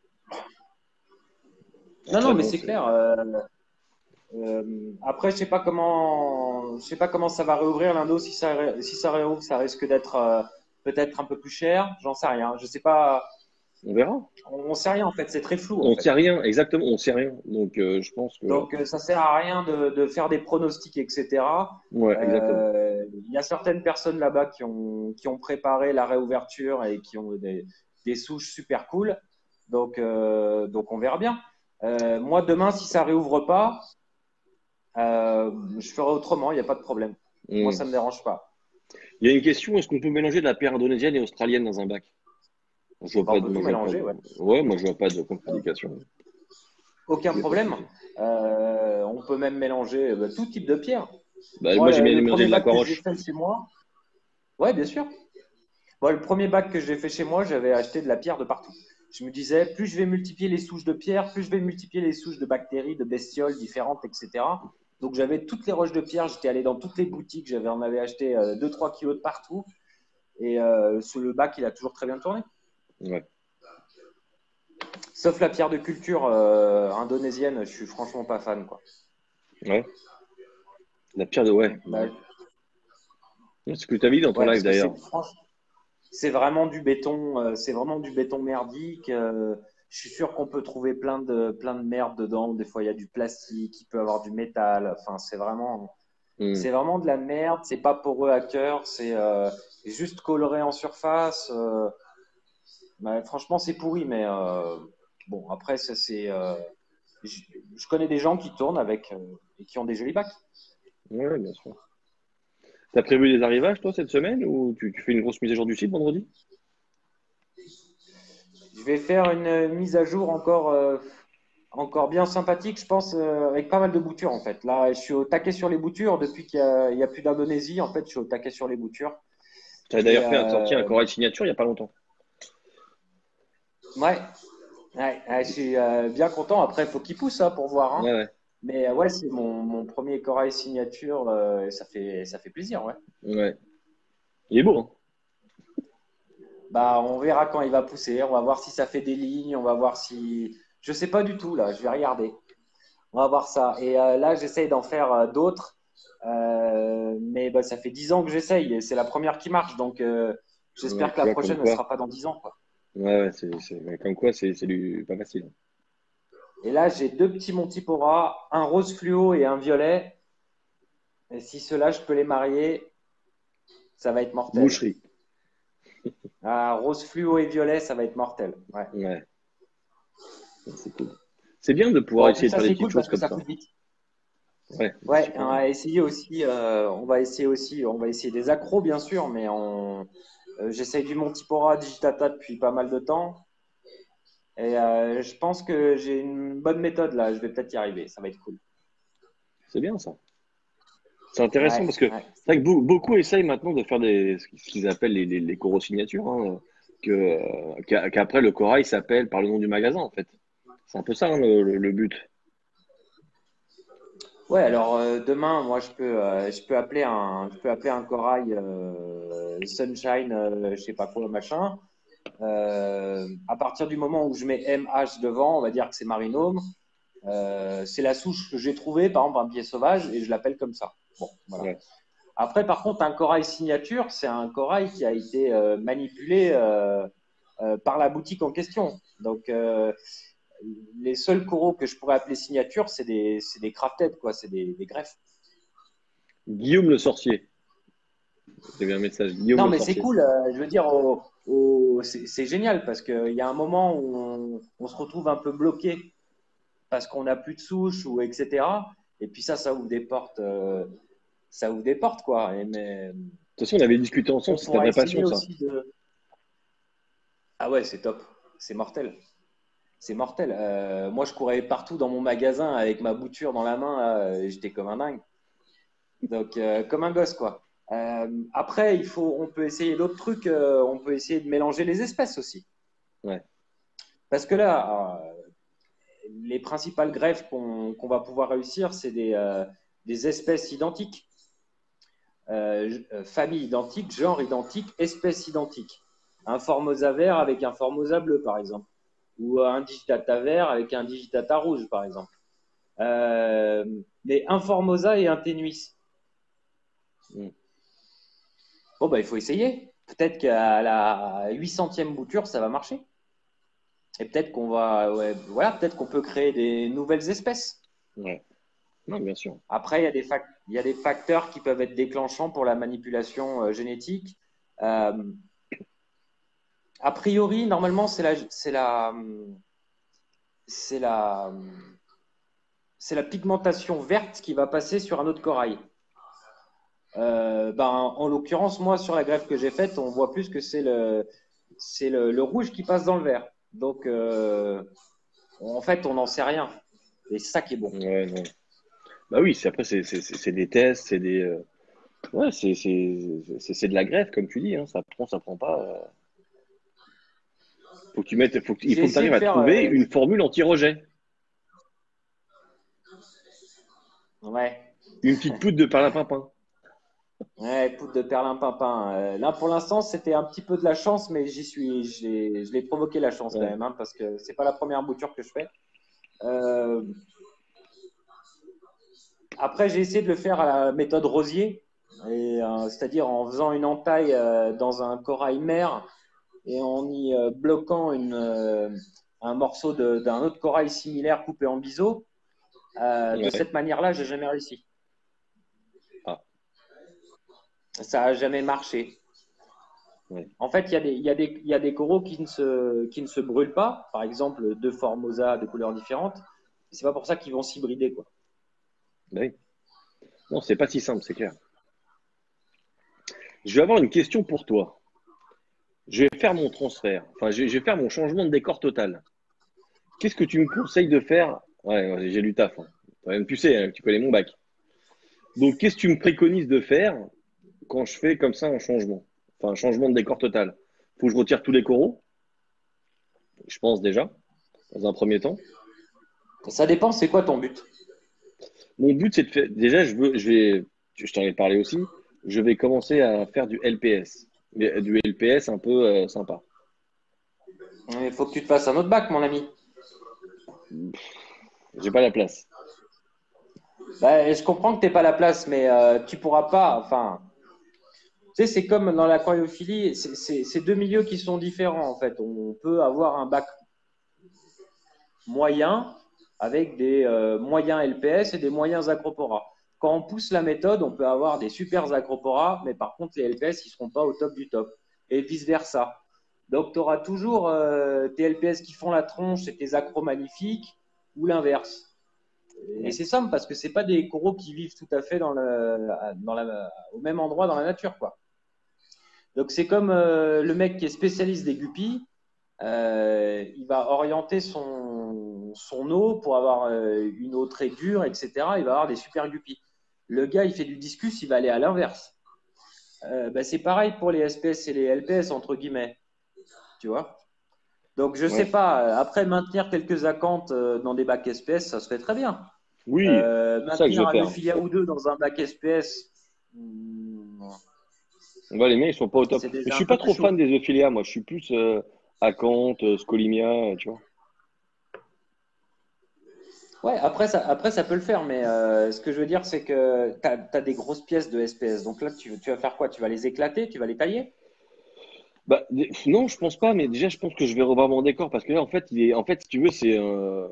Non, non, mais c'est clair. euh, euh, après, je sais pas comment, je sais pas comment ça va réouvrir l'Indo. Si ça, ré- si ça réouvre, ça risque d'être peut-être un peu plus cher. J'en sais rien. Je sais pas. On verra. On, on sait rien en fait. C'est très flou. On fait. sait rien, exactement, on sait rien. Donc euh, je pense que Donc, euh, ça sert à rien de, de faire des pronostics, etc. ouais, exactement. Euh, Il y a certaines personnes là-bas qui ont, qui ont préparé la réouverture et qui ont des, des souches super cool. Donc, euh, donc on verra bien. Moi, demain, si ça réouvre pas, je ferai autrement, il n'y a pas de problème. Moi, Hmm. ça me dérange pas. Il y a une question, est-ce qu'on peut mélanger de la pierre indonésienne et australienne dans un bac? Je vois pas de mélanger, pas ouais. moi je vois pas de contre-indication. Aucun problème. Euh, on peut même mélanger euh, tout type de pierre. Bah, Moi, moi j'ai bien mélangé de fait chez moi. Ouais, bien sûr. Moi, le premier bac que j'ai fait chez moi, j'avais acheté de la pierre de partout. Je me disais, plus je vais multiplier les souches de pierre, plus je vais multiplier les souches de bactéries, de bestioles différentes, etc. Donc, j'avais toutes les roches de pierre. J'étais allé dans toutes les boutiques. J'avais, avait acheté 2-3 kilos de partout. Et euh, sur le bac, il a toujours très bien tourné. Ouais. Sauf la pierre de culture euh, indonésienne, je suis franchement pas fan. Quoi. Ouais. La pierre de ouais. Bah, C'est ce que tu as dit dans ton Ouais, live d'ailleurs. c'est- vraiment du béton, euh, c'est vraiment du béton merdique. euh, je suis sûr qu'on peut trouver plein de plein de merde dedans. Des fois, il y a du plastique, il peut y avoir du métal. Enfin, c'est vraiment, Hmm. c'est vraiment de la merde. C'est pas pour eux à cœur. C'est juste coloré en surface. Bah, franchement, c'est pourri, mais euh, bon, après, ça c'est. euh, je, je connais des gens qui tournent avec euh, et qui ont des jolis bacs. Ouais, bien sûr. T'as prévu des arrivages, toi, cette semaine ou tu, tu fais une grosse mise à jour du site vendredi? Je vais faire une mise à jour encore, encore bien sympathique, je pense, avec pas mal de boutures en fait. Là, je suis au taquet sur les boutures depuis qu'il n'y a, a, plus d'Indonésie. En fait, je suis au taquet sur les boutures. Tu as d'ailleurs fait un euh, sorti un corail signature il n'y a pas longtemps. Ouais. Ouais, ouais, je suis euh, bien content. Après, il faut qu'il pousse hein, pour voir. hein. Ouais. Mais euh, ouais, c'est mon, mon premier corail signature. euh, et ça fait, ça fait plaisir, ouais. ouais. Il est beau, hein Bah, on verra quand il va pousser. On va voir si ça fait des lignes. On va voir si. Je sais pas du tout là. Je vais regarder. On va voir ça. Et là, j'essaye d'en faire d'autres. Euh, mais bah, ça fait 10 ans que j'essaye. Et c'est la première qui marche. Donc, euh, j'espère que la prochaine ne sera pas dans 10 ans. Quoi. Ouais, ouais, c'est, comme quoi, c'est, du... pas facile. Et là, j'ai deux petits Montipora, un rose fluo et un violet. Et si ceux-là, je peux les marier, ça va être mortel. Boucherie. Ah, rose fluo et violet, ça va être mortel. Ouais. Ouais. C'est cool. C'est bien de pouvoir essayer de faire des petites cool choses comme ça. Ouais, Ouais, on va essayer aussi. euh, on va essayer aussi. On va essayer des accros, bien sûr, mais on. Euh, J'essaye du Montipora Digitata depuis pas mal de temps. Et euh, je pense que j'ai une bonne méthode là. Je vais peut-être y arriver. Ça va être cool. C'est bien ça. C'est intéressant Ouais, parce que ouais. c'est vrai que be- beaucoup essayent maintenant de faire des, ce qu'ils appellent les, les, les coraux signatures, hein, euh, qu'a- qu'après le corail s'appelle par le nom du magasin en fait. C'est un peu ça hein, le but. Ouais, alors euh, demain, moi, je peux, euh, je peux appeler un, je peux appeler un corail euh, Sunshine, je sais pas quoi, machin. À partir du moment où je mets MH devant, on va dire que c'est Marinome. C'est la souche que j'ai trouvée, par exemple, un pied sauvage, et je l'appelle comme ça. Bon, voilà. Ouais. Après, par contre, un corail signature, c'est un corail qui a été manipulé par la boutique en question. Donc, les seuls coraux que je pourrais appeler signature, c'est des, c'est des crafted, quoi, c'est des, des greffes. Guillaume le sorcier. J'ai vu un message. Guillaume non, mais c'est cool, euh, je veux dire, c'est c'est génial parce qu'il y a un moment où on, on se retrouve un peu bloqué parce qu'on n'a plus de souche ou etc. Et puis ça, ça ouvre des portes, euh, ça ouvre des portes, quoi. Et mais, De toute façon, on avait discuté ensemble, c'est vraie essayer passion ça. de- Ah ouais, c'est top, c'est mortel. C'est mortel. Euh, moi, je courais partout dans mon magasin avec ma bouture dans la main. J'étais comme un dingue. Donc, euh, comme un gosse, quoi. Euh, après, il faut, on peut essayer d'autres trucs. on peut essayer de mélanger les espèces aussi. Ouais. Parce que là, les principales greffes qu'on va pouvoir réussir, c'est des, des espèces identiques. Famille identique, genre identique, espèce identique. Un formosa vert avec un formosa bleu, par exemple. Ou un digitata vert avec un digitata rouge, par exemple. Euh, mais un formosa et un ténuis. Mm. Bon, bah, il faut essayer. Peut-être qu'à la 800e bouture, ça va marcher. Et peut-être qu'on va, ouais, voilà, peut-être qu'on peut créer des nouvelles espèces. Ouais. Non, bien sûr. Après, il y, a des fac- il y a des facteurs qui peuvent être déclenchants pour la manipulation euh, génétique. Euh, a priori, normalement, c'est la, c'est la, c'est la, c'est la pigmentation verte qui va passer sur un autre corail. Euh, ben, en l'occurrence, moi, sur la greffe que j'ai faite, on voit plus que c'est le, c'est le, rouge qui passe dans le vert. Donc, euh, en fait, on n'en sait rien. Et c'est ça qui est bon. Ouais. Bah oui, c'est après c'est c'est- des tests, c'est des euh, c'est de la greffe comme tu dis, hein. Ça prend, ça prend pas. Faut que tu mettes, faut que, il faut que tu arrives à trouver euh, une formule anti-rejet, Ouais. une petite poudre de perlimpinpin. Ouais, poudre de perlimpinpin. Euh, là, pour l'instant, c'était un petit peu de la chance, mais j'y suis, je l'ai provoqué la chance quand même, hein, parce que c'est pas la première bouture que je fais. Euh, Après, j'ai essayé de le faire à la méthode rosier, euh, c'est-à-dire en faisant une entaille dans un corail mer et en y euh, bloquant une, euh, un morceau d'un autre corail similaire coupé en biseau. Euh, De cette manière-là, j'ai jamais réussi. Ah. Ça a jamais marché. Ouais. En fait, il y, a des- y, y a coraux qui ne, se, qui ne se brûlent pas. Par exemple, deux Formosa de couleurs différentes. C'est pas pour ça qu'ils vont s'hybrider. quoi. Bah oui. Non, c'est pas si simple, c'est clair. Je vais avoir une question pour toi. Je vais faire mon transfert. Enfin, je vais faire mon changement de décor total. Qu'est-ce que tu me conseilles de faire? Ouais, j'ai lu taf. Hein. Toi-même, tu sais, hein, tu connais mon bac. Donc, qu'est-ce que tu me préconises de faire quand je fais comme ça un changement? Enfin, un changement de décor total. Faut que je retire tous les coraux? Je pense déjà, dans un premier temps. Ça dépend, c'est quoi ton but? Mon but, c'est de faire. Déjà, je veux, je vais, je t'en ai parlé aussi. Je vais commencer à faire du LPS, du LPS un peu euh, sympa. Il faut que tu te fasses un autre bac, mon ami. J'ai pas la place. Bah, je comprends que tu pas la place, mais euh, tu pourras pas. Enfin, tu sais, c'est comme dans l'aquariophilie, c'est deux milieux qui sont différents en fait. On peut avoir un bac moyen avec des euh, moyens LPS et des moyens acropora. Quand on pousse la méthode, on peut avoir des super acropora, mais par contre, les LPS, ils seront pas au top du top. Et vice versa. Donc, tu auras toujours euh, tes LPS qui font la tronche et tes acros magnifiques, ou l'inverse. Et c'est simple parce que c'est pas des coraux qui vivent tout à fait dans le, au même endroit dans la nature, quoi. Donc c'est comme euh, le mec qui est spécialiste des guppies, euh, il va orienter son, son eau pour avoir euh, une eau très dure, etc. Il va avoir des super guppies. Le gars, il fait du discus, il va aller à l'inverse. Euh, bah, c'est pareil pour les SPS et les LPS, entre guillemets. Tu vois? Donc je sais Ouais. pas, après maintenir quelques acanthes euh, dans des bacs SPS, ça serait très bien. Oui, Euh, maintenir un. Euphilia ou deux dans un bac SPS, hmm, Ouais, les miens, ils sont pas au top. Je suis pas trop chaud. fan des Euphilia, moi. Je suis plus euh, euh, Scolimia, euh, tu vois. Ouais, après ça, après ça peut le faire, mais euh, ce que je veux dire, c'est que tu as, des grosses pièces de SPS. Donc là, tu, tu vas faire quoi? Tu vas les éclater? Tu vas les tailler? Bah, non, je pense pas, mais déjà, je pense que je vais revoir mon décor parce que là, en fait, il est, en fait, si tu veux, c'est, euh,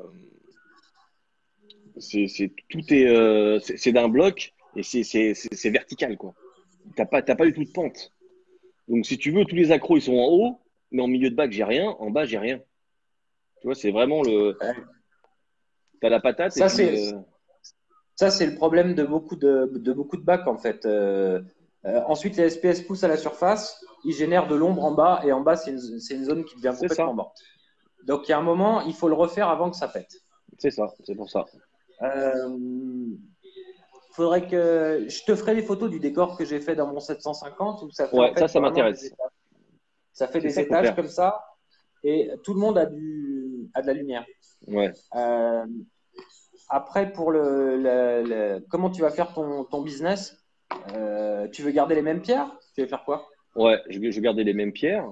c'est, tout est, euh, c'est, d'un bloc et c'est, vertical, quoi. T'as pas, pas du tout de pente. Donc, si tu veux, tous les accros, ils sont en haut, mais en milieu de bac, j'ai rien, en bas, j'ai rien. Tu vois, c'est vraiment le, Ouais. T'as la patate Ça, c'est- euh, Ça, c'est le problème de beaucoup de, de beaucoup de bacs, en fait. Euh, euh, ensuite, les SPS poussent à la surface, ils génèrent de l'ombre en bas, et en bas, c'est une, zone qui devient complètement morte. Donc, il y a un moment, il faut le refaire avant que ça pète. c'est ça, c'est pour ça. Euh, faudrait que je te ferai des photos du décor que j'ai fait dans mon 750 où ça fait Ouais, en fait ça, ça m'intéresse. Ça fait des étages comme ça et tout le monde a du a de la lumière. Ouais. Euh, après pour le, le- le- comment tu vas faire ton, ton business, euh, tu veux garder les mêmes pierres? Tu veux faire quoi? Ouais, je vais, je vais garder les mêmes pierres.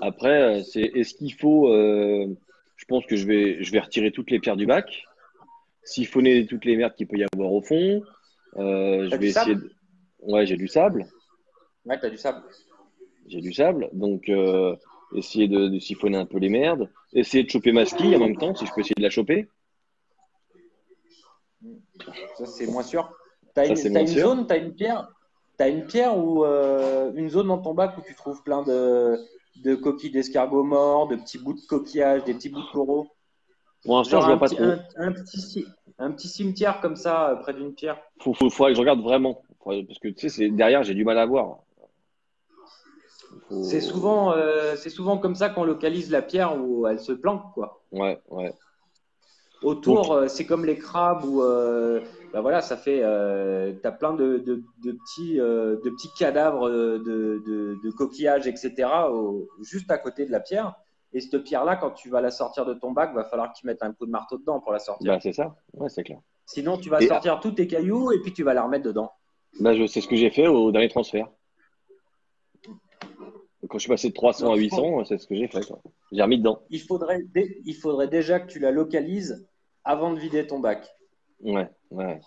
Après, euh, c'est est-ce qu'il faut. euh, je pense que je vais, je vais retirer toutes les pierres du bac. Siphonner toutes les merdes qu'il peut y avoir au fond. Euh, je T'as vais essayer. De... Ouais, j'ai du sable. Ouais, tu as du sable. J'ai du sable. Donc, essayer de, de siphonner un peu les merdes. Essayer de choper ma ski en même temps, si je peux essayer de la choper. Ça c'est moins sûr. T'as une, moins une sûr. zone, t'as une pierre, t'as une pierre ou euh, une zone dans ton bac où tu trouves plein de, de coquilles d'escargots morts, de petits bouts de coquillages, des petits bouts de coraux? Pour l'instant, je vois pas trop. un, un petit, ci- un petit cimetière comme ça euh, près d'une pierre. Faut, faut, faudrait que je regarde vraiment. Parce que tu sais, c'est derrière, j'ai du mal à voir. Faut- C'est souvent, euh, c'est souvent comme ça qu'on localise la pierre où elle se planque quoi. Ouais, ouais. Autour, euh, c'est comme les crabes où, euh, bah voilà, ça fait, euh, t'as plein de, de, de petits, de petits cadavres de, de, coquillages, etc. au- juste à côté de la pierre. Et cette pierre-là, quand tu vas la sortir de ton bac, va falloir que tu mettes un coup de marteau dedans pour la sortir. Bah, c'est ça. Ouais, c'est clair. Sinon, tu vas Et- sortir tous tes cailloux et puis tu vas la remettre dedans. Je, c'est ce que j'ai fait au dernier transfert. Quand je suis passé de 300 à 800, c'est ce que j'ai fait. J'ai remis dedans. Il faudrait, dé- il faudrait déjà que tu la localises avant de vider ton bac. Ouais, ouais.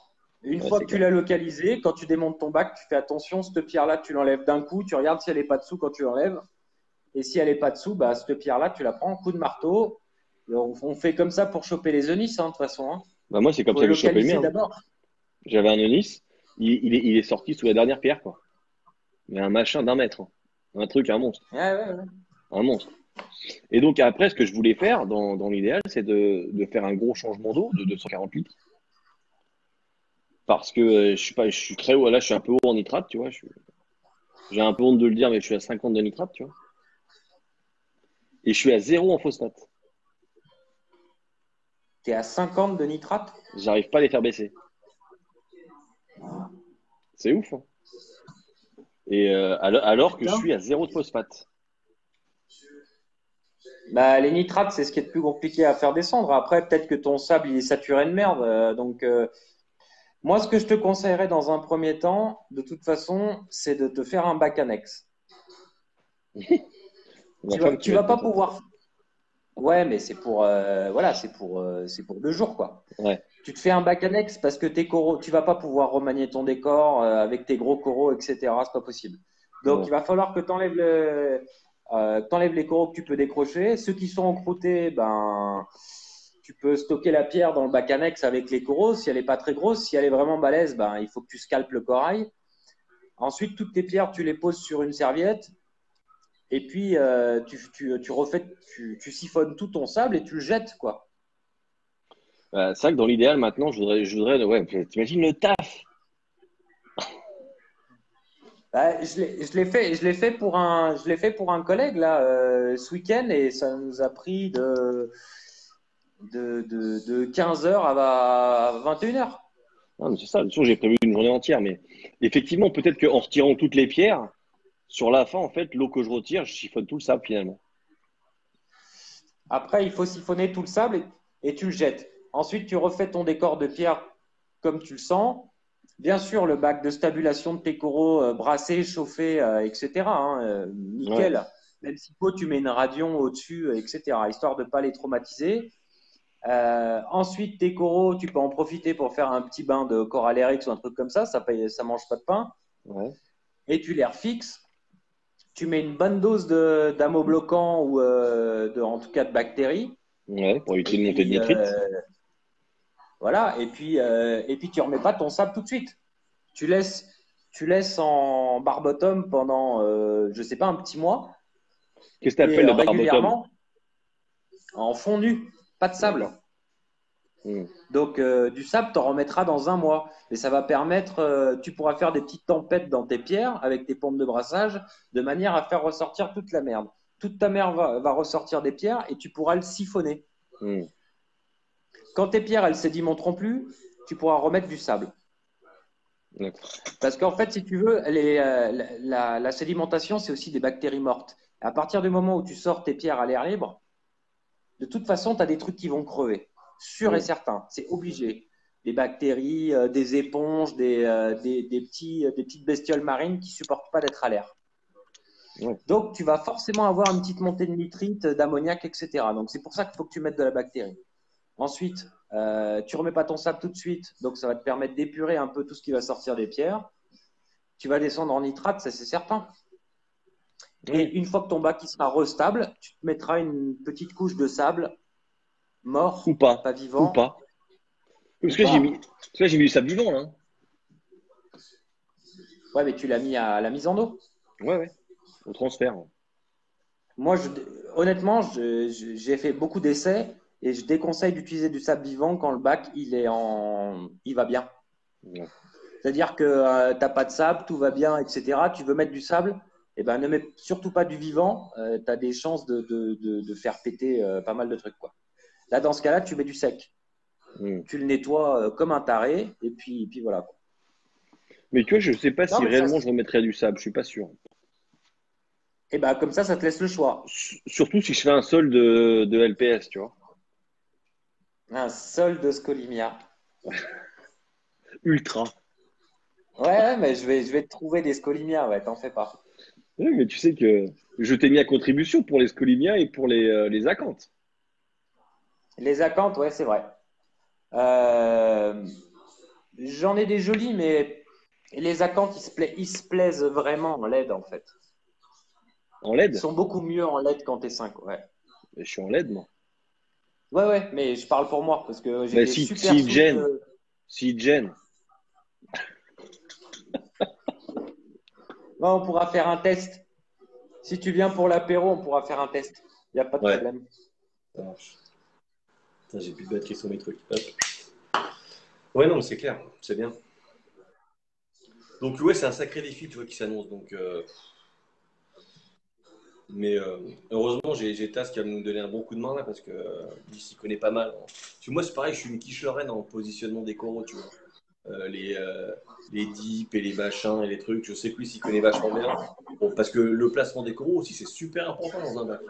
Une Ouais, fois que tu l'as localisée, quand tu démontes ton bac, tu fais attention, cette pierre-là, tu l'enlèves d'un coup, tu regardes si elle n'est pas dessous quand tu l'enlèves. Et si elle n'est pas dessous, bah, cette pierre-là, tu la prends, coup de marteau. On, fait comme ça pour choper les onices, hein, de toute façon. Hein. Bah, moi, c'est comme Faut ça que je chopais le mien. J'avais un Onis, il, il est, il est sorti sous la dernière pierre, quoi. Mais un machin d'un mètre. hein. Un truc, un monstre. Ouais, ouais, ouais. Un monstre. Et donc, après, ce que je voulais faire, dans, dans l'idéal, c'est de, de faire un gros changement d'eau de 240 litres. Parce que euh, je suis pas, je suis très haut, là, je suis un peu haut en nitrate, tu vois. J'ai un peu honte de le dire, mais je suis à 50 de nitrate, tu vois. Et je suis à zéro en phosphate. Tu es à 50 de nitrate? J'arrive pas à les faire baisser. C'est ouf. hein. Et euh, alors, que je suis à zéro de phosphate. Bah, les nitrates, c'est ce qui est le plus compliqué à faire descendre. Après, peut-être que ton sable, il est saturé de merde. euh, donc, euh, moi, ce que je te conseillerais dans un premier temps, de toute façon, c'est de te faire un bac annexe. Tu vas, tu vas va pas pouvoir. Ouais, mais c'est pour, euh, voilà, c'est pour, euh, c'est pour deux jours, quoi. Ouais. Tu te fais un bac annexe parce que tes coraux, tu vas pas pouvoir remanier ton décor euh, avec tes gros coraux, etc. C'est pas possible. Donc, Ouais. il va falloir que tu enlèves, le, euh, les coraux que tu peux décrocher. Ceux qui sont encroutés, ben, tu peux stocker la pierre dans le bac annexe avec les coraux. Si elle est pas très grosse, si elle est vraiment balèze, ben, il faut que tu scalpes le corail. Ensuite, toutes tes pierres, tu les poses sur une serviette. Et puis, euh, tu, tu, tu refais, tu, tu siphonnes tout ton sable et tu le jettes, quoi. Euh, c'est vrai que dans l'idéal, maintenant, je voudrais, je voudrais, ouais, t'imagines le taf. Bah, je l'ai fait, je fait pour un, je fait pour un collègue là euh, ce week-end et ça nous a pris de de, de, de 15h à 21h. Ah, mais c'est ça. De toute façon, j'ai prévu une journée entière, mais effectivement, peut-être qu'en retirant toutes les pierres, sur la fin, en fait, l'eau que je retire, je chiffonne tout le sable finalement. Après, il faut siphonner tout le sable et, et tu le jettes. Ensuite, tu refais ton décor de pierre comme tu le sens. Bien sûr, le bac de stabulation de tes coraux euh, brassé, chauffé, euh, etc. hein, euh, nickel. Même s'il faut, tu mets une radion au-dessus, euh, etc. Histoire de ne pas les traumatiser. Euh, ensuite, tes coraux, tu peux en profiter pour faire un petit bain de Corallerix ou un truc comme ça. Ça ne ça mange pas de pain. Ouais. Et tu les refixes. Tu mets une bonne dose de- d'amas bloquant ou de, en tout cas de bactéries. Ouais, pour éviter Et montée de nitrite. Voilà, et puis, euh, et puis tu remets pas ton sable tout de suite. Tu laisses, tu laisses en barbottom pendant, euh, je sais pas, un petit mois. Qu'est-ce que Et, t'appelles euh, le régulièrement, en fond nu, pas de sable. Hmm. Donc, euh, du sable, tu en remettras dans un mois. Et ça va permettre, euh, tu pourras faire des petites tempêtes dans tes pierres avec tes pompes de brassage de manière à faire ressortir toute la merde. Toute ta merde va, va ressortir des pierres et tu pourras le siphonner. Hmm. Quand tes pierres, elles sédimenteront plus, tu pourras remettre du sable. Parce qu'en fait, si tu veux, les, euh, la, la- la sédimentation, c'est aussi des bactéries mortes. À partir du moment où tu sors tes pierres à l'air libre, de toute façon, tu as des trucs qui vont crever. Sûr et certain. C'est obligé. Des bactéries, euh, des éponges, des, euh, des, des petits, des petites bestioles marines qui supportent pas d'être à l'air. Donc, tu vas forcément avoir une petite montée de nitrite, d'ammoniac, etc. Donc, c'est pour ça qu'il faut que tu mettes de la bactérie. Ensuite, euh, tu remets pas ton sable tout de suite, donc ça va te permettre d'épurer un peu tout ce qui va sortir des pierres. Tu vas descendre en nitrate, ça c'est certain. Et une fois que ton bac sera restable, tu te mettras une petite couche de sable mort, Ou pas. pas vivant. Ou pas. Parce que j'ai mis, j'ai mis du sable vivant, là. hein. Ouais, mais tu l'as mis à la mise en eau. Ouais, ouais. Au transfert. Moi, je- honnêtement, j'ai fait beaucoup d'essais et je déconseille d'utiliser du sable vivant quand le bac il est en, il va bien. Ouais. C'est-à-dire que tu n'as pas de sable, tout va bien, etc. Tu veux mettre du sable, eh ben, ne mets surtout pas du vivant. tu as des chances de, de, de, de faire péter euh, pas mal de trucs. Quoi. Là, dans ce cas-là, tu mets du sec. Hmm. Tu le nettoies euh, comme un taré et puis, et puis voilà. quoi. Mais tu vois, je sais pas Non, si ça, réellement je remettrais du sable. Je suis pas sûr. Et ben, comme ça, ça te laisse le choix. S- Surtout si je fais un sol de, de LPS, tu vois. Un sol de scolimia. Ultra. Ouais, mais je vais, je vais te trouver des scolimias, ouais, t'en fais pas. Oui, mais tu sais que je t'ai mis à contribution pour les scolimias et pour les, euh, les acanthes. Les acanthes, ouais, c'est vrai. Euh, J'en ai des jolis, mais les acanthes, ils se, pla- ils se plaisent vraiment en LED, en fait. En LED? Ils sont beaucoup mieux en LED quand t'es 5, ouais. Je suis en LED, moi. Ouais, ouais, mais je parle pour moi, parce que j'ai Mais des si- super si gêne. euh, Si gêne. on pourra faire un test. Si tu viens pour l'apéro, on pourra faire un test. Il n'y a pas de Ouais. problème. Ça marche. J'ai plus de batterie sur mes trucs. Hop. Ouais, non, mais c'est clair, c'est bien. Donc, ouais, c'est un sacré défi, tu vois, qui s'annonce. Donc, euh, mais euh, heureusement, j'ai j'ai Tas qui va nous donner un bon coup de main là parce que euh, il s'y connaît pas mal. Que moi, c'est pareil, je suis une quiche en positionnement des coraux, tu vois. Euh, les, euh, les dips et les machins et les trucs, je sais que lui s'y connaît vachement bien. Parce que le placement des coraux aussi, c'est super important dans un bac.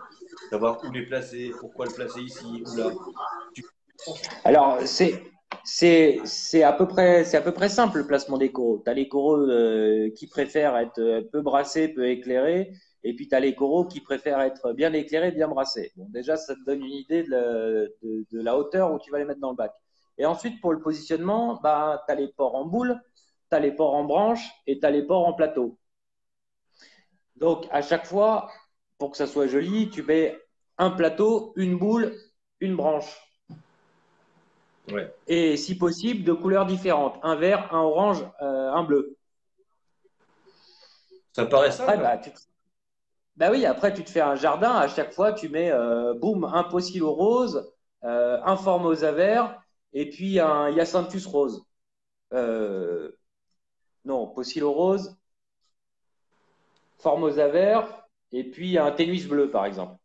Savoir où les placer, pourquoi le placer ici ou là. Alors, c'est c'est à peu près à peu près simple le placement des coraux. Tu as les coraux qui préfèrent être peu brassés, peu éclairés, et puis tu as les coraux qui préfèrent être bien éclairés, bien brassés. Bon, déjà, ça te donne une idée de la, de, de la hauteur où tu vas les mettre dans le bac. Et ensuite, pour le positionnement, bah, tu as les ports en boule, tu as les ports en branche et tu as les ports en plateau. Donc, à chaque fois, pour que ça soit joli, tu mets un plateau, une boule, une branche. Ouais. Et si possible, de couleurs différentes. Un vert, un orange, euh, un bleu. Ça paraît simple. Bah, tu te- bah oui, après, tu te fais un jardin. À chaque fois, tu mets, euh, boum, un possilo rose, euh, un formosa vert, et puis un hyacinthus rose. Euh, non, possilo rose, formosa vert, et puis un ténus bleu, par exemple.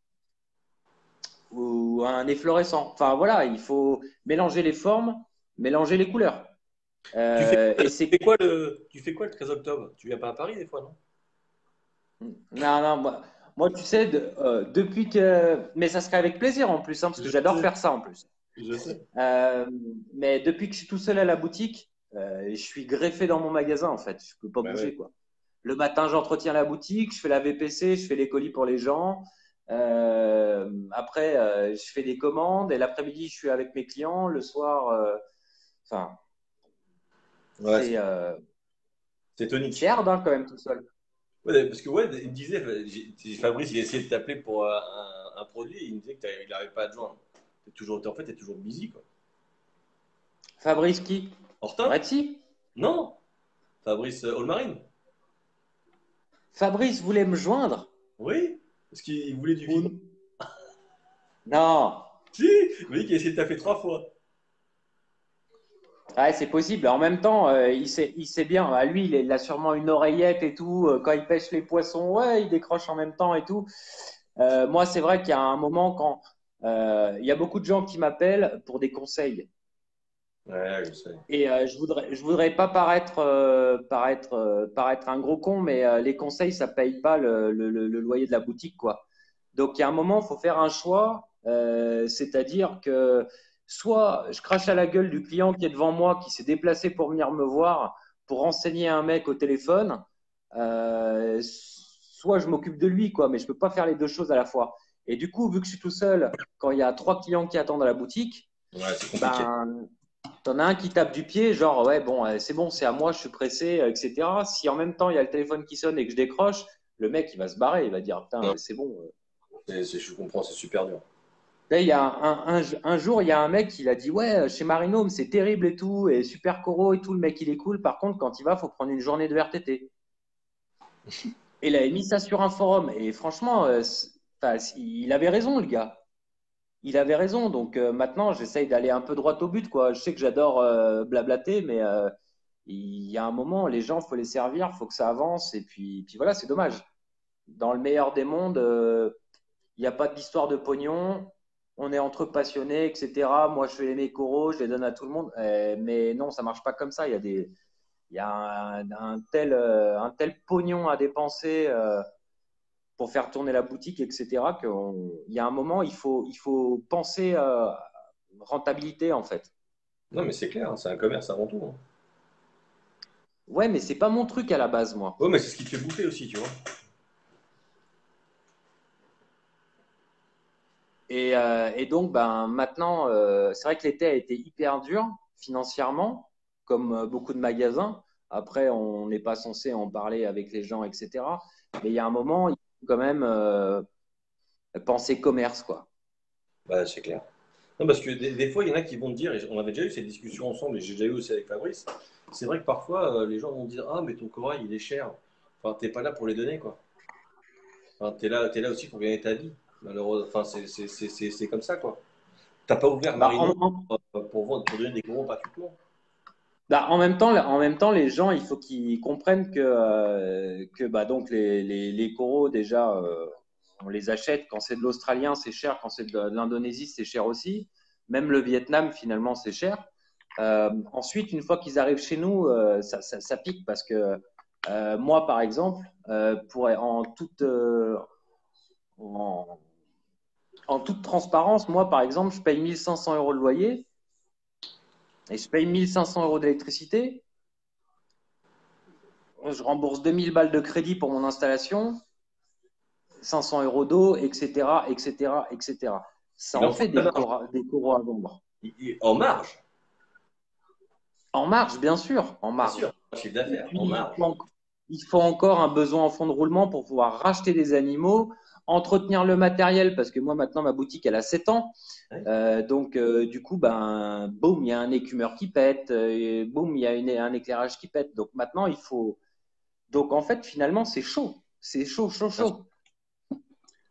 Ou un efflorescent. Enfin, voilà, il faut mélanger les formes, mélanger les couleurs. Tu fais, et tu fais quoi le, tu fais quoi le 13 octobre? Tu viens pas à Paris des fois, non? Non, non, moi, moi tu sais, de- euh, depuis que. Mais ça serait avec plaisir en plus, hein, parce que j'adore faire ça en plus. Je sais. Euh, mais depuis que je suis tout seul à la boutique, euh, je suis greffé dans mon magasin en fait. Je peux pas Bah bouger ouais. quoi. Le matin, j'entretiens la boutique, je fais la VPC, je fais les colis pour les gens. Après, je fais des commandes et l'après-midi, je suis avec mes clients. Le soir, enfin, Ouais, c'est tonique. c'est hard hein, quand même tout seul. Ouais, parce que ouais, il me disait, Fabrice, il a essayé de t'appeler pour euh, un, un produit, il me disait qu'il n'arrivait pas à te joindre. T'es toujours, en fait, t'es toujours busy, quoi. Fabrice qui? Hortin Retzi? Non Fabrice euh, Olmarine Fabrice voulait me joindre? Oui Parce qu'il voulait du vin. Non. Si Il m'a dit qu'il a essayé de taper trois fois. Ouais, c'est possible. En même temps, euh, il sait, il sait bien. À lui, il, a sûrement une oreillette et tout. Euh, Quand il pêche les poissons, ouais, il décroche en même temps et tout. Euh, moi, c'est vrai qu'il y a un moment quand euh, il y a beaucoup de gens qui m'appellent pour des conseils. Ouais, je sais. Et je voudrais, je voudrais pas paraître, paraître, paraître un gros con, mais les conseils, ça paye pas le, le, le- le loyer de la boutique, quoi. Donc, il y a un moment, il faut faire un choix. c'est-à-dire que soit je crache à la gueule du client qui est devant moi, qui s'est déplacé pour venir me voir, pour renseigner un mec au téléphone, euh, soit je m'occupe de lui, quoi. Mais je peux pas faire les deux choses à la fois. Et du coup, vu que je suis tout seul, quand il y a trois clients qui attendent à la boutique, Ouais, ben, T'en as un qui tape du pied, genre ouais bon euh, c'est bon c'est à moi je suis pressé euh, etc. Si en même temps il y a le téléphone qui sonne et que je décroche, le mec il va se barrer, il va dire putain c'est bon. je comprends, c'est super dur. Là il y a un, jour il y a un mec il a dit ouais chez Marinome c'est terrible et tout et super coro et tout le mec il est cool. Par contre quand il va faut prendre une journée de VRTT. Et il avait mis ça sur un forum et franchement euh, il avait raison le gars. Il avait raison, donc euh, maintenant j'essaye d'aller un peu droit au but, quoi. Je sais que j'adore euh, blablater, mais euh, il y a un moment, les gens, faut les servir, faut que ça avance, et puis, voilà, c'est dommage. Dans le meilleur des mondes, euh, il n'y a pas d'histoire de pognon, on est entre passionnés, etc. Moi, je fais mes coraux, je les donne à tout le monde, Euh, mais non, ça marche pas comme ça. Il y a des, il y a un, un tel, euh, un tel pognon à dépenser. euh, pour faire tourner la boutique, etc., qu'il y a un moment, il faut, il faut penser à rentabilité, en fait. Non, mais c'est clair, hein, c'est un commerce avant tout. hein. Ouais, mais c'est pas mon truc à la base, moi. Ouais, mais c'est ce qui te fait bouffer aussi, tu vois. Et, euh, et donc, ben, maintenant, euh, c'est vrai que l'été a été hyper dur financièrement, comme euh, beaucoup de magasins. Après, on n'est pas censé en parler avec les gens, etc. Mais il y a un moment, il faut quand même penser commerce, quoi. Bah, c'est clair. Non, parce que des, fois, il y en a qui vont te dire, et on avait déjà eu cette discussion ensemble, et j'ai déjà eu aussi avec Fabrice, c'est vrai que parfois, les gens vont dire Ah, mais ton corail, il est cher. Enfin, t'es pas là pour les donner, quoi. Enfin, là, t'es là aussi pour gagner ta vie. Malheureusement, enfin, c'est- comme ça, quoi. T'as pas ouvert Bah, Marino en- euh, pour, vendre, pour donner des coraux gratuitement. Bah, en, même temps, en même temps, les gens, il faut qu'ils comprennent que, euh, que bah, donc les, les, les coraux, déjà, euh, on les achète. Quand c'est de l'Australien, c'est cher. Quand c'est de l'Indonésie, c'est cher aussi. Même le Vietnam, finalement, c'est cher. Euh, ensuite, une fois qu'ils arrivent chez nous, euh, ça, ça, ça, pique parce que euh, moi, par exemple, pour, en, toute, en, en, toute transparence, moi, par exemple, je paye 1500 euros de loyer et je paye 1500 euros d'électricité, je rembourse 2000 balles de crédit pour mon installation, 500 euros d'eau, etc., etc., etc. Ça en fait des, coraux, des coraux à vendre. En marge? En marge, bien sûr. En marge. Bien sûr, chiffre d'affaires. En marge. Il faut encore un besoin en fonds de roulement pour pouvoir racheter des animaux, entretenir le matériel, parce que moi maintenant ma boutique elle a 7 ans. Euh, donc euh, du coup, ben, boum, il y a un écumeur qui pète, euh, boum, il y a une, un éclairage qui pète. Donc maintenant il faut. Donc en fait finalement c'est chaud, c'est chaud, chaud, chaud.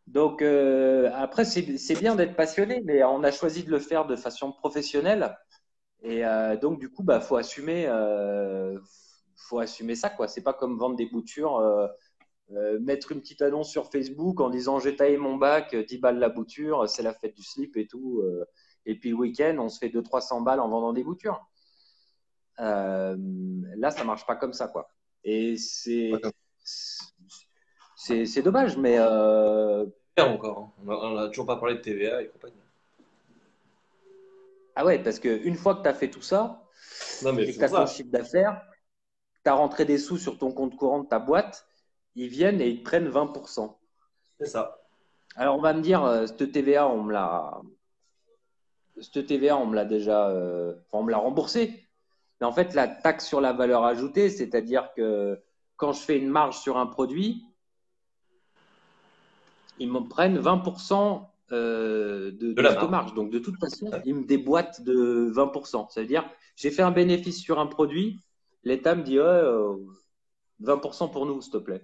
Donc euh, après c'est bien d'être passionné, mais on a choisi de le faire de façon professionnelle. Et donc du coup, bah faut assumer, faut assumer ça quoi. C'est pas comme vendre des boutures. Euh, mettre une petite annonce sur Facebook en disant j'ai taillé mon bac, 10 balles la bouture, c'est la fête du slip et tout. Euh, et puis le week-end, on se fait 200-300 balles en vendant des boutures. Euh, là, ça marche pas comme ça, quoi. Et c'est c'est dommage, mais euh... encore. Hein. On n'a toujours pas parlé de TVA et compagnie. Ah ouais, parce qu'une fois que tu as fait tout ça, non, mais et que tu as ton chiffre d'affaires, tu as rentré des sous sur ton compte courant de ta boîte, ils viennent et ils prennent 20%. C'est ça. Alors on va me dire, euh, cette TVA, on me l'a, cette TVA, on me l'a déjà, euh... enfin, on me l'a remboursé. Mais en fait, la taxe sur la valeur ajoutée, c'est-à-dire que quand je fais une marge sur un produit, ils me prennent 20% euh, de, de, de marge. Donc de toute façon, ils me déboîtent de 20%. C'est-à-dire, j'ai fait un bénéfice sur un produit, l'État me dit ouais, euh, 20% pour nous, s'il te plaît.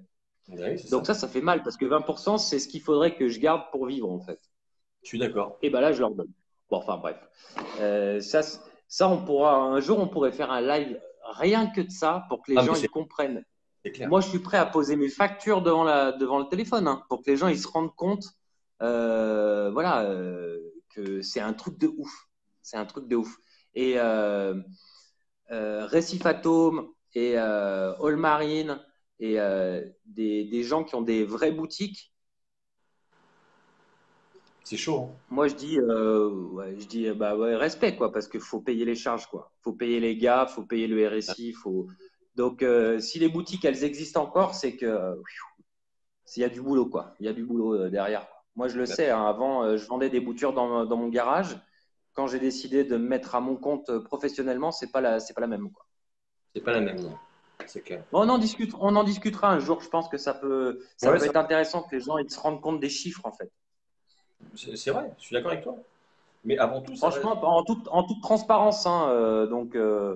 Oui, Donc ça. ça, ça fait mal parce que 20%, c'est ce qu'il faudrait que je garde pour vivre en fait. Je suis d'accord. Et ben là, je leur donne. Bon, enfin bref. Euh, ça, ça, on pourra un jour, on pourrait faire un live rien que de ça pour que les Ah, gens ils comprennent. Clair. Moi, je suis prêt à poser mes factures devant, la, devant le téléphone hein, pour que les gens ils se rendent compte, euh, voilà, euh, que c'est un truc de ouf. C'est un truc de ouf. Et euh, et All Marine et euh, des, des gens qui ont des vraies boutiques, C'est chaud. hein. moi je dis, euh, ouais, je dis bah ouais, respect quoi, parce qu'il faut payer les charges quoi. faut payer les gars, faut payer le RSI, faut. Donc euh, si les boutiques elles existent encore, c'est que s'il y a du boulot quoi, il y a du boulot euh, derrière. Moi je le sais, hein, avant euh, je vendais des boutures dans, dans mon garage. Quand j'ai décidé de me mettre à mon compte professionnellement, c'est pas la, c'est pas la même quoi. C'est pas la même. non. Clair. On en discute, on en discutera un jour. Je pense que ça peut, ça Ouais, peut ça- être intéressant que les gens ils se rendent compte des chiffres en fait. C'est vrai, je suis d'accord avec toi. Mais avant tout, Franchement, en toute, en toute transparence, hein, euh, donc. euh,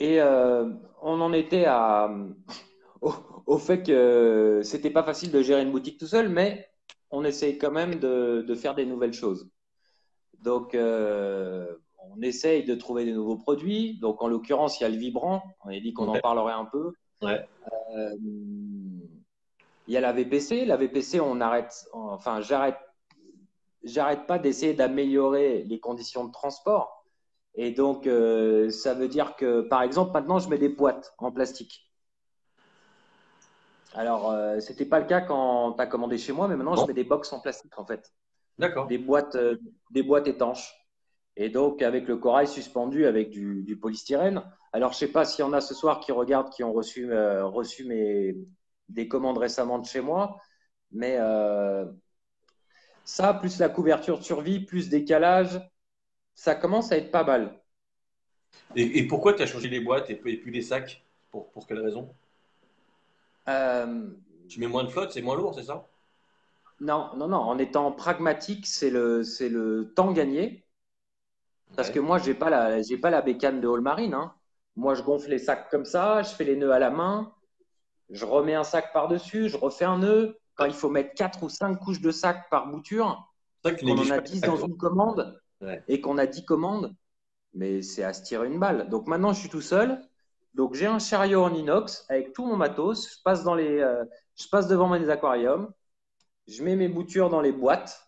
Et euh, on en était à, au, au fait que c'était pas facile de gérer une boutique tout seul, mais on essaye quand même de, de faire des nouvelles choses. Donc, on essaye de trouver des nouveaux produits. Donc, en l'occurrence, il y a le vibrant. On a dit qu'on en parlerait un peu. Ouais. Euh, il y a la VPC. La VPC, on arrête, enfin, j'arrête, j'arrête pas d'essayer d'améliorer les conditions de transport. Et donc, euh, ça veut dire que, par exemple, maintenant, je mets des boîtes en plastique. Alors, euh, c'était pas le cas quand tu as commandé chez moi, mais maintenant, je mets des box en plastique, en fait. D'accord. Des boîtes, euh, des boîtes étanches. Et donc, avec le corail suspendu avec du, du polystyrène. Alors, je sais pas s'il y en a ce soir qui regardent, qui ont reçu, euh, reçu mes, des commandes récemment de chez moi. Mais euh, ça, plus la couverture de survie, plus décalage, ça commence à être pas mal. Et, et pourquoi tu as changé les boîtes et, et plus les sacs? Pour, pour quelle raison? Euh, Tu mets moins de flotte, c'est moins lourd, c'est ça? Non, non, non. En étant pragmatique, c'est le, c'est le temps gagné. Parce Ouais. que moi, j'ai pas la, j'ai pas la bécane de All Marine. hein. Moi, je gonfle les sacs comme ça, je fais les nœuds à la main, je remets un sac par-dessus, je refais un nœud. Quand il faut mettre quatre ou cinq couches de sac par bouture, ça qu'on en a pas 10 les dans une commande, Ouais. et qu'on a 10 commandes, mais c'est à se tirer une balle. Donc maintenant, je suis tout seul. Donc j'ai un chariot en inox avec tout mon matos. Je passe, dans les, euh, je passe devant mes aquariums. Je mets mes boutures dans les boîtes.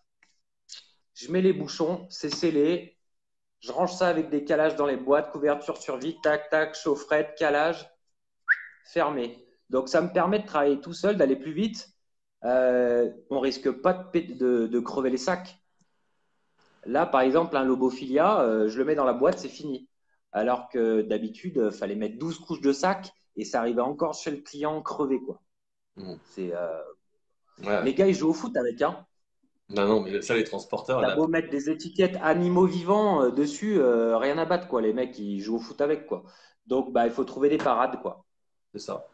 Je mets les bouchons. C'est scellé. Je range ça avec des calages dans les boîtes. Couverture sur vide. Tac, tac. Chaufferette, calage. Fermé. Donc ça me permet de travailler tout seul, d'aller plus vite. Euh, on risque pas de, pét- de- de crever les sacs. Là, par exemple, un lobophilia, euh, je le mets dans la boîte, c'est fini. Alors que d'habitude, il fallait mettre 12 couches de sac et ça arrivait encore chez le client crevé. Quoi. Mm. C'est, euh, Ouais. Les gars, ils jouent au foot avec. Hein. Non, non, mais ça, les transporteurs, T'as beau mettre des étiquettes animaux vivants euh, dessus, euh, rien à battre. Quoi. Les mecs, ils jouent au foot avec. Quoi. Donc, bah, il faut trouver des parades. Quoi. c'est ça.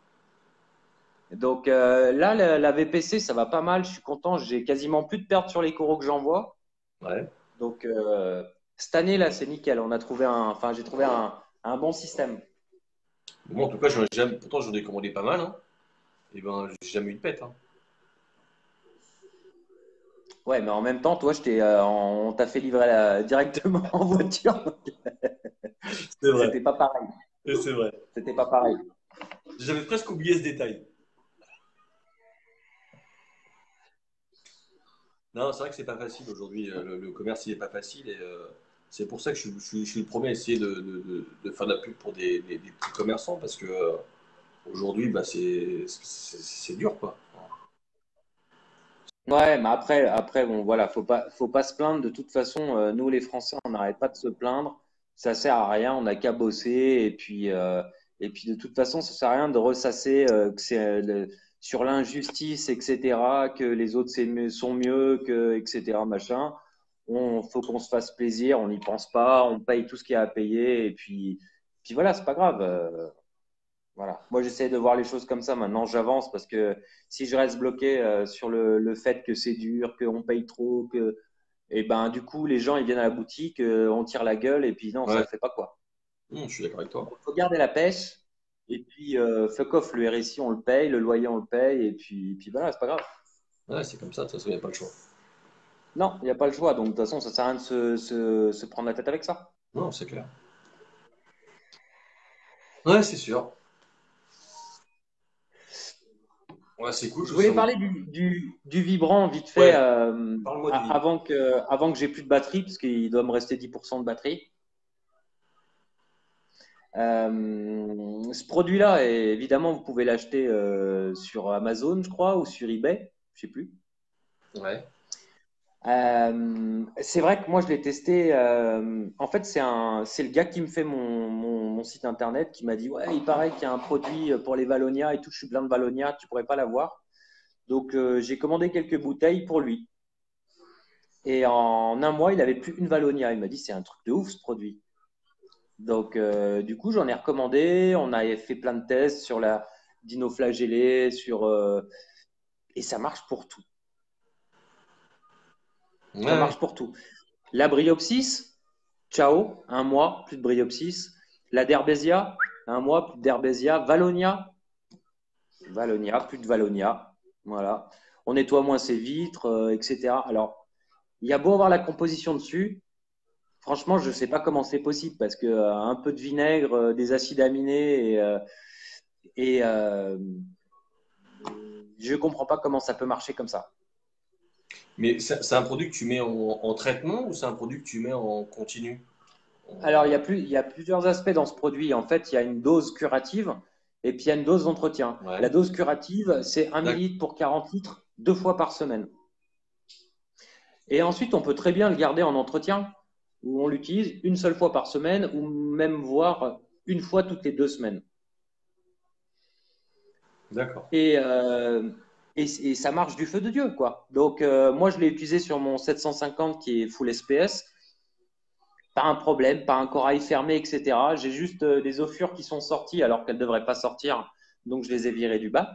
Donc euh, là, la, la VPC, ça va pas mal. Je suis content. J'ai quasiment plus de pertes sur les coraux que j'envoie. Ouais. Donc euh, cette année là, c'est nickel. On a trouvé un, enfin j'ai trouvé un, un bon système. Bon, en tout cas, j'en ai jamais... pourtant, j'en ai commandé pas mal. Hein. Et ben, j'ai jamais eu de pète. Hein. Ouais, mais en même temps, toi, je t'ai, euh, on t'a fait livrer la- directement en voiture. C'est vrai. C'était pas pareil. C'est vrai. C'était pas pareil. J'avais presque oublié ce détail. Non, c'est vrai que c'est pas facile aujourd'hui. euh, Le, le commerce, il est pas facile. Et euh, c'est pour ça que je, suis- je suis- je suis le premier à essayer de, de- de- de faire de la pub pour des, des- des petits commerçants parce que euh, aujourd'hui, bah, c'est dur, quoi. Ouais, mais après, après, bon, voilà, faut pas, faut pas se plaindre. De toute façon, euh, nous, les Français, on n'arrête pas de se plaindre. Ça sert à rien. On n'a qu'à bosser. Et puis, euh, et puis, de toute façon, ça sert à rien de ressasser euh, que c'est sur l'injustice, etc., que les autres sont mieux, que, etc., machin. On, faut qu'on se fasse plaisir. On n'y pense pas. On paye tout ce qu'il y a à payer. Et puis, puis voilà, c'est pas grave. Voilà. Moi, j'essaie de voir les choses comme ça. Maintenant, j'avance parce que si je reste bloqué euh, sur le, le fait que c'est dur, qu'on paye trop, que et ben du coup les gens ils viennent à la boutique, euh, on tire la gueule et puis non, ça ne fait pas quoi. Hum, je suis d'accord avec toi. Il faut garder la pêche et puis euh, fuck off, le RSI on le paye, le loyer on le paye et puis, puis voilà, c'est pas grave. Ouais, c'est comme ça. De toute façon, il n'y a pas le choix. Non, il n'y a pas le choix. Donc de toute façon, ça sert à rien de se, se, se prendre la tête avec ça. Non, c'est clair. Ouais, c'est sûr. Ouais, c'est cool. Je voulais parler du, du, du vibrant vite fait Ouais. euh, avant que, avant que j'ai plus de batterie, parce qu'il doit me rester 10% de batterie. Euh, ce produit-là, évidemment, vous pouvez l'acheter euh, sur Amazon, je crois, ou sur eBay, je sais plus. Ouais. Euh, c'est vrai que moi, je l'ai testé. euh, en fait, c'est le gars qui me fait mon, site internet qui m'a dit Ouais, il paraît qu'il y a un produit pour les Valonia et tout. Je suis plein de Valonia, tu pourrais pas l'avoir. Donc, euh, j'ai commandé quelques bouteilles pour lui. Et en un mois, il avait plus une Valonia. Il m'a dit C'est un truc de ouf ce produit. Donc, du coup, j'en ai recommandé. On a fait plein de tests sur la dinoflagellée, sur. et ça marche pour tout. Ça marche pour tout. La bryopsis, ciao, un mois, plus de bryopsis. La derbésia, un mois, plus de derbésia. Valonia, Valonia, plus de Valonia. Voilà. On nettoie moins ses vitres, euh, etc. Alors, il y a beau avoir la composition dessus. Franchement, je ne sais pas comment c'est possible parce que euh, un peu de vinaigre, euh, des acides aminés et, euh, et je comprends pas comment ça peut marcher comme ça. Mais c'est un produit que tu mets en, en traitement ou c'est un produit que tu mets en continu? Alors, il y, a plus, il y a plusieurs aspects dans ce produit. En fait, il y a une dose curative et puis il y a une dose d'entretien. Ouais. La dose curative, c'est 1 D'accord. millilitre pour 40 litres, deux fois par semaine. Et ensuite, on peut très bien le garder en entretien, où on l'utilise une seule fois par semaine, ou même voire une fois toutes les deux semaines. D'accord. Et, euh, et, et ça marche du feu de Dieu, quoi. Donc, euh, moi, je l'ai utilisé sur mon 750 qui est full SPS. Pas un problème, pas un corail fermé, etc. J'ai juste euh, des offures qui sont sorties alors qu'elles ne devraient pas sortir. Donc, je les ai virées du bac.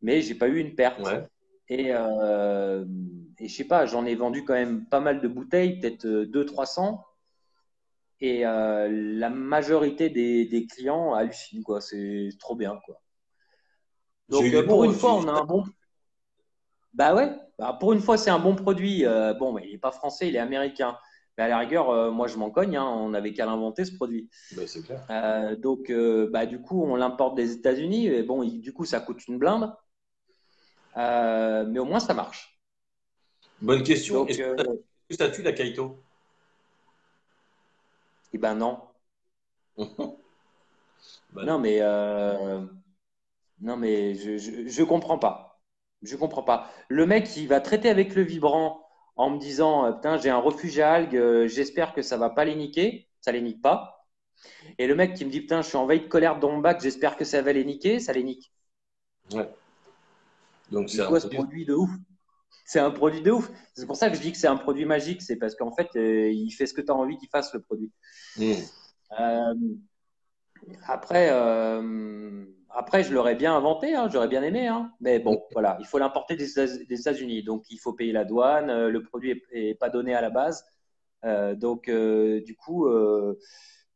Mais j'ai pas eu une perte. Ouais. Et, euh, et je sais pas, j'en ai vendu quand même pas mal de bouteilles, peut-être 200-300. Et la majorité des, des clients hallucinent, quoi. C'est trop bien, quoi. Donc, pour une fois, on a un bon. Bah ouais, bah, pour une fois, c'est un bon produit. Euh, bon, mais il n'est pas français, il est américain. Mais à la rigueur, euh, moi, je m'en cogne. hein, on n'avait qu'à l'inventer, ce produit. Bah, c'est clair. Euh, donc, bah, du coup, on l'importe des États-Unis. Et bon, il- du coup, ça coûte une blinde. Mais au moins, ça marche. Bonne question. Est-ce que ça tue la Kaito eh ben non. Bah, Non, mais, non, mais je, je, je comprends pas. Je comprends pas. Le mec, il va traiter avec le vibrant en me disant euh, Putain, j'ai un refuge à algues, euh, j'espère que ça va pas les niquer. Ça les nique pas. Et le mec qui me dit Putain, je suis en veille de colère dans mon bac, j'espère que ça va les niquer. Ça les nique. Donc C'est quoi ce produit- de ouf? C'est un produit de ouf. C'est pour ça que je dis que c'est un produit magique. C'est parce qu'en fait, euh, il fait ce que tu as envie qu'il fasse, le produit. Hmm. Euh, après, euh, après, je l'aurais bien inventé, hein, j'aurais bien aimé, hein. mais bon, voilà, il faut l'importer des, États- des États-Unis, donc il faut payer la douane, euh, le produit est, est pas donné à la base, Euh, donc euh, du coup,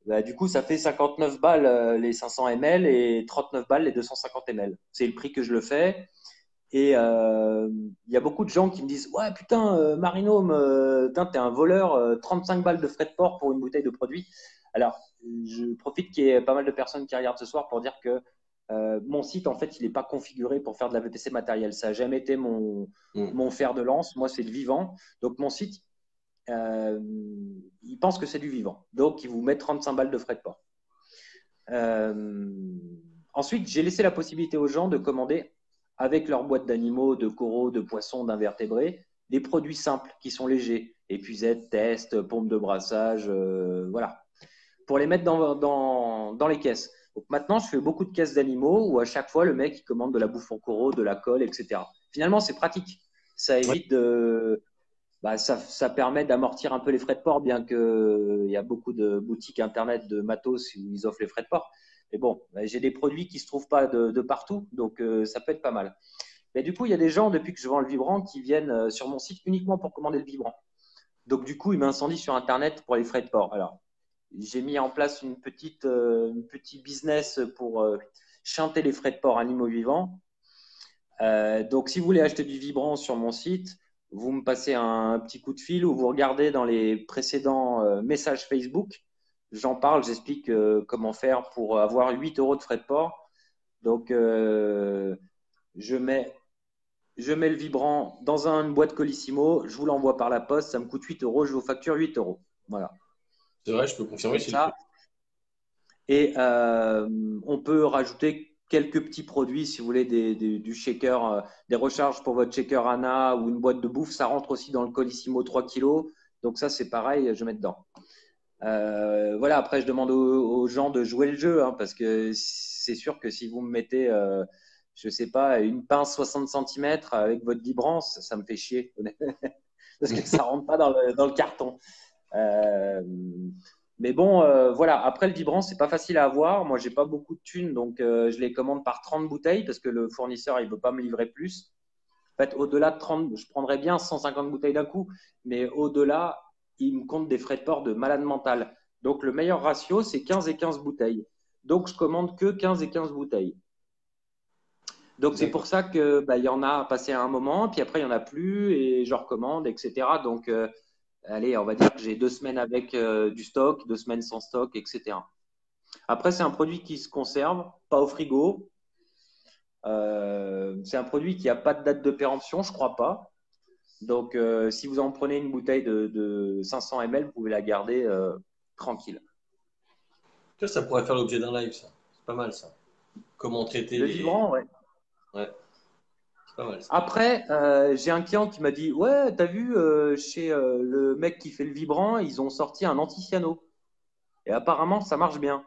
bah, du coup, ça fait 59 balles les 500 ml et 39 balles les 250 ml. C'est le prix que je le fais. Et il y a beaucoup de gens qui me disent Ouais, putain, putain, t'es un voleur, euh, 35 balles de frais de port pour une bouteille de produit. Alors, je profite qu'il y ait pas mal de personnes qui regardent ce soir pour dire que euh, mon site, en fait, il n'est pas configuré pour faire de la VTC matérielle. Ça n'a jamais été mon, Mm. mon fer de lance. Moi, c'est le vivant. Donc, mon site, euh, il pense que c'est du vivant. Donc, il vous met 35 balles de frais de port. Euh, ensuite, j'ai laissé la possibilité aux gens de commander avec leur boîte d'animaux, de coraux, de poissons, d'invertébrés, des produits simples qui sont légers. Épuisettes, tests, pompes de brassage, voilà. Pour les mettre dans, dans, dans les caisses. Donc maintenant, je fais beaucoup de caisses d'animaux où à chaque fois, le mec il commande de la bouffe en coraux, de la colle, etc. Finalement, c'est pratique. Ça évite de. Bah, ça, ça permet d'amortir un peu les frais de port, bien qu'il y a beaucoup de boutiques internet de matos où ils offrent les frais de port. Mais bon, bah, j'ai des produits qui ne se trouvent pas de, de partout, donc euh, ça peut être pas mal. Mais du coup, il y a des gens, depuis que je vends le vibrant, qui viennent euh, sur mon site uniquement pour commander le vibrant. Donc du coup, ils m'incendient sur Internet pour les frais de port. Alors, j'ai mis en place une petite, euh, un petit business pour euh, chanter les frais de port animaux vivants. Euh, donc, si vous voulez acheter du vibrant sur mon site, vous me passez un petit coup de fil ou vous regardez dans les précédents messages Facebook. J'en parle, j'explique comment faire pour avoir 8 euros de frais de port. Donc, je, mets, je mets le vibrant dans un- une boîte Colissimo, je vous l'envoie par la poste, ça me coûte 8 euros, je vous facture 8 euros. Voilà. C'est vrai, je peux confirmer. Ça. Et euh, on peut rajouter quelques petits produits, si vous voulez, des, des- du shaker, euh, des recharges pour votre shaker ANA ou une boîte de bouffe. Ça rentre aussi dans le Colissimo 3 kg. Donc ça, c'est pareil, je mets dedans. Euh, voilà, après, je demande aux, aux gens de jouer le jeu, hein, parce que c'est sûr que si vous me mettez, euh, je sais pas, une pince 60 cm avec votre vibrant, ça, ça me fait chier, parce que ça rentre pas dans le, dans le carton. Euh, mais bon, euh, voilà. Après, le vibrant, c'est pas facile à avoir. Moi, j'ai pas beaucoup de thunes, donc euh, je les commande par 30 bouteilles parce que le fournisseur, il veut pas me livrer plus. En fait, au-delà de 30, je prendrais bien 150 bouteilles d'un coup, mais au-delà, il me compte des frais de port de malade mental. Donc, le meilleur ratio, c'est 15 et 15 bouteilles. Donc, je commande que 15 et 15 bouteilles. Donc, c'est pour ça que bah, y en a passé à un moment, puis après, il y en a plus, et je recommande, etc. Donc, allez, on va dire que j'ai deux semaines avec euh, du stock, deux semaines sans stock, etc. Après, c'est un produit qui se conserve, pas au frigo. Euh, c'est un produit qui n'a pas de date de péremption, je crois pas. Donc, euh, si vous en prenez une bouteille de, de 500 ml, vous pouvez la garder tranquille. Ça, ça pourrait faire l'objet d'un live, ça. C'est pas mal, ça. Comment traiter Le les. vibrant, ouais. Ouais. Pas mal. Après, euh, j'ai un client qui m'a dit Ouais, t'as vu, euh, chez euh, le mec qui fait le vibrant, ils ont sorti un anti-cyano. Et apparemment, ça marche bien.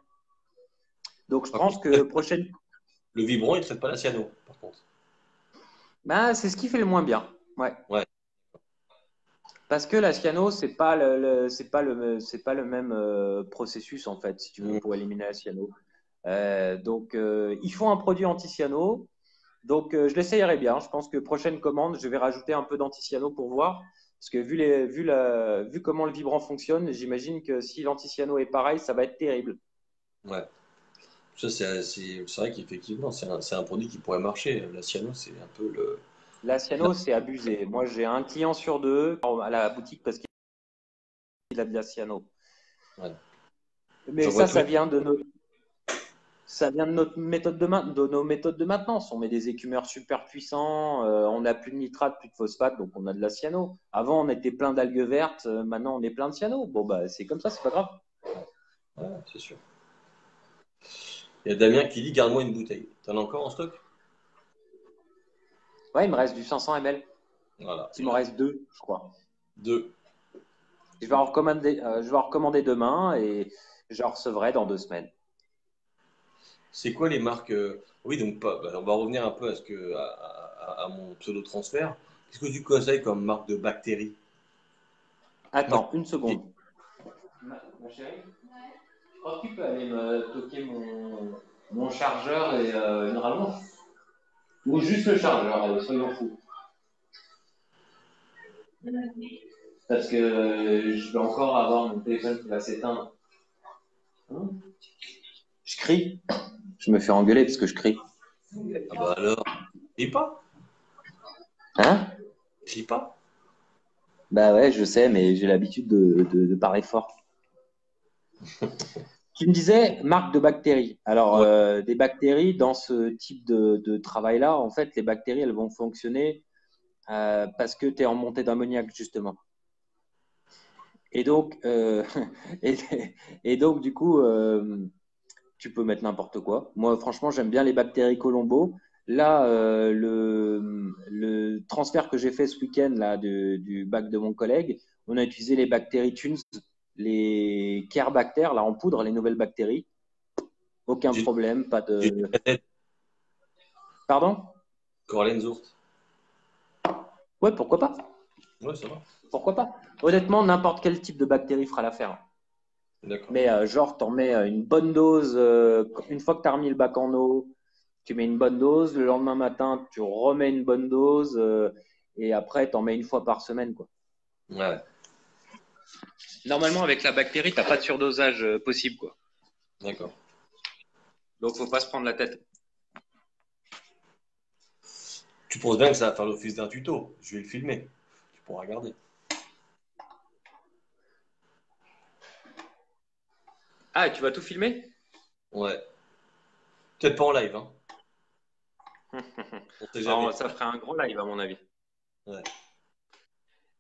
Donc, je pense que prochaine. Le vibrant, il ne traite pas la cyano, par contre. Ben, c'est ce qui fait le moins bien. Ouais. Ouais. Parce que la cyano, c'est pas le, le- c'est pas le, c'est pas le même processus en fait, si tu veux, Mm. pour éliminer la cyano. Donc, ils font un produit anti-cyano. Donc, euh, je l'essayerai bien. Je pense que prochaine commande, je vais rajouter un peu d'anti-cyano pour voir. Parce que vu, les, vu, la, vu comment le vibrant fonctionne, j'imagine que si l'anti-cyano est pareil, ça va être terrible. Ouais. C'est vrai qu'effectivement, c'est un, un produit qui pourrait marcher. La cyano, c'est un peu le. La cyano, c'est abusé. Moi, j'ai un client sur deux à la boutique parce qu'il a de la cyano. Ouais. Mais ça, ça vient de nos, ça vient de notre méthode de, de nos méthodes de maintenance. On met des écumeurs super puissants, euh, on n'a plus de nitrate, plus de phosphate, donc on a de la cyano. Avant, on était plein d'algues vertes, euh, maintenant on est plein de cyano. Bon bah c'est comme ça, c'est pas grave. Ouais, c'est sûr. Il y a Damien qui dit garde-moi une bouteille. T'en as encore en stock? Ouais, il me reste du 500 ml. Voilà. Il m'en reste deux, je crois. Deux. Je vais en recommander, euh, je vais en recommander demain et je en recevrai dans deux semaines. C'est quoi les marques euh, Oui, donc pas. bah, on va revenir un peu à ce que à, à- à mon pseudo transfert. Qu'est-ce que tu conseilles comme marque de bactéries? Attends, une seconde. Ma, ma chérie, je crois que tu peux aller me toquer mon, mon chargeur et euh, une rallonge Ou juste le chargeur, soyons fous. Parce que euh, je vais encore avoir mon téléphone qui va s'éteindre. Hein? Je crie. Je me fais engueuler parce que je crie. Ah bah alors Crie pas Hein? Crie pas Bah ouais, je sais, mais j'ai l'habitude de, de- de parler fort. Tu me disais marque de bactéries. Alors, euh, des bactéries, dans ce type de, de travail-là, en fait, les bactéries, elles vont fonctionner euh, parce que tu es en montée d'ammoniac, justement. Et donc, euh, et, et donc du coup, euh, tu peux mettre n'importe quoi. Moi, franchement, j'aime bien les bactéries Colombo. Là, euh, le, le transfert que j'ai fait ce week-end là de- du bac de mon collègue, on a utilisé les bactéries Tunes, les Kerbacter, là en poudre, les nouvelles bactéries. Aucun problème, pas de. Pardon? Corlenzurt. Ouais, pourquoi pas Ouais, ça va. Pourquoi pas Honnêtement, n'importe quel type de bactérie fera l'affaire. Mais euh, genre, t'en mets euh, une bonne dose, euh, une fois que tu as remis le bac en eau, tu mets une bonne dose, le lendemain matin, tu remets une bonne dose, euh, et après, t'en mets une fois par semaine. Quoi. Ouais, Normalement, avec la bactérie, t'as pas de surdosage euh, possible. Quoi. d'accord. Donc, faut pas se prendre la tête. Tu penses bien que ça va faire l'office d'un tuto. Je vais le filmer. Tu pourras regarder. Ah, tu vas tout filmer? Ouais. Peut-être pas en live, hein. On sait jamais. Alors, Ça ferait un gros live, à mon avis. Ouais.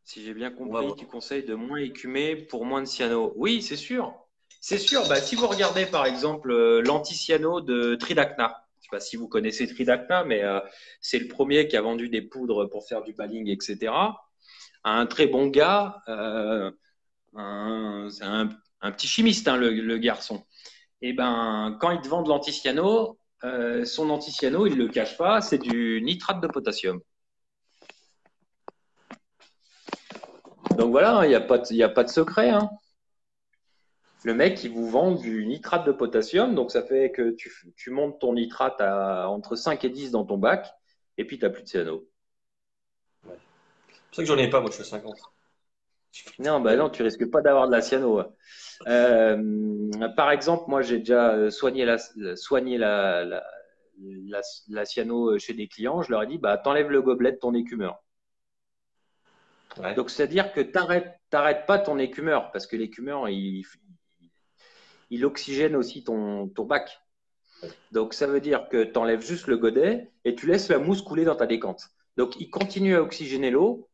Si j'ai bien compris, tu conseilles de moins écumer pour moins de cyano. Oui, c'est sûr. C'est sûr. Bah, si vous regardez par exemple euh, l'anticyano de Tridacna, je sais pas si vous connaissez Tridacna, mais euh, c'est le premier qui a vendu des poudres pour faire du balling, etc. Un très bon gars, euh, un, un petit chimiste, hein, le, garçon. Et ben, quand il te vend de l'anticyano, euh, son anticyano, il le cache pas, c'est du nitrate de potassium. Donc voilà, il n'y a, pas de- il y a pas de secret. hein. Le mec, il vous vend du nitrate de potassium, donc ça fait que tu, montes ton nitrate à entre 5 et 10 dans ton bac, et puis tu n'as plus de cyano. C'est pour ça que j'en ai pas, moi je fais 50. Non, bah non, tu risques pas d'avoir de la cyano. Euh, par exemple, moi, j'ai déjà euh, soigné la, soigné la, la, la, la cyano chez des clients. Je leur ai dit, bah, t'enlèves le gobelet de ton écumeur. Ouais. Donc, c'est-à-dire que t'arrêtes, t'arrêtes pas ton écumeur parce que l'écumeur, il, oxygène aussi ton, ton bac. Donc, ça veut dire que tu enlèves juste le godet et tu laisses la mousse couler dans ta décante. Donc, il continue à oxygéner l'eau,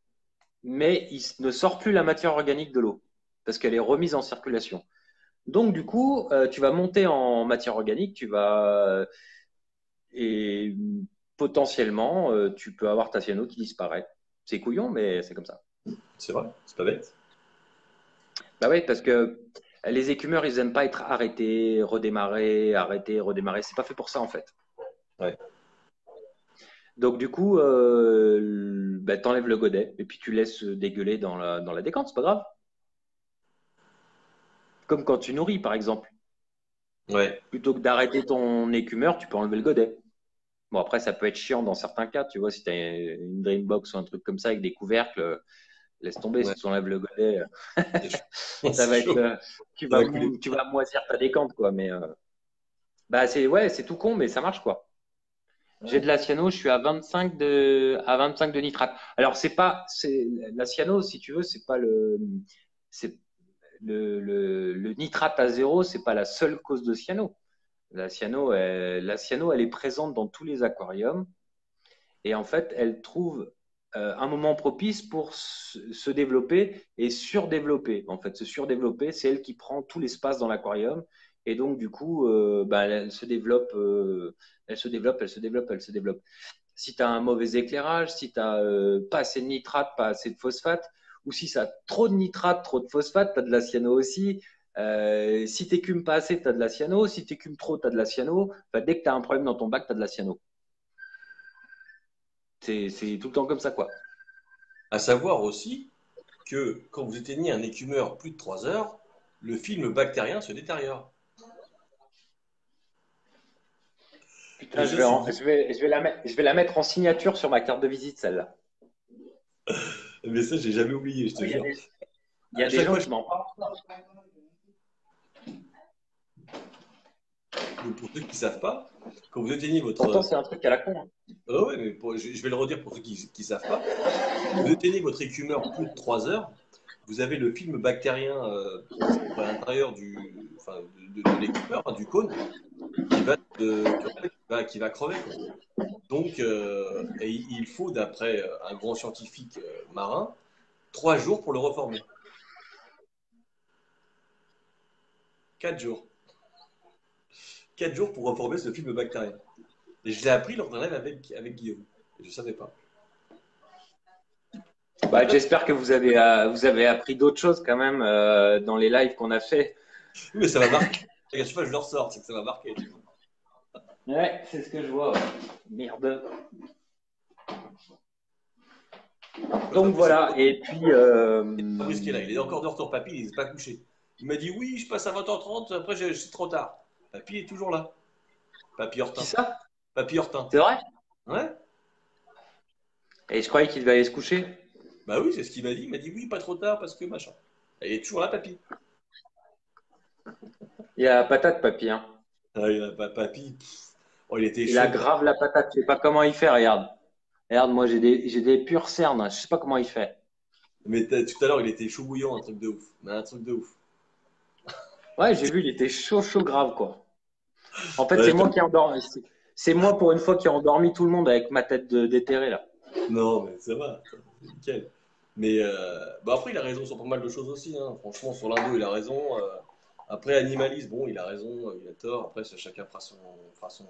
mais il ne sort plus la matière organique de l'eau parce qu'elle est remise en circulation. Donc, du coup, euh, tu vas monter en matière organique, tu vas. Et potentiellement, euh, tu peux avoir ta cyano qui disparaît. C'est couillon, mais c'est comme ça. C'est vrai, c'est pas bête. Bah oui, parce que les écumeurs, ils aiment pas être arrêtés, redémarrer, arrêter, redémarrer. C'est pas fait pour ça, en fait. Ouais. Donc, du coup, euh, bah, t'enlèves le godet et puis tu laisses dégueuler dans la, dans la décante, c'est pas grave. Comme quand tu nourris, par exemple. Ouais. Plutôt que d'arrêter ton écumeur, tu peux enlever le godet. Bon, après, ça peut être chiant dans certains cas, tu vois, si tu as une Dreambox ou un truc comme ça avec des couvercles, laisse tomber, Ouais. si tu enlèves le godet, ça C'est va être, chaud. euh, tu, vas, tu vas moisir ta décante, quoi. Mais, euh, bah, c'est, ouais, c'est tout con, mais ça marche, quoi. J'ai de la cyano, je suis à 25 de, à 25 de nitrate. Alors, c'est pas, c'est, la cyano, si tu veux, c'est pas le, c'est, le, le, le nitrate à zéro, c'est pas la seule cause de cyano. La cyano, elle, la elle est présente dans tous les aquariums. Et en fait, elle trouve euh, un moment propice pour se, se développer et surdévelopper. En fait, se surdévelopper, c'est elle qui prend tout l'espace dans l'aquarium. Et donc, du coup, euh, bah, elle se développe, euh, elle se développe, elle se développe, elle se développe. Si tu as un mauvais éclairage, si tu n'as pas assez de nitrate, pas assez de phosphate, ou si ça trop de nitrate, trop de phosphate, tu as de la cyano aussi. Euh, si tu pas assez, tu as de la cyano. Si tu trop, tu as de la cyano. Dès que tu as un problème dans ton bac, tu as de la cyano. C'est tout le temps comme ça, quoi. À savoir aussi que quand vous éteignez un écumeur plus de 3 heures, le film bactérien se détériore. Je vais, en- c'est- je vais, je vais la mettre, je vais la mettre en signature sur ma carte de visite, celle-là. Mais ça, j'ai jamais oublié, je te jure. il y a des gens qui m'en parlent. Pour ceux qui ne savent pas, quand vous éteignez votre. Pourtant, c'est un truc à la con. hein. Ah ouais, mais pour- je vais le redire pour ceux qui ne savent pas. Vous éteignez votre écumeur plus de 3 heures, vous avez le film bactérien euh, à l'intérieur du, enfin, de, de- du cône, qui va, qui va, crever. quoi. Donc, euh, et il faut, d'après un grand scientifique euh, marin, 3 jours pour le reformer. 4 jours. 4 jours pour reformer ce film bactérien. Et je l'ai appris lors d'un live avec, avec Guillaume. Je ne savais pas. Bah, J'espère que vous avez, euh, vous avez appris d'autres choses quand même euh, dans les lives qu'on a fait. Mais ça m'a marqué. À chaque fois, je le ressors, c'est que ça m'a marqué. tu vois. Ouais, c'est ce que je vois. ouais. Merde. Donc voilà, et puis. euh, Fabrice qui est là, il est encore de retour, papy, il n'est pas couché. Il m'a dit oui, je passe à 20h30, après je- c'est trop tard. Papy est toujours là. Papy Hortin. Qui ça? Papy Hortin. C'est vrai? Ouais Et je croyais qu'il devait aller se coucher. Bah oui, c'est ce qu'il m'a dit. Il m'a dit oui, pas trop tard parce que machin. Il est toujours là, papy. Il a la patate, papy. Hein. Ah, il a pas papy. Oh, il était Il chaud. a grave la patate. Je sais pas comment il fait, regarde. Regarde, moi j'ai des, j'ai des pures cernes. Je sais pas comment il fait. Mais tout à l'heure, il était chaud bouillant, un truc de ouf. Un truc de ouf. Ouais, j'ai vu, il était chaud, chaud, grave, quoi. En fait, Ouais, c'est moi qui ai endormi. c'est- moi, pour une fois, qui ai endormi tout le monde avec ma tête de- déterrée, là. Non, mais ça va, nickel. Mais euh, bah après, il a raison sur pas mal de choses aussi. hein. Franchement, sur l'indo, il a raison. Euh, après, animaliste, bon, il a raison, il a tort. Après, chacun fera son, fera son.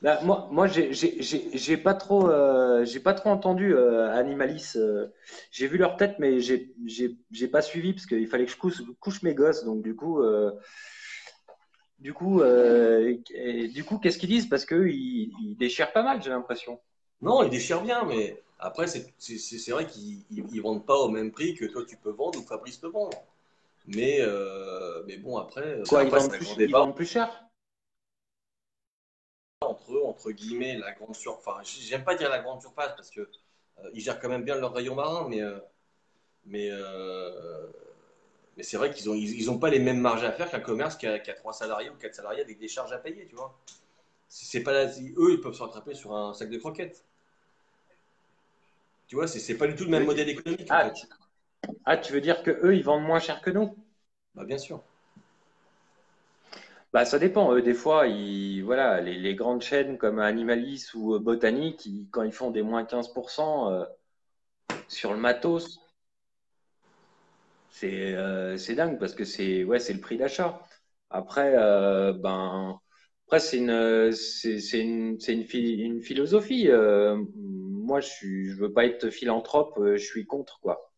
Bah, moi, moi j'ai- pas trop, euh, j'ai pas trop entendu euh, Animalis. euh, j'ai vu leur tête, mais j'ai pas suivi parce qu'il fallait que je couche, couche mes gosses. Donc du coup, du coup, et- du coup, qu'est-ce qu'ils disent? Parce qu'eux, ils, ils déchirent pas mal, j'ai l'impression. Non, il déchire bien, mais après, c'est vrai qu'ils ils, ils vendent pas au même prix que toi tu peux vendre ou Fabrice peut vendre. Mais, euh, mais bon, après, Quoi, ils vendent plus, ils vendent plus cher? Entre eux, entre guillemets, la grande surface. Enfin, j'aime pas dire la grande surface parce que euh, ils gèrent quand même bien leur rayon marin, mais, euh, mais, euh, mais c'est vrai qu'ils ont, ils, ils ont pas les mêmes marges à faire qu'un commerce qui a, qui a salariés ou quatre salariés avec des charges à payer, tu vois. C'est pas si- eux, ils peuvent se rattraper sur un sac de croquettes. Tu vois, c'est pas du tout le même Oui. modèle économique. en ah, fait. tu, ah, tu veux dire que eux, ils vendent moins cher que nous? Bah, bien sûr. Bah, ça dépend. Eux, des fois, ils, voilà, les, les grandes chaînes comme Animalis ou Botanique, ils- quand ils font des moins 15% euh, sur le matos, c'est euh, c'est dingue parce que c'est ouais, le prix d'achat. Après, euh, ben, après c'est une, une, une, phi- une philosophie. Euh, moi, je je veux pas être philanthrope, euh, je suis contre, quoi.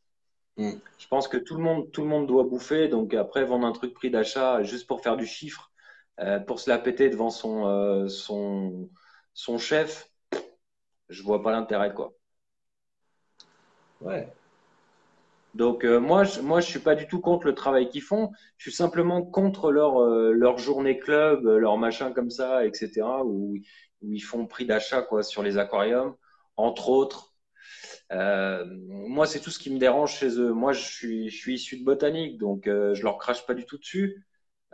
Mm. Je pense que tout le monde, tout le monde doit bouffer. Donc après, vendre un truc prix d'achat juste pour faire du chiffre, euh, pour se la péter devant son, euh, son, son chef, je vois pas l'intérêt, quoi. Ouais. Donc euh, moi, je, moi, je suis pas du tout contre le travail qu'ils font. Je suis simplement contre leur, euh, leur journée club, leur machin comme ça, etc. Où, où ils font prix d'achat quoi sur les aquariums, entre autres. Euh, moi, c'est tout ce qui me dérange chez eux. Moi, je suis, issu de botanique, donc euh, je leur crache pas du tout dessus.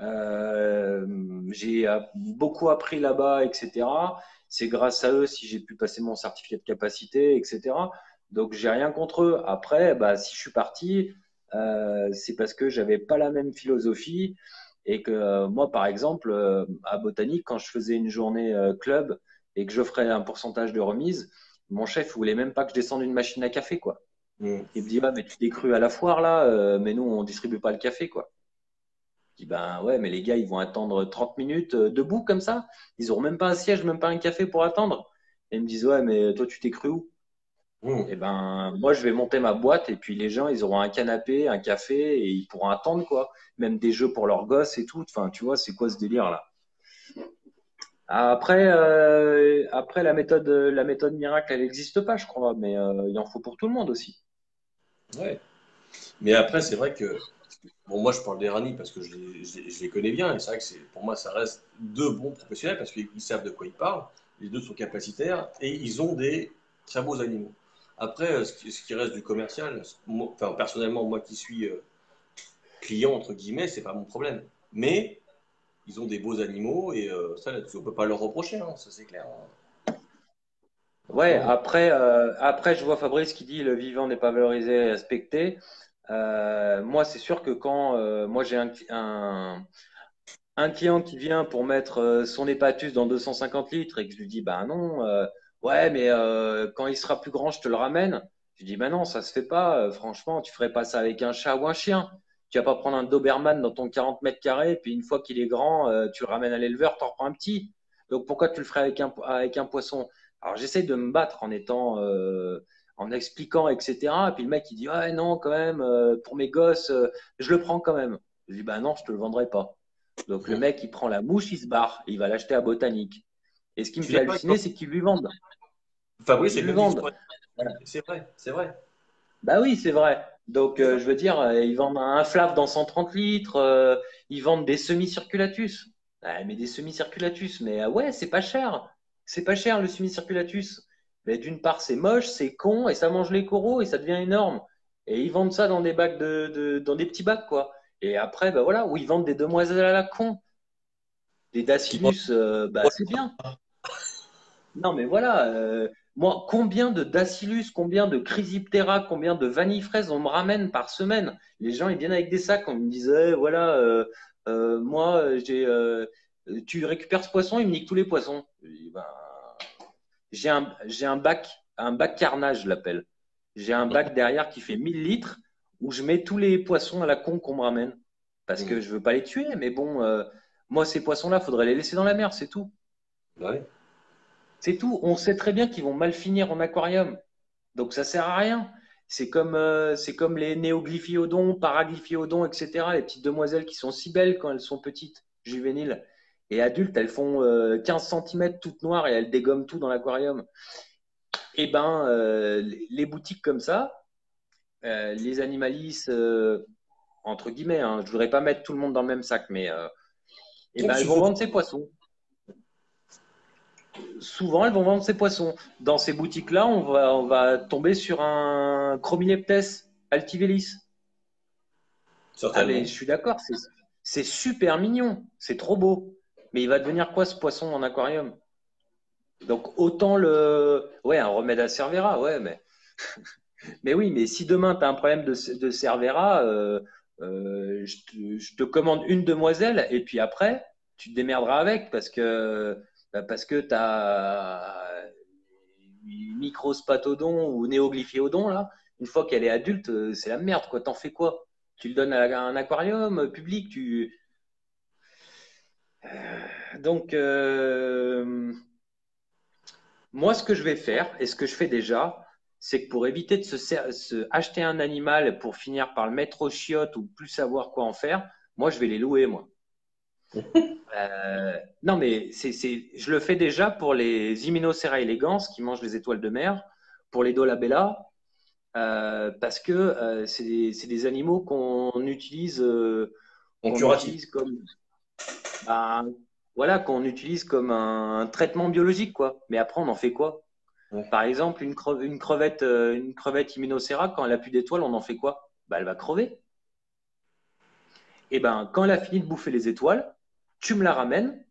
Euh, j'ai euh, beaucoup appris là-bas, etc. C'est grâce à eux si j'ai pu passer mon certificat de capacité, etc. Donc j'ai rien contre eux. Après, bah, si je suis parti, c'est parce que j'avais pas la même philosophie et que moi, par exemple, à Botanique, quand je faisais une journée club et que je ferais un pourcentage de remise, mon chef voulait même pas que je descende une machine à café, quoi. Mm. Il me dit, ouais, mais tu t'es cru à la foire là, mais nous, on distribue pas le café, quoi. Je dis, ben ouais, mais les gars, ils vont attendre 30 minutes debout comme ça. Ils auront même pas un siège, même pas un café pour attendre. Et ils me disent, ouais, mais toi, tu t'es cru où? Mm. et ben moi je vais monter ma boîte et puis les gens ils auront un canapé, un café et ils pourront attendre quoi, même des jeux pour leurs gosses et tout. Enfin tu vois c'est quoi ce délire là? Après euh, après la méthode la méthode miracle elle n'existe pas je crois, mais euh, il en faut pour tout le monde aussi. Ouais. Mais après, c'est vrai que. Bon, moi, je parle des Rani parce que je les, connais bien. Et c'est vrai que c'est, pour moi, ça reste deux bons professionnels parce qu'ils savent de quoi ils parlent. Les deux sont capacitaires et ils ont des très beaux animaux. Après, euh, ce qui, reste du commercial, enfin, personnellement, moi qui suis client, entre guillemets, c'est pas mon problème. Mais ils ont des beaux animaux et euh, ça, là-dessus, on peut pas leur reprocher. hein, ça, c'est clair. Ouais, après, euh, après, je vois Fabrice qui dit le vivant n'est pas valorisé et respecté. Euh, moi, c'est sûr que quand euh, moi j'ai un, un, un client qui vient pour mettre son hépatus dans 250 litres et que je lui dis, bah non, ouais, mais quand il sera plus grand, je te le ramène. Je lui dis, bah non, ça se fait pas. Franchement, tu ferais pas ça avec un chat ou un chien. Tu vas pas prendre un Doberman dans ton 40 mètres carrés, puis une fois qu'il est grand, euh, tu le ramènes à l'éleveur, t'en reprends un petit. Donc pourquoi tu le ferais avec un, avec un poisson? Alors j'essaie de me battre en étant, euh, en expliquant, etc. Et puis le mec il dit ouais non quand même euh, pour mes gosses je le prends quand même. Je dis bah non je te le vendrai pas. Donc le mec il prend la mouche il se barre il va l'acheter à Botanique. Et ce qui me fait halluciner c'est qu'ils lui vendent. Fabrice, c'est lui comme vendent. C'est vrai, c'est vrai. Bah oui c'est vrai. Donc euh, je veux dire euh, ils vendent un flav dans 130 litres, euh, ils vendent des semi-circulatus. Ouais, mais des semi-circulatus mais euh, ouais c'est pas cher. C'est pas cher le semi-circulatus. Mais d'une part, c'est moche, c'est con, et ça mange les coraux, et ça devient énorme. Et ils vendent ça dans des bacs de, dans des petits bacs, quoi. Et après, bah voilà, où ils vendent des demoiselles à la con. Des Dacilus, euh, bah c'est bien. Non, mais voilà, moi, combien de Dacilus, combien de Chrysiptera, combien de vanille fraise on me ramène par semaine? Les gens, ils viennent avec des sacs, on me disait, voilà, euh, euh, moi, j'ai, euh, tu récupères ce poisson, il me nique tous les poissons. Ben, j'ai un, j'ai un bac, un bac carnage, je l'appelle. J'ai un bac derrière qui fait 1000 litres où je mets tous les poissons à la con qu'on me ramène. Parce que je veux pas les tuer, mais bon, moi, ces poissons-là, faudrait les laisser dans la mer, c'est tout. Bah. C'est tout. On sait très bien qu'ils vont mal finir en aquarium. Donc ça sert à rien. C'est comme, euh, c'est comme les néoglyphiodons, paraglyphiodons, etc. Les petites demoiselles qui sont si belles quand elles sont petites, juvéniles. Et adultes, elles font euh, 15 cm toutes noires et elles dégomment tout dans l'aquarium. Eh ben, euh, les- boutiques comme ça, euh, les animalistes, euh, entre guillemets, hein, je voudrais pas mettre tout le monde dans le même sac, mais euh, eh ben, elles vont vendre ces poissons. Souvent, elles vont vendre ces poissons. Dans ces boutiques-là, on va, on va tomber sur un Chromileptes altivelis. Ah, je suis d'accord, c'est, super mignon, c'est trop beau. Mais il va devenir quoi ce poisson en aquarium? Donc autant le. Ouais, un remède à Cervera, ouais, mais. mais oui, mais si demain tu as un problème de, de Cervera, euh, euh, je, te, je te commande une demoiselle et puis après, tu te démerderas avec parce que, parce que tu as microspatodon ou néoglyphiodon, là. Une fois qu'elle est adulte, euh, c'est la merde, quoi. T'en fais quoi? Tu le donnes à un aquarium euh, public, tu. Euh, Donc, moi, ce que je vais faire, et ce que je fais déjà, c'est que pour éviter de se, se acheter un animal pour finir par le mettre au chiottes ou plus savoir quoi en faire, moi, je vais les louer, moi. Euh, non, mais c'est, c'est, je le fais déjà pour les Hymenocera elegans qui mangent les étoiles de mer, pour les Dolabella, euh, parce que euh, c'est des, c'est des animaux qu'on utilise, qu'on utilise comme, ben, voilà, qu'on utilise comme un traitement biologique, quoi. Mais après, on en fait quoi? Ouais. Par exemple, une, creve- une crevette, une crevette Hymenocera, quand elle a plus d'étoiles, on en fait quoi? Ben, Elle va crever. Et ben, quand elle a fini de bouffer les étoiles, tu me la ramènes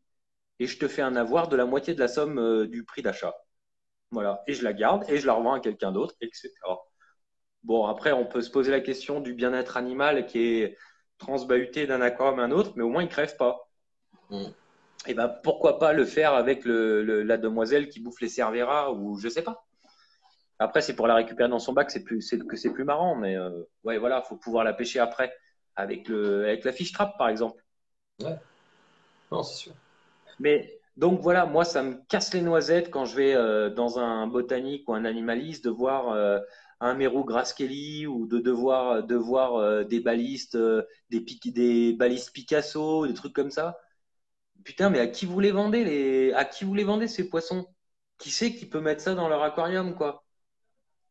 et je te fais un avoir de la moitié de la somme euh, du prix d'achat. Voilà. Et je la garde et je la revends à quelqu'un d'autre, etc. Bon, après, on peut se poser la question du bien-être animal qui est transbahuté d'un aquarium à un autre, mais au moins il crève pas. Mm. Et ben pourquoi pas le faire avec le, le- la demoiselle qui bouffe les cerveras ou je sais pas. Après, c'est pour la récupérer dans son bac, c'est plus, que c'est plus marrant, mais euh, ouais, voilà, faut pouvoir la pêcher après avec le, avec la fiche trap par exemple. Non, c'est sûr. Mais donc voilà, moi ça me casse les noisettes quand je vais euh, dans un botanique ou un animaliste de voir euh, un mérou grasse Kelly ou de devoir de voir euh, des balistes, euh, des, des balistes Picasso, des trucs comme ça. Putain, mais à qui vous les vendez les, à qui vous les vendez ces poissons? Qui c'est qui peut mettre ça dans leur aquarium quoi?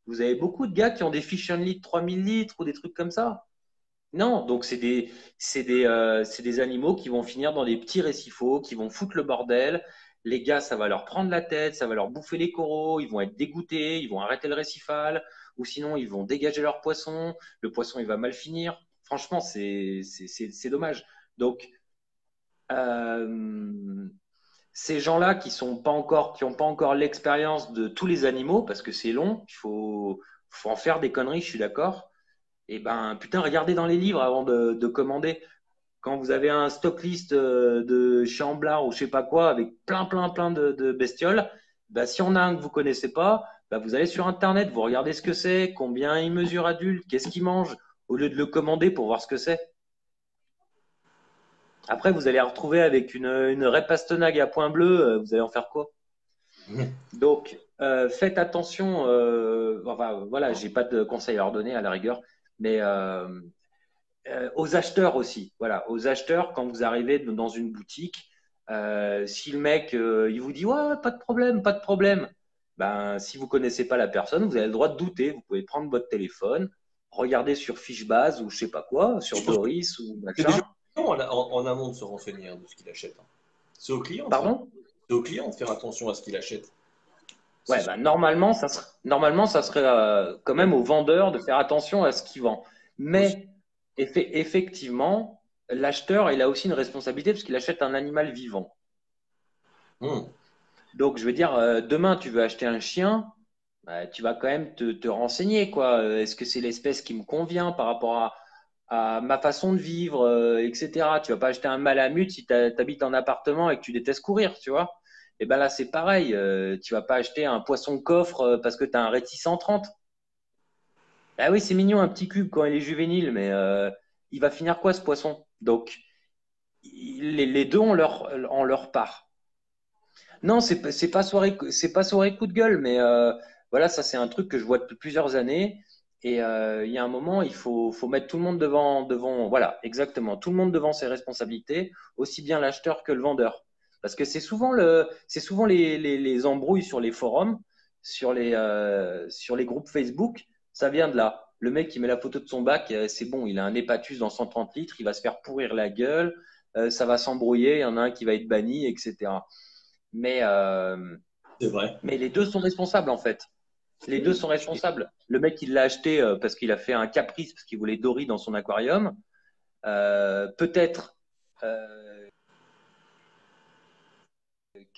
Vous avez beaucoup de gars qui ont des fish only de 3000 litres ou des trucs comme ça. Non, donc c'est des, des, euh, des animaux qui vont finir dans des petits récifaux, qui vont foutre le bordel. Les gars, ça va leur prendre la tête, ça va leur bouffer les coraux, ils vont être dégoûtés, ils vont arrêter le récifal, ou sinon ils vont dégager leur poisson. Le poisson, il va mal finir. Franchement, c'est, dommage. Donc, euh, ces gens-là qui sont pas encore, qui ont pas encore l'expérience de tous les animaux, parce que c'est long, il faut, faut en faire des conneries, je suis d'accord. Et ben, putain, regardez dans les livres avant de, de commander. Quand vous avez un stock list euh, de chez Amblard ou je sais pas quoi, avec plein, plein, plein de, de bestioles, ben, si on a un que vous connaissez pas, ben, vous allez sur Internet, vous regardez ce que c'est, combien il mesure adulte, qu'est-ce qu'il mange, au lieu de le commander pour voir ce que c'est. Après, vous allez retrouver avec une, une à point bleu, euh, vous allez en faire quoi? Donc, euh, faites attention. Euh, enfin, voilà, j'ai pas de conseils à leur donner à la rigueur, mais euh, euh, aux acheteurs aussi. Voilà, aux acheteurs, quand vous arrivez dans une boutique, euh, si le mec il vous dit ouais, pas de problème, pas de problème, ben si vous connaissez pas la personne, vous avez le droit de douter. Vous pouvez prendre votre téléphone, regarder sur Fishbase ou je sais pas quoi, sur Doris ou machin. déjà en, en- en amont de se renseigner hein, de ce qu'il achète. hein. C'est au client. Pardon? C'est au client de faire attention à ce qu'il achète. Ouais, bah, normalement, ça serait, normalement, ça serait euh, quand même au vendeur de faire attention à ce qu'il vend. Mais effe- effectivement, l'acheteur, il a aussi une responsabilité parce qu'il achète un animal vivant. Hum. Donc, je veux dire, euh, demain, tu veux acheter un chien, bah, tu vas quand même te, te renseigner, quoi. Euh, Est-ce que c'est l'espèce qui me convient par rapport à, à ma façon de vivre, euh, etc. Tu vas pas acheter un malamute si tu habites en appartement et que tu détestes courir, tu vois. Et ben là, c'est pareil. Euh, tu vas pas acheter un poisson coffre euh, parce que tu as un réti 130. Ah oui, c'est mignon, un petit cube quand il est juvénile, mais euh, il va finir quoi ce poisson? Donc, les, deux ont leur, part. Non, c'est pas- c'est pas soirée, c'est pas soirée coup de gueule, mais voilà, ça c'est un truc que je vois depuis plusieurs années. Et il y a un moment, il faut, faut mettre tout le monde devant, devant, voilà, exactement, tout le monde devant ses responsabilités, aussi bien l'acheteur que le vendeur. Parce que c'est souvent le, c'est souvent les, les, les embrouilles sur les forums, sur les, euh, sur les groupes Facebook, ça vient de là. Le mec qui met la photo de son bac, euh, c'est bon, il a un hépatus dans 130 litres, il va se faire pourrir la gueule, euh, ça va s'embrouiller, il y en a un qui va être banni, etc. Mais, euh, C'est vrai. mais les deux sont responsables en fait. Les deux sont responsables. Le mec, il l'a acheté parce qu'il a fait un caprice, parce qu'il voulait Dory dans son aquarium. Euh, Peut-être euh,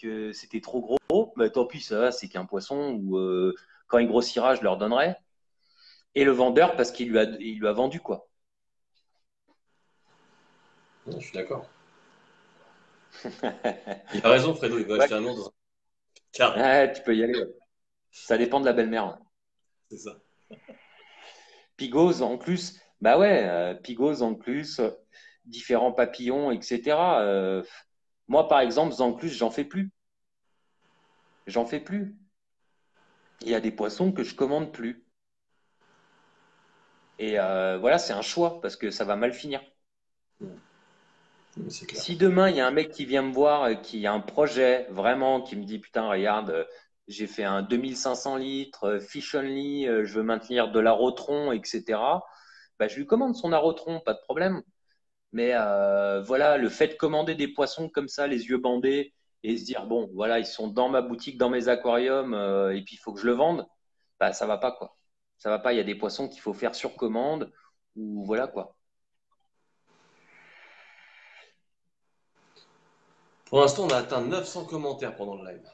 que c'était trop gros, mais tant pis, ça va, c'est qu'un poisson, ou euh, quand il grossira, je leur donnerai. Et le vendeur, parce qu'il lui, a, il lui a vendu quoi. Non, je suis d'accord. Il a raison, Fredo, il Ouais. acheter un nom dans un carré. Ouais, tu peux y aller. ouais. Ça dépend de la belle-mère. C'est ça. Pigose en plus, bah ouais, euh, Pigose en plus, euh, différents papillons, etc. Euh, moi, par exemple, Zanclus, j'en fais plus. J'en fais plus. Il y a des poissons que je commande plus. Et euh, voilà, c'est un choix parce que ça va mal finir. Clair. Si demain, il y a un mec qui vient me voir, et qui a un projet vraiment, qui me dit, putain, regarde, euh, j'ai fait un 2500 litres, euh, fish only, euh, je veux maintenir de l'arotron, etc. Bah, je lui commande son arotron, pas de problème. Mais euh, voilà, le fait de commander des poissons comme ça, les yeux bandés, et se dire, bon, voilà, ils sont dans ma boutique, dans mes aquariums, euh, et puis il faut que je le vende, bah, ça va pas, quoi. Ça va pas, il y a des poissons qu'il faut faire sur commande, ou voilà, quoi. Pour l'instant, on a atteint 900 commentaires pendant le live.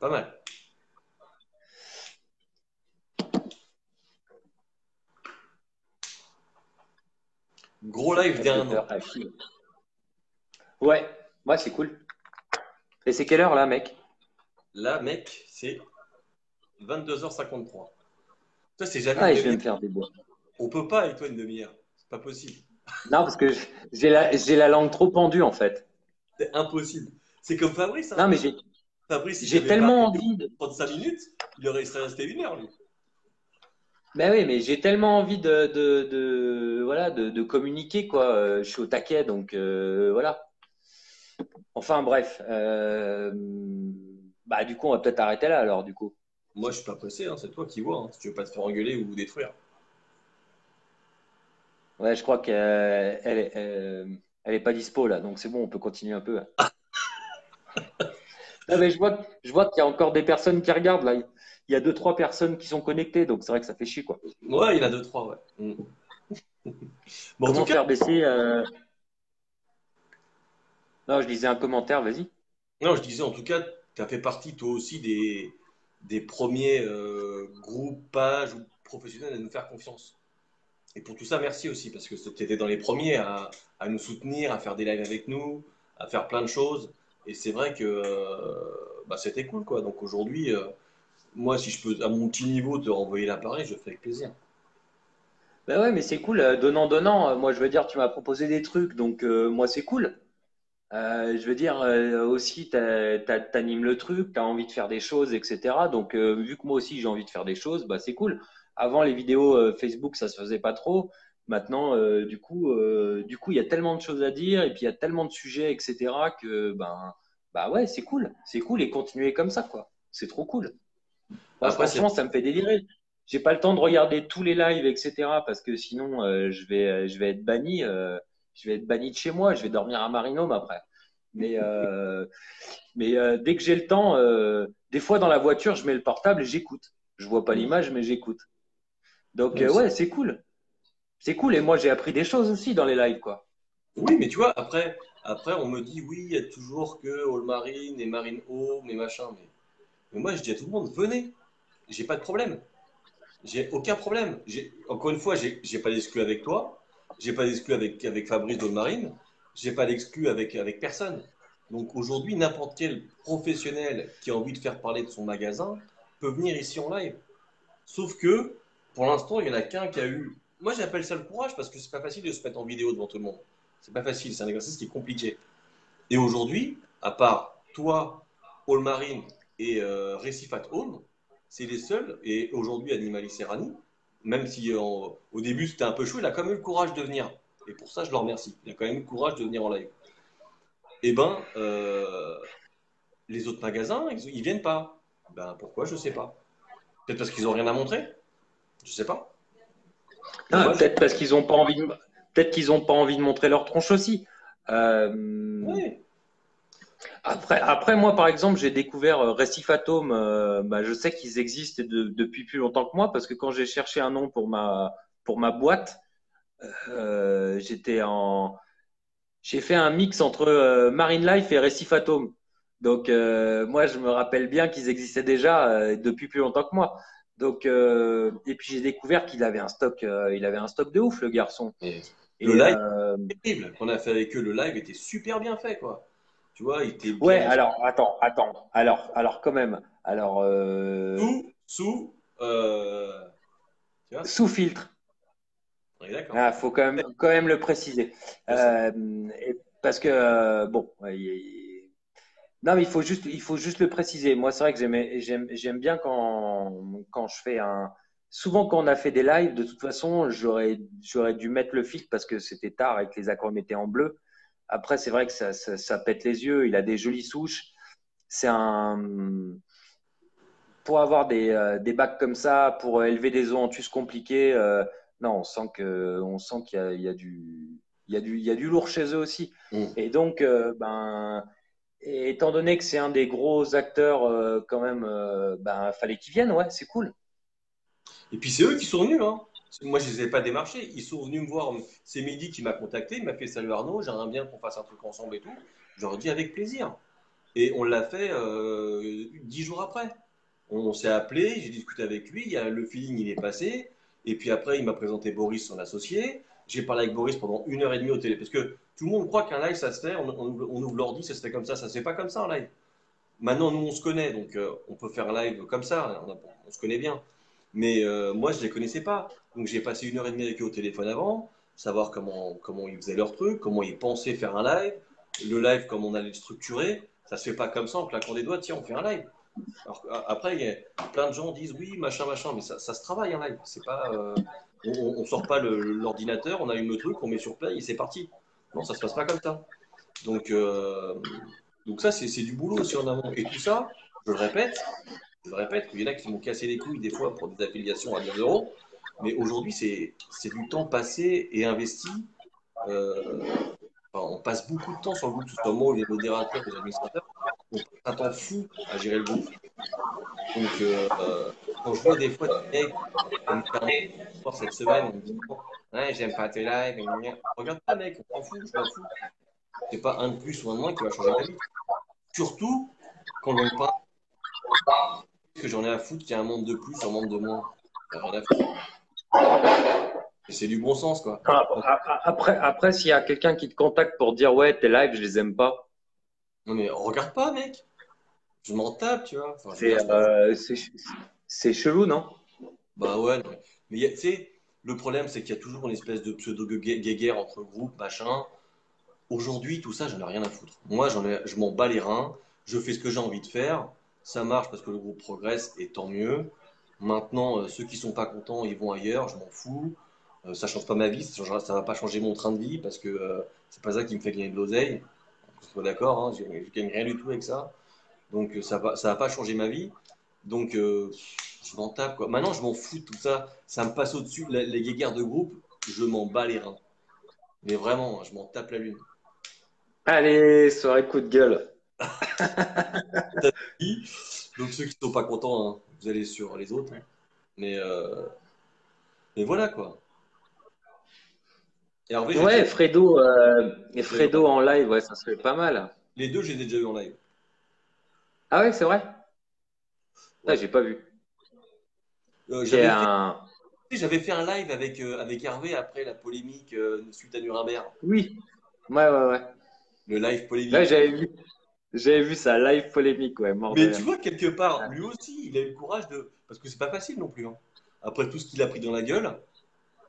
Pas mal. Gros live qui Ouais, ouais, c'est cool. Et c'est quelle heure là, mec? Là, mec, c'est 22h53. Ça, c'est jamais Ah, je vais me faire des bois. On peut pas avec toi une demi-heure. C'est pas possible. Non, parce que j'ai la, j'ai la langue trop pendue en fait. C'est impossible. C'est comme Fabrice. hein. Non, mais j'ai Fabrice, j'ai tellement envie de. 35 minutes, il aurait resté une heure, lui. Ben oui, mais j'ai tellement envie de, de, de- voilà, de, de communiquer, quoi. Euh, Je suis au taquet, donc euh, voilà. Enfin, bref. Euh, bah, du coup, on va peut-être arrêter là, alors, du coup. Moi, je suis pas pressé, hein, c'est toi qui vois. hein, si tu veux pas te faire engueuler ou détruire. Ouais, je crois qu'elle elle, est- euh, elle est pas dispo, là, donc c'est bon, on peut continuer un peu. Non, mais je vois, je vois qu'il y a encore des personnes qui regardent, là. Il y a deux, trois personnes qui sont connectées, donc c'est vrai que ça fait chier, quoi. Ouais, il y en a deux, trois, ouais. Mm. Bon, en Comment tout cas, faire baisser euh, Non, je disais un commentaire, vas-y. non, je disais, en tout cas, tu as fait partie, toi aussi, des, des premiers euh, groupes, pages ou professionnels à nous faire confiance. Et pour tout ça, merci aussi, parce que tu étais dans les premiers à, à nous soutenir, à faire des lives avec nous, à faire plein de choses. Et c'est vrai que euh, bah, c'était cool, quoi. Donc aujourd'hui, euh, moi, si je peux, à mon petit niveau, te renvoyer l'appareil, je fais avec plaisir. Ben ouais, mais c'est cool, euh, donnant, donnant. Euh, Moi, je veux dire, tu m'as proposé des trucs, donc euh, moi, c'est cool. Je veux dire, euh, aussi, t'as- t'as- t'animes le truc, tu as envie de faire des choses, etc. Donc, vu que moi aussi, j'ai envie de faire des choses, bah, c'est cool. Avant, les vidéos Facebook, ça se faisait pas trop. Maintenant, du coup, du coup, il y a tellement de choses à dire et puis il y a tellement de sujets, etc. que, ben, bah ouais, c'est cool. C'est cool et continuer comme ça, quoi. C'est trop cool. Après, c'est- franchement, ça me fait délirer. J'ai pas le temps de regarder tous les lives, etc. parce que sinon, euh, je vais, je vais être banni. euh, je vais être banni de chez moi. Je vais dormir à Marinome après. Mais, euh, mais euh, dès que j'ai le temps, euh, des fois dans la voiture, je mets le portable et j'écoute. Je vois pas l'image, mais j'écoute. Donc, Ouais, euh, c'est- ouais, c'est cool. C'est cool. Et moi, j'ai appris des choses aussi dans les lives, quoi. Oui, mais tu vois, après, après on me dit, oui, il y a toujours que All Marine et Marine Home et machin. Mais, mais moi, je dis à tout le monde, venez. J'ai pas de problème. J'ai aucun problème. Encore une fois, j'ai pas d'exclus avec toi. J'ai pas d'exclus avec, avec Fabrice d'All Marine. J'ai pas d'exclus avec, avec personne. Donc aujourd'hui, n'importe quel professionnel qui a envie de faire parler de son magasin peut venir ici en live. Sauf que, pour l'instant, il y en a qu'un qui a eu. Moi, j'appelle ça le courage parce que c'est pas facile de se mettre en vidéo devant tout le monde. C'est pas facile, c'est un exercice qui est compliqué. Et aujourd'hui, à part toi, All Marine et euh, Home, c'est les seuls. Et aujourd'hui, Animali Serrani, même si euh, au début c'était un peu chaud, il a quand même eu le courage de venir. Et pour ça, je le remercie. Il a quand même eu le courage de venir en live. Eh ben, euh, les autres magasins, ils, viennent pas. Ben pourquoi? Je sais pas. Peut-être parce qu'ils ont rien à montrer? Je sais pas. Ah, je- peut-être parce qu'ils ont pas envie de, peut-être qu'ils ont pas envie de montrer leur tronche aussi. Euh. Après, après, moi, par exemple, j'ai découvert euh, Récif Atome. euh, bah, je sais qu'ils existent de- depuis plus longtemps que moi parce que quand j'ai cherché un nom pour ma, pour ma boîte, euh, j'étais en, j'ai fait un mix entre euh, Marine Life et Récif Atome. Donc, moi, je me rappelle bien qu'ils existaient déjà depuis plus longtemps que moi. Donc, et puis j'ai découvert qu'il avait un stock, il avait un stock de ouf, le garçon. Et Et, le live, terrible. Qu'on a fait avec eux, le live était super bien fait, quoi. Tu vois, il était bien. ouais, alors, attends, attends, alors, alors, quand même, alors, euh, Sous, sous, euh, tu vois, sous filtre. d'accord. Ah, faut quand même, quand même le préciser. Euh, parce que, bon, il- il- non, mais il faut juste, il faut juste le préciser. Moi, c'est vrai que j'aime, bien quand, quand je fais un. Souvent, quand on a fait des lives, de toute façon, j'aurais, j'aurais dû mettre le filtre parce que c'était tard et que les accords étaient en bleu. Après, c'est vrai que ça, ça, ça pète les yeux. Il a des jolies souches. C'est un. Pour avoir des, euh, des bacs comme ça, pour élever des zoanthus compliqués, euh, non, on sent que, on sent qu'il y y a du, il y a du, il y a du lourd chez eux aussi. Mm. Et donc, euh, ben, étant donné que c'est un des gros acteurs, euh, quand même, euh, ben, fallait qu'ils viennent, ouais, c'est cool. Et puis c'est eux qui sont venus, hein. Moi, je ne les ai pas démarchés. Ils sont venus me voir. C'est Mehdi qui m'a contacté. Il m'a fait Salut Arnaud, j'aimerais bien qu'on fasse un truc ensemble et tout. Je leur ai dit avec plaisir. Et on l'a fait euh, dix jours après. On, s'est appelé, j'ai discuté avec lui. le feeling, il est passé. Et puis après, il m'a présenté Boris, son associé. j'ai parlé avec Boris pendant une heure et demie au télé. Parce que tout le monde croit qu'un live, ça se fait, on, on- on ouvre l'ordi, ça se fait comme ça. Ça se fait pas comme ça en live. Maintenant, nous, on se connaît, donc euh, on peut faire un live comme ça, on se connaît bien. Mais euh, moi, je les connaissais pas. Donc j'ai passé une heure et demie avec eux au téléphone avant, savoir comment, comment ils faisaient leur truc, comment ils pensaient faire un live, le live, comment on allait le structurer. Ça se fait pas comme ça en claquant des doigts, tiens, on fait un live. Alors, après, y a plein de gens disent oui, machin, machin, mais ça, se travaille un live. C'est pas, euh, on, on sort pas l'ordinateur, on allume le truc, on met sur play et c'est parti. Non, ça se passe pas comme ça. Donc, euh, donc ça, c'est du boulot aussi en amont. Et tout ça, je le répète, je le répète, il y en a qui m'ont cassé les couilles des fois pour des affiliations à 2 euros. Mais aujourd'hui, c'est du temps passé et investi. Euh, on passe beaucoup de temps sur le groupe, ce soit moi les modérateurs, les administrateurs. On passe un temps fou à gérer le groupe. Donc, euh, euh, quand je vois des fois des mecs comme encore cette semaine, on me dit Ouais, j'aime pas tes lives. gna. Regarde pas, mec, on s'en fout, je m'en fous. C'est pas un de plus ou un de moins qui va changer ma vie. Surtout quand on pas. Que j'en ai à foutre qu'il y a un monde de plus, un monde de moins. J'en ai rien à foutre. Et c'est du bon sens, quoi. Ah, ah, Après, après s'il y a quelqu'un qui te contacte pour dire ouais, tes lives, je les aime pas, Non, mais regarde pas, mec. Je m'en tape, tu vois. Enfin, c'est euh, chelou, non? Bah ouais, non. mais tu sais, le problème, c'est qu'il y a toujours une espèce de pseudo-guéguerre entre groupes, machin. Aujourd'hui, tout ça, j'en ai rien à foutre. Moi, ai, je m'en bats les reins, je fais ce que j'ai envie de faire, ça marche parce que le groupe progresse et tant mieux. Maintenant, euh, ceux qui sont pas contents, ils vont ailleurs, je m'en fous. Euh, ça change pas ma vie, ça ça va pas changer mon train de vie parce que euh, c'est pas ça qui me fait gagner de l'oseille. On soit d'accord, hein, je, je gagne rien du tout avec ça. Donc ça va, va pas changer ma vie. Donc je m'en tape. Maintenant, je m'en fous de tout ça. Ça me passe au-dessus. Les guéguerres de groupe, je m'en bats les reins. Mais vraiment, je m'en tape la lune. Allez, soirée coup de gueule. Donc ceux qui sont pas contents, hein, vous allez sur les autres. hein. Mais, euh, mais voilà quoi. Et Hervé, j'ai Ouais, Fredo, euh, et Fredo en live, ouais, ça serait pas mal. les deux, je les ai déjà eu en live. Ah ouais, c'est vrai? Ah, j'ai pas vu. Euh, J'ai j'avais fait, un. j'avais fait un live avec, euh, avec Hervé après la polémique euh, suite à Nuremberg. Oui. Ouais, ouais, ouais. Le live polémique. Là, j'avais vu. J'avais vu ça, live polémique, ouais, mort Mais tu vois, quelque part, lui aussi, il a eu le courage de. Parce que c'est pas facile non plus. hein. Après tout ce qu'il a pris dans la gueule,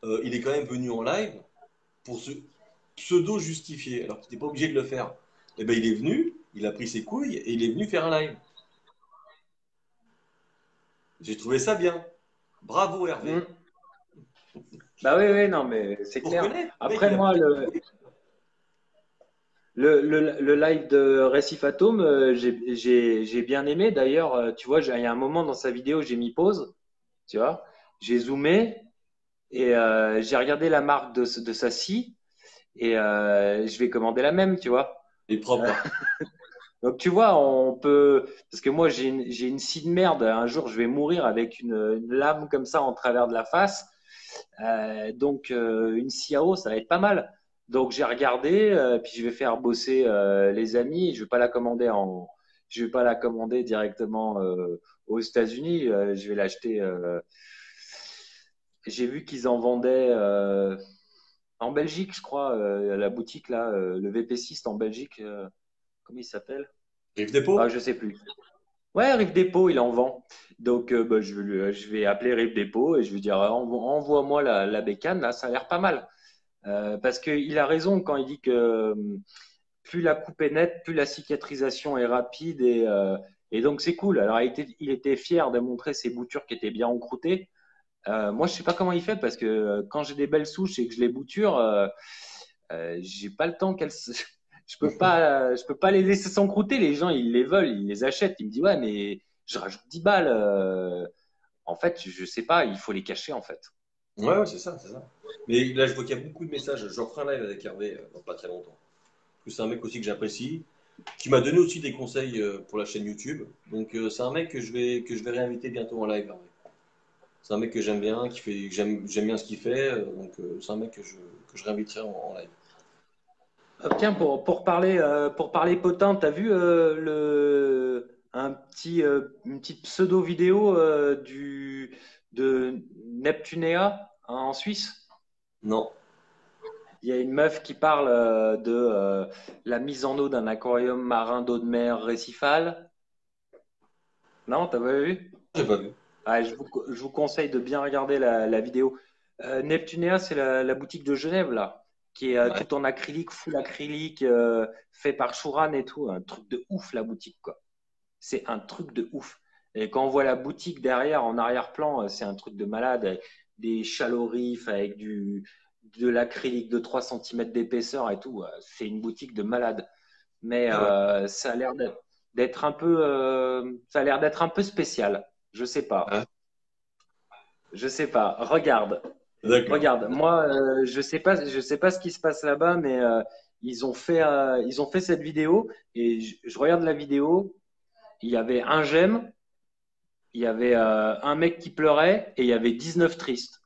euh, il est quand même venu en live pour se pseudo-justifier, alors qu'il n'était pas obligé de le faire. Et ben il est venu, il a pris ses couilles et il est venu faire un live. J'ai trouvé ça bien. Bravo Hervé. Mm. Bah oui, oui, non, mais c'est clair. Après, moi, le, le, le, le live de Récif Atome, euh, j'ai- bien aimé. D'ailleurs, euh, tu vois, il y a un moment dans sa vidéo, j'ai mis pause, tu vois, j'ai zoomé et euh, j'ai regardé la marque de, de sa scie et euh, je vais commander la même, tu vois. Est propre. Donc tu vois, on peut parce que moi j'ai une, scie de merde. Un jour, je vais mourir avec une, une lame comme ça en travers de la face. Donc une scie à eau, ça va être pas mal. Donc j'ai regardé, euh, puis je vais faire bosser euh, les amis. Je vais pas la commander en, je vais pas la commander directement euh, aux États-Unis. Je vais l'acheter. J'ai vu qu'ils en vendaient en Belgique, je crois, la boutique là, le VP6 en Belgique. comment il s'appelle? Rive Dépôt? Ah, je sais plus. Ouais, Rive Dépôt, il en vend. Donc, bah, je, vais lui- je vais appeler Rive Dépôt et je vais dire envo- envoie-moi la, la bécane, là, ça a l'air pas mal. Euh, parce qu'il a raison quand il dit que euh, plus la coupe est nette, plus la cicatrisation est rapide et, euh, donc c'est cool. Alors, il était, fier de montrer ses boutures qui étaient bien encroûtées. Moi, je sais pas comment il fait parce que quand j'ai des belles souches et que je les bouture, j'ai pas le temps qu'elles je peux pas je peux pas les laisser s'encrouter les gens ils les veulent ils les achètent ils me disent ouais mais je rajoute 10 balles en fait je sais pas il faut les cacher en fait Ouais, ouais, c'est ça, c'est ça. Mais là, je vois qu'il y a beaucoup de messages. Je referai un live avec Hervé euh, dans pas très longtemps. C'est un mec aussi que j'apprécie, qui m'a donné aussi des conseils euh, pour la chaîne YouTube. Donc, euh, c'est un mec que je vais, que je vais réinviter bientôt en live. C'est un mec que j'aime bien, qui fait, j'aime, j'aime bien ce qu'il fait. Donc, c'est un mec que je, que je réinviterai en, live. Euh, tiens pour pour parler euh, pour parler potin t'as vu le un petit une petite pseudo vidéo du de Neptunea hein, en Suisse? Non. il y a une meuf qui parle euh, de euh, la mise en eau d'un aquarium marin d'eau de mer récifale. Non, t'as pas vu? J'ai pas vu. Ah, je, vous, je vous conseille de bien regarder la, la vidéo. Euh, Neptunea, c'est la, la boutique de Genève, là, qui est Ouais. tout en acrylique, full acrylique, fait par Shuran et tout. Un truc de ouf, la boutique, quoi. C'est un truc de ouf. Et quand on voit la boutique derrière, en arrière-plan, euh, c'est un truc de malade. avec Des shallow reefs avec du, de l'acrylique de 3 cm d'épaisseur et tout. euh, C'est une boutique de malade. Mais Ah ouais. euh, ça a l'air d'être- un peu, euh, ça a l'air d'être un peu spécial. Je sais pas. Ah. Je sais pas. Regarde, regarde. Moi, euh, je sais pas, je sais pas ce qui se passe là-bas, mais ils ont fait, ils ont fait cette vidéo et je, je regarde la vidéo. Il y avait un j'aime, il y avait euh, un mec qui pleurait et il y avait 19 tristes.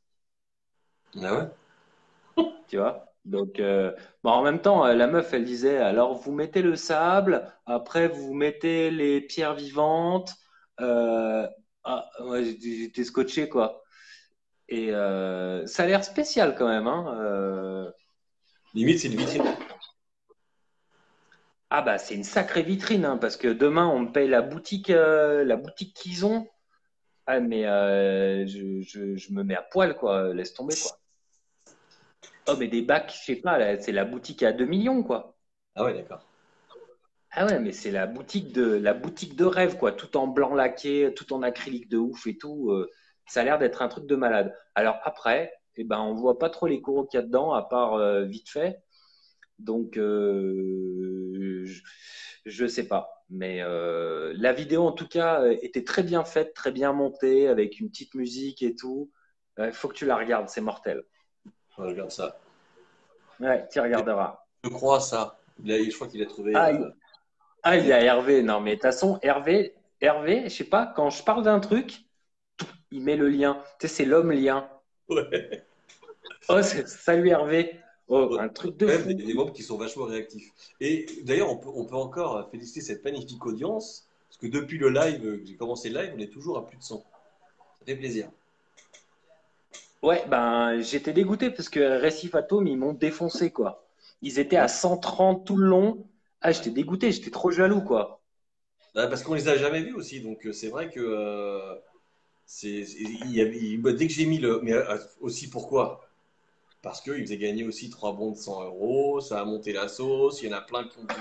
Ah ouais? Tu vois? Donc, euh, bon, en même temps, euh, la meuf, elle disait, alors vous mettez le sable, après vous mettez les pierres vivantes. Euh, ah, ouais, j'étais scotché, quoi. Et euh, ça a l'air spécial quand même, hein. Limite, c'est une vitrine. ah bah c'est une sacrée vitrine, hein, parce que demain on me paye la boutique, la boutique qu'ils ont. Ah mais euh, je, je, je me mets à poil, quoi. Laisse tomber, quoi. Oh mais des bacs, je sais pas, c'est la boutique à 2 millions, quoi. Ah ouais, d'accord. Ah ouais, mais c'est la boutique de la boutique de rêve, quoi, tout en blanc laqué, tout en acrylique de ouf et tout. euh, ça a l'air d'être un truc de malade. Alors après, eh ben, on voit pas trop les coraux qu'il y a dedans, à part euh, vite fait. Donc, euh, je, je sais pas. Mais euh, la vidéo, en tout cas, euh, était très bien faite, très bien montée, avec une petite musique et tout. Il faut que tu la regardes, c'est mortel. Je regarde ça. Ouais, tu regarderas. Je crois ça. Il a- je crois qu'il a trouvé. Ah, euh, il- Ah, il y a Hervé. Non, mais de toute façon, Hervé, Hervé, je sais pas, quand je parle d'un truc, il met le lien. Tu sais, c'est l'homme lien. ouais. Oh, salut Hervé. Oh, un truc de fou. des, des membres qui sont vachement réactifs. Et d'ailleurs, on peut, on peut encore féliciter cette magnifique audience, parce que depuis le live, que j'ai commencé le live, on est toujours à plus de 100. Ça fait plaisir. Ouais, ben, j'étais dégoûté parce que Récif Atome, ils m'ont défoncé, quoi. Ils étaient à 130 tout le long. Ah, j'étais dégoûté, j'étais trop jaloux, quoi. Ah, parce qu'on les a jamais vus aussi, donc euh, c'est vrai que euh, c'est, bah, dès que j'ai mis le, mais euh, aussi pourquoi? Parce qu'ils faisaient gagner aussi trois bons de 100 euros, ça a monté la sauce, il y en a plein qui ont pu.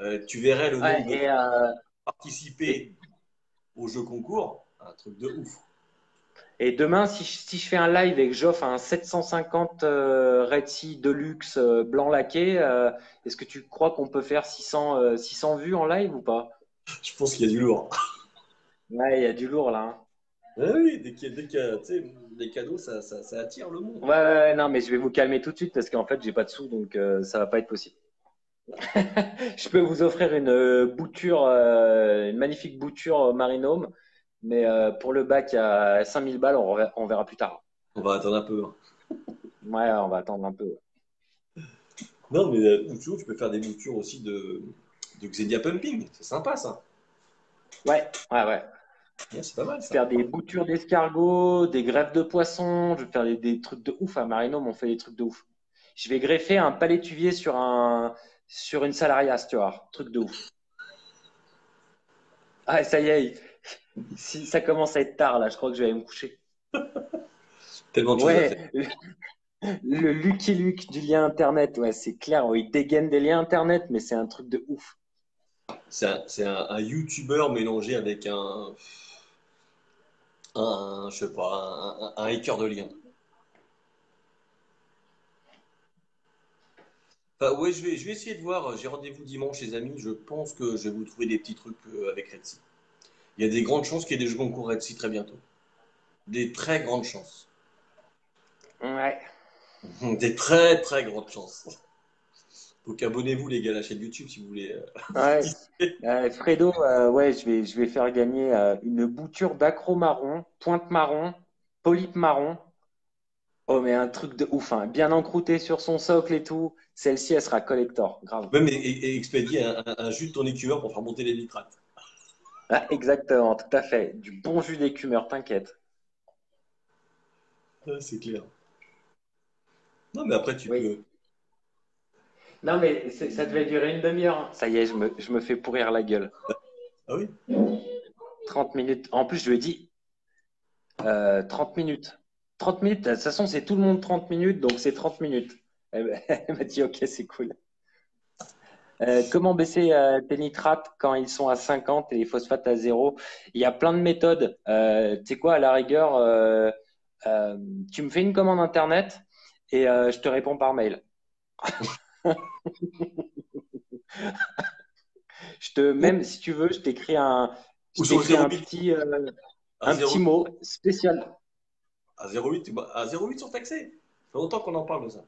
Euh, tu verrais le nombre de et, euh, participer au jeu concours, un truc de ouf. Et demain, si je, si je fais un live et que j'offre un 750 euh, Red Sea Deluxe euh, blanc laqué, euh, est-ce que tu crois qu'on peut faire 600, euh, 600 vues en live ou pas? Je pense qu'il y a du lourd. Ouais, il y a du lourd là. hein. Ah oui, dès qu'il y a, dès qu'il y a, tu des cadeaux, ça, ça, ça attire le monde. Ouais, ouais, non, mais je vais vous calmer tout de suite parce qu'en fait, j'ai pas de sous, donc euh, ça va pas être possible. Je peux vous offrir une euh, bouture, euh, une magnifique bouture Marinome, mais euh, pour le bac à 5000 balles, on verra, on verra plus tard. On va attendre un peu. hein. Ouais, on va attendre un peu. Non, mais toujours, tu peux faire des boutures aussi de, de Xenia Pumping. C'est sympa ça. Ouais, ouais, ouais. C'est pas mal ça. Faire des boutures d'escargots, des greffes de poissons, je vais faire des, des trucs de ouf. À Marinome, on fait des trucs de ouf. Je vais greffer un palétuvier sur, un, sur une salariasse, tu vois. Truc de ouf. Ah, ça y est, si, ça commence à être tard là, je crois que je vais aller me coucher. Tellement de. Ouais, le, le Lucky Luke du lien internet, ouais, c'est clair, ouais, il dégaine des liens internet, mais c'est un truc de ouf. C'est un, un, un YouTuber mélangé avec un, un, je sais pas, un, hacker de lien. Enfin, ouais, je vais, je vais essayer de voir. J'ai rendez-vous dimanche, les amis. Je pense que je vais vous trouver des petits trucs euh, avec Red Sea. Il y a des grandes chances qu'il y ait des jeux concours Red Sea très bientôt. Des très grandes chances. Ouais. Des très très grandes chances. Donc abonnez-vous les gars à la chaîne YouTube si vous voulez. euh, Ouais. Euh, Fredo, euh, ouais, je vais, je vais faire gagner euh, une bouture d'accro marron, pointe marron, polype marron. Oh, mais un truc de ouf, hein. Bien encrouté sur son socle et tout. Celle-ci, elle sera collector, grave. Même et, et- et expédier un, un- un jus de ton écumeur pour faire monter les nitrates. Ah, exactement, tout à fait. Du bon jus d'écumeur, t'inquiète. Ouais, c'est clair. Non, mais après, tu Oui. peux, Non, mais ça devait durer une demi-heure. hein. Ça y est, je me, je me fais pourrir la gueule. Ah oui? 30 minutes. En plus, je lui ai dit euh, 30 minutes. 30 minutes, de toute façon, c'est tout le monde 30 minutes, donc c'est 30 minutes. Elle m'a- dit, ok, c'est cool. Euh, comment baisser euh, tes nitrates quand ils sont à 50 et les phosphates à zéro? Il y a plein de méthodes. Euh, tu sais quoi, à la rigueur, euh, euh, tu me fais une commande internet et euh, je te réponds par mail. Je te, même si tu veux, je t'écris un, je t'écris un 08. petit, euh, un 0 petit mot spécial. À 0,8 tu- à 0,8 sur taxé. Ça fait longtemps qu'on en parle de ça.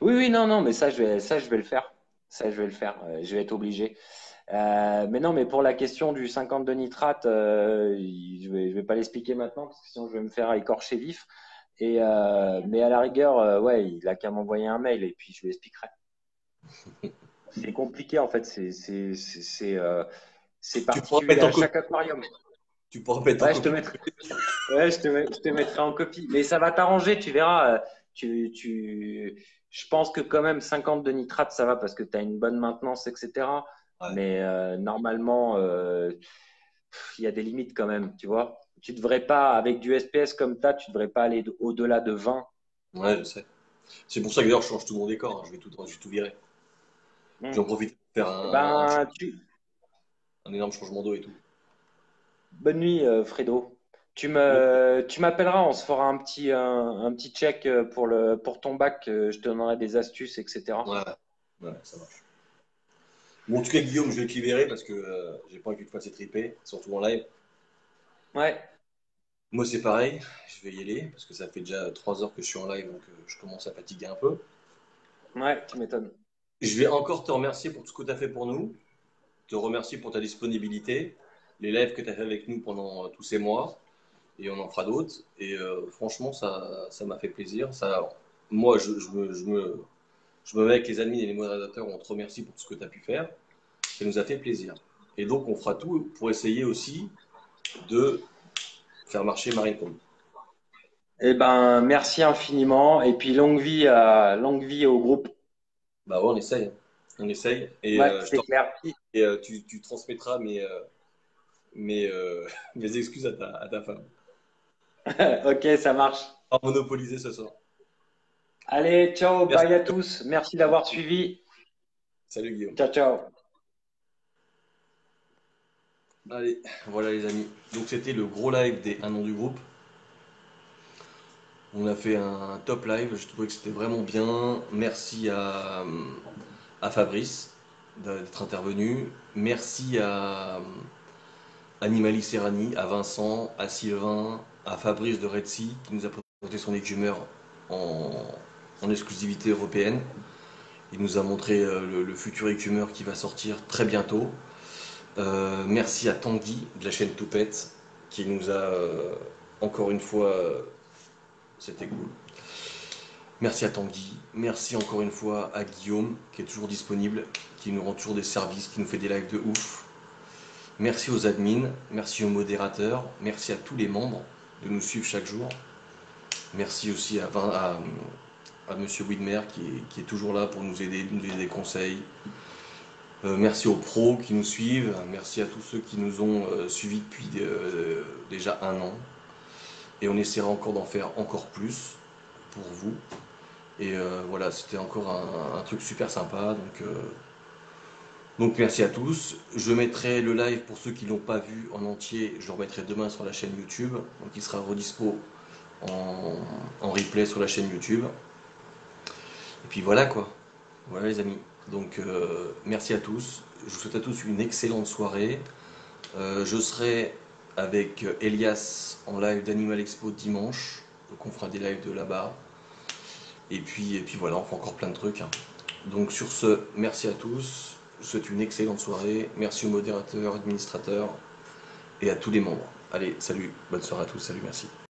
Oui, oui, non, non, mais ça, je vais, ça, je vais le faire. Ça, je vais le faire. Euh, je vais être obligé. Euh, mais non, mais pour la question du 52 nitrate, euh, je vais, je vais pas l'expliquer maintenant parce que sinon je vais me faire écorcher vif. Et euh, mais à la rigueur, euh, ouais, il a qu'à m'envoyer un mail et puis je lui expliquerai. C'est compliqué en fait. C'est c'est c'est euh, particulier en à chaque aquarium. Tu pourras mettre en Ouais, je te copie. mettrai. Ouais, je te, mets- je te mettrai en copie. Mais ça va t'arranger, tu verras. euh, Tu, tu... Je pense que quand même 50 de nitrate, ça va parce que tu as une bonne maintenance, etc. Ouais. Mais normalement, il y a des limites quand même, tu vois. Tu devrais pas, avec du SPS comme ça, tu devrais pas aller de- au-delà de 20. Ouais, je sais. C'est pour ça que d'ailleurs je change tout mon décor. hein. Je vais tout, je vais tout virer. Hmm. J'en profite pour faire un, Ben, tu... un énorme changement d'eau et tout. Bonne nuit, euh, Fredo. Tu me, tu m'appelleras, on se fera un petit, un, un petit check euh, pour le, pour ton bac. euh, Je te donnerai des astuces, etc. Ouais, ouais, ça marche. Bon, en tout cas, Guillaume, je vais te libérer parce que euh, j'ai pas envie que tu te fasses triper, surtout en live. Ouais. Moi, c'est pareil, je vais y aller parce que ça fait déjà trois heures que je suis en live, donc euh, je commence à fatiguer un peu. Ouais, tu m'étonnes. Je vais encore te remercier pour tout ce que tu as fait pour nous, te remercier pour ta disponibilité, les lives que tu as fait avec nous pendant euh, tous ces mois, et on en fera d'autres. Et euh, franchement, ça, ça m'a fait plaisir. Ça, moi, je, je me, je, me, je me mets avec les admins et les modérateurs, on te remercie pour tout ce que tu as pu faire. Ça nous a fait plaisir. Et donc, on fera tout pour essayer aussi de faire marcher Marine Combi. Eh ben, merci infiniment. Et puis, longue vie, à, longue vie au groupe. Bah ouais, on essaye. hein. On essaye. Et, Ouais, euh, je clair. Et euh, tu, tu transmettras mes, euh, mes, mes excuses à ta, à ta femme. ok, ça marche. Pas monopolisé ce soir. Allez, ciao, Merci. bye à tous. Merci d'avoir suivi. Salut Guillaume. Ciao, ciao. Allez, voilà les amis. Donc c'était le gros live des Un nom du groupe. On a fait un top live, je trouvais que c'était vraiment bien. Merci à, Fabrice d'être intervenu. Merci à Animali Serrani, à Vincent, à Sylvain, à Fabrice de Red qui nous a présenté son écumeur en, exclusivité européenne. Il nous a montré euh, le futur écumeur qui va sortir très bientôt. Euh, merci à Tanguy de la chaîne Toupette qui nous a euh, encore une fois. euh, C'était cool. Merci à Tanguy. Merci encore une fois à Guillaume qui est toujours disponible, qui nous rend toujours des services, qui nous fait des lives de ouf. Merci aux admins, merci aux modérateurs, merci à tous les membres de nous suivre chaque jour. Merci aussi à, à Monsieur Widmer qui est, qui est toujours là pour nous aider, nous donner des conseils. Euh, merci aux pros qui nous suivent. Merci à tous ceux qui nous ont euh, suivis depuis euh, déjà un an. Et on essaiera encore d'en faire encore plus pour vous. Et voilà, c'était encore un, truc super sympa. Donc, merci à tous. Je mettrai le live pour ceux qui ne l'ont pas vu en entier. Je le remettrai demain sur la chaîne YouTube. Donc il sera redispo en replay sur la chaîne YouTube. Et puis voilà quoi. Voilà les amis. Donc euh, merci à tous. Je vous souhaite à tous une excellente soirée. Euh, je serai avec Elias en live d'Animal Expo dimanche. Donc on fera des lives de là-bas. Et puis, et voilà, on fait encore plein de trucs. hein. Donc sur ce, merci à tous. Je vous souhaite une excellente soirée. Merci aux modérateurs, administrateurs et à tous les membres. Allez, salut, bonne soirée à tous. Salut, merci.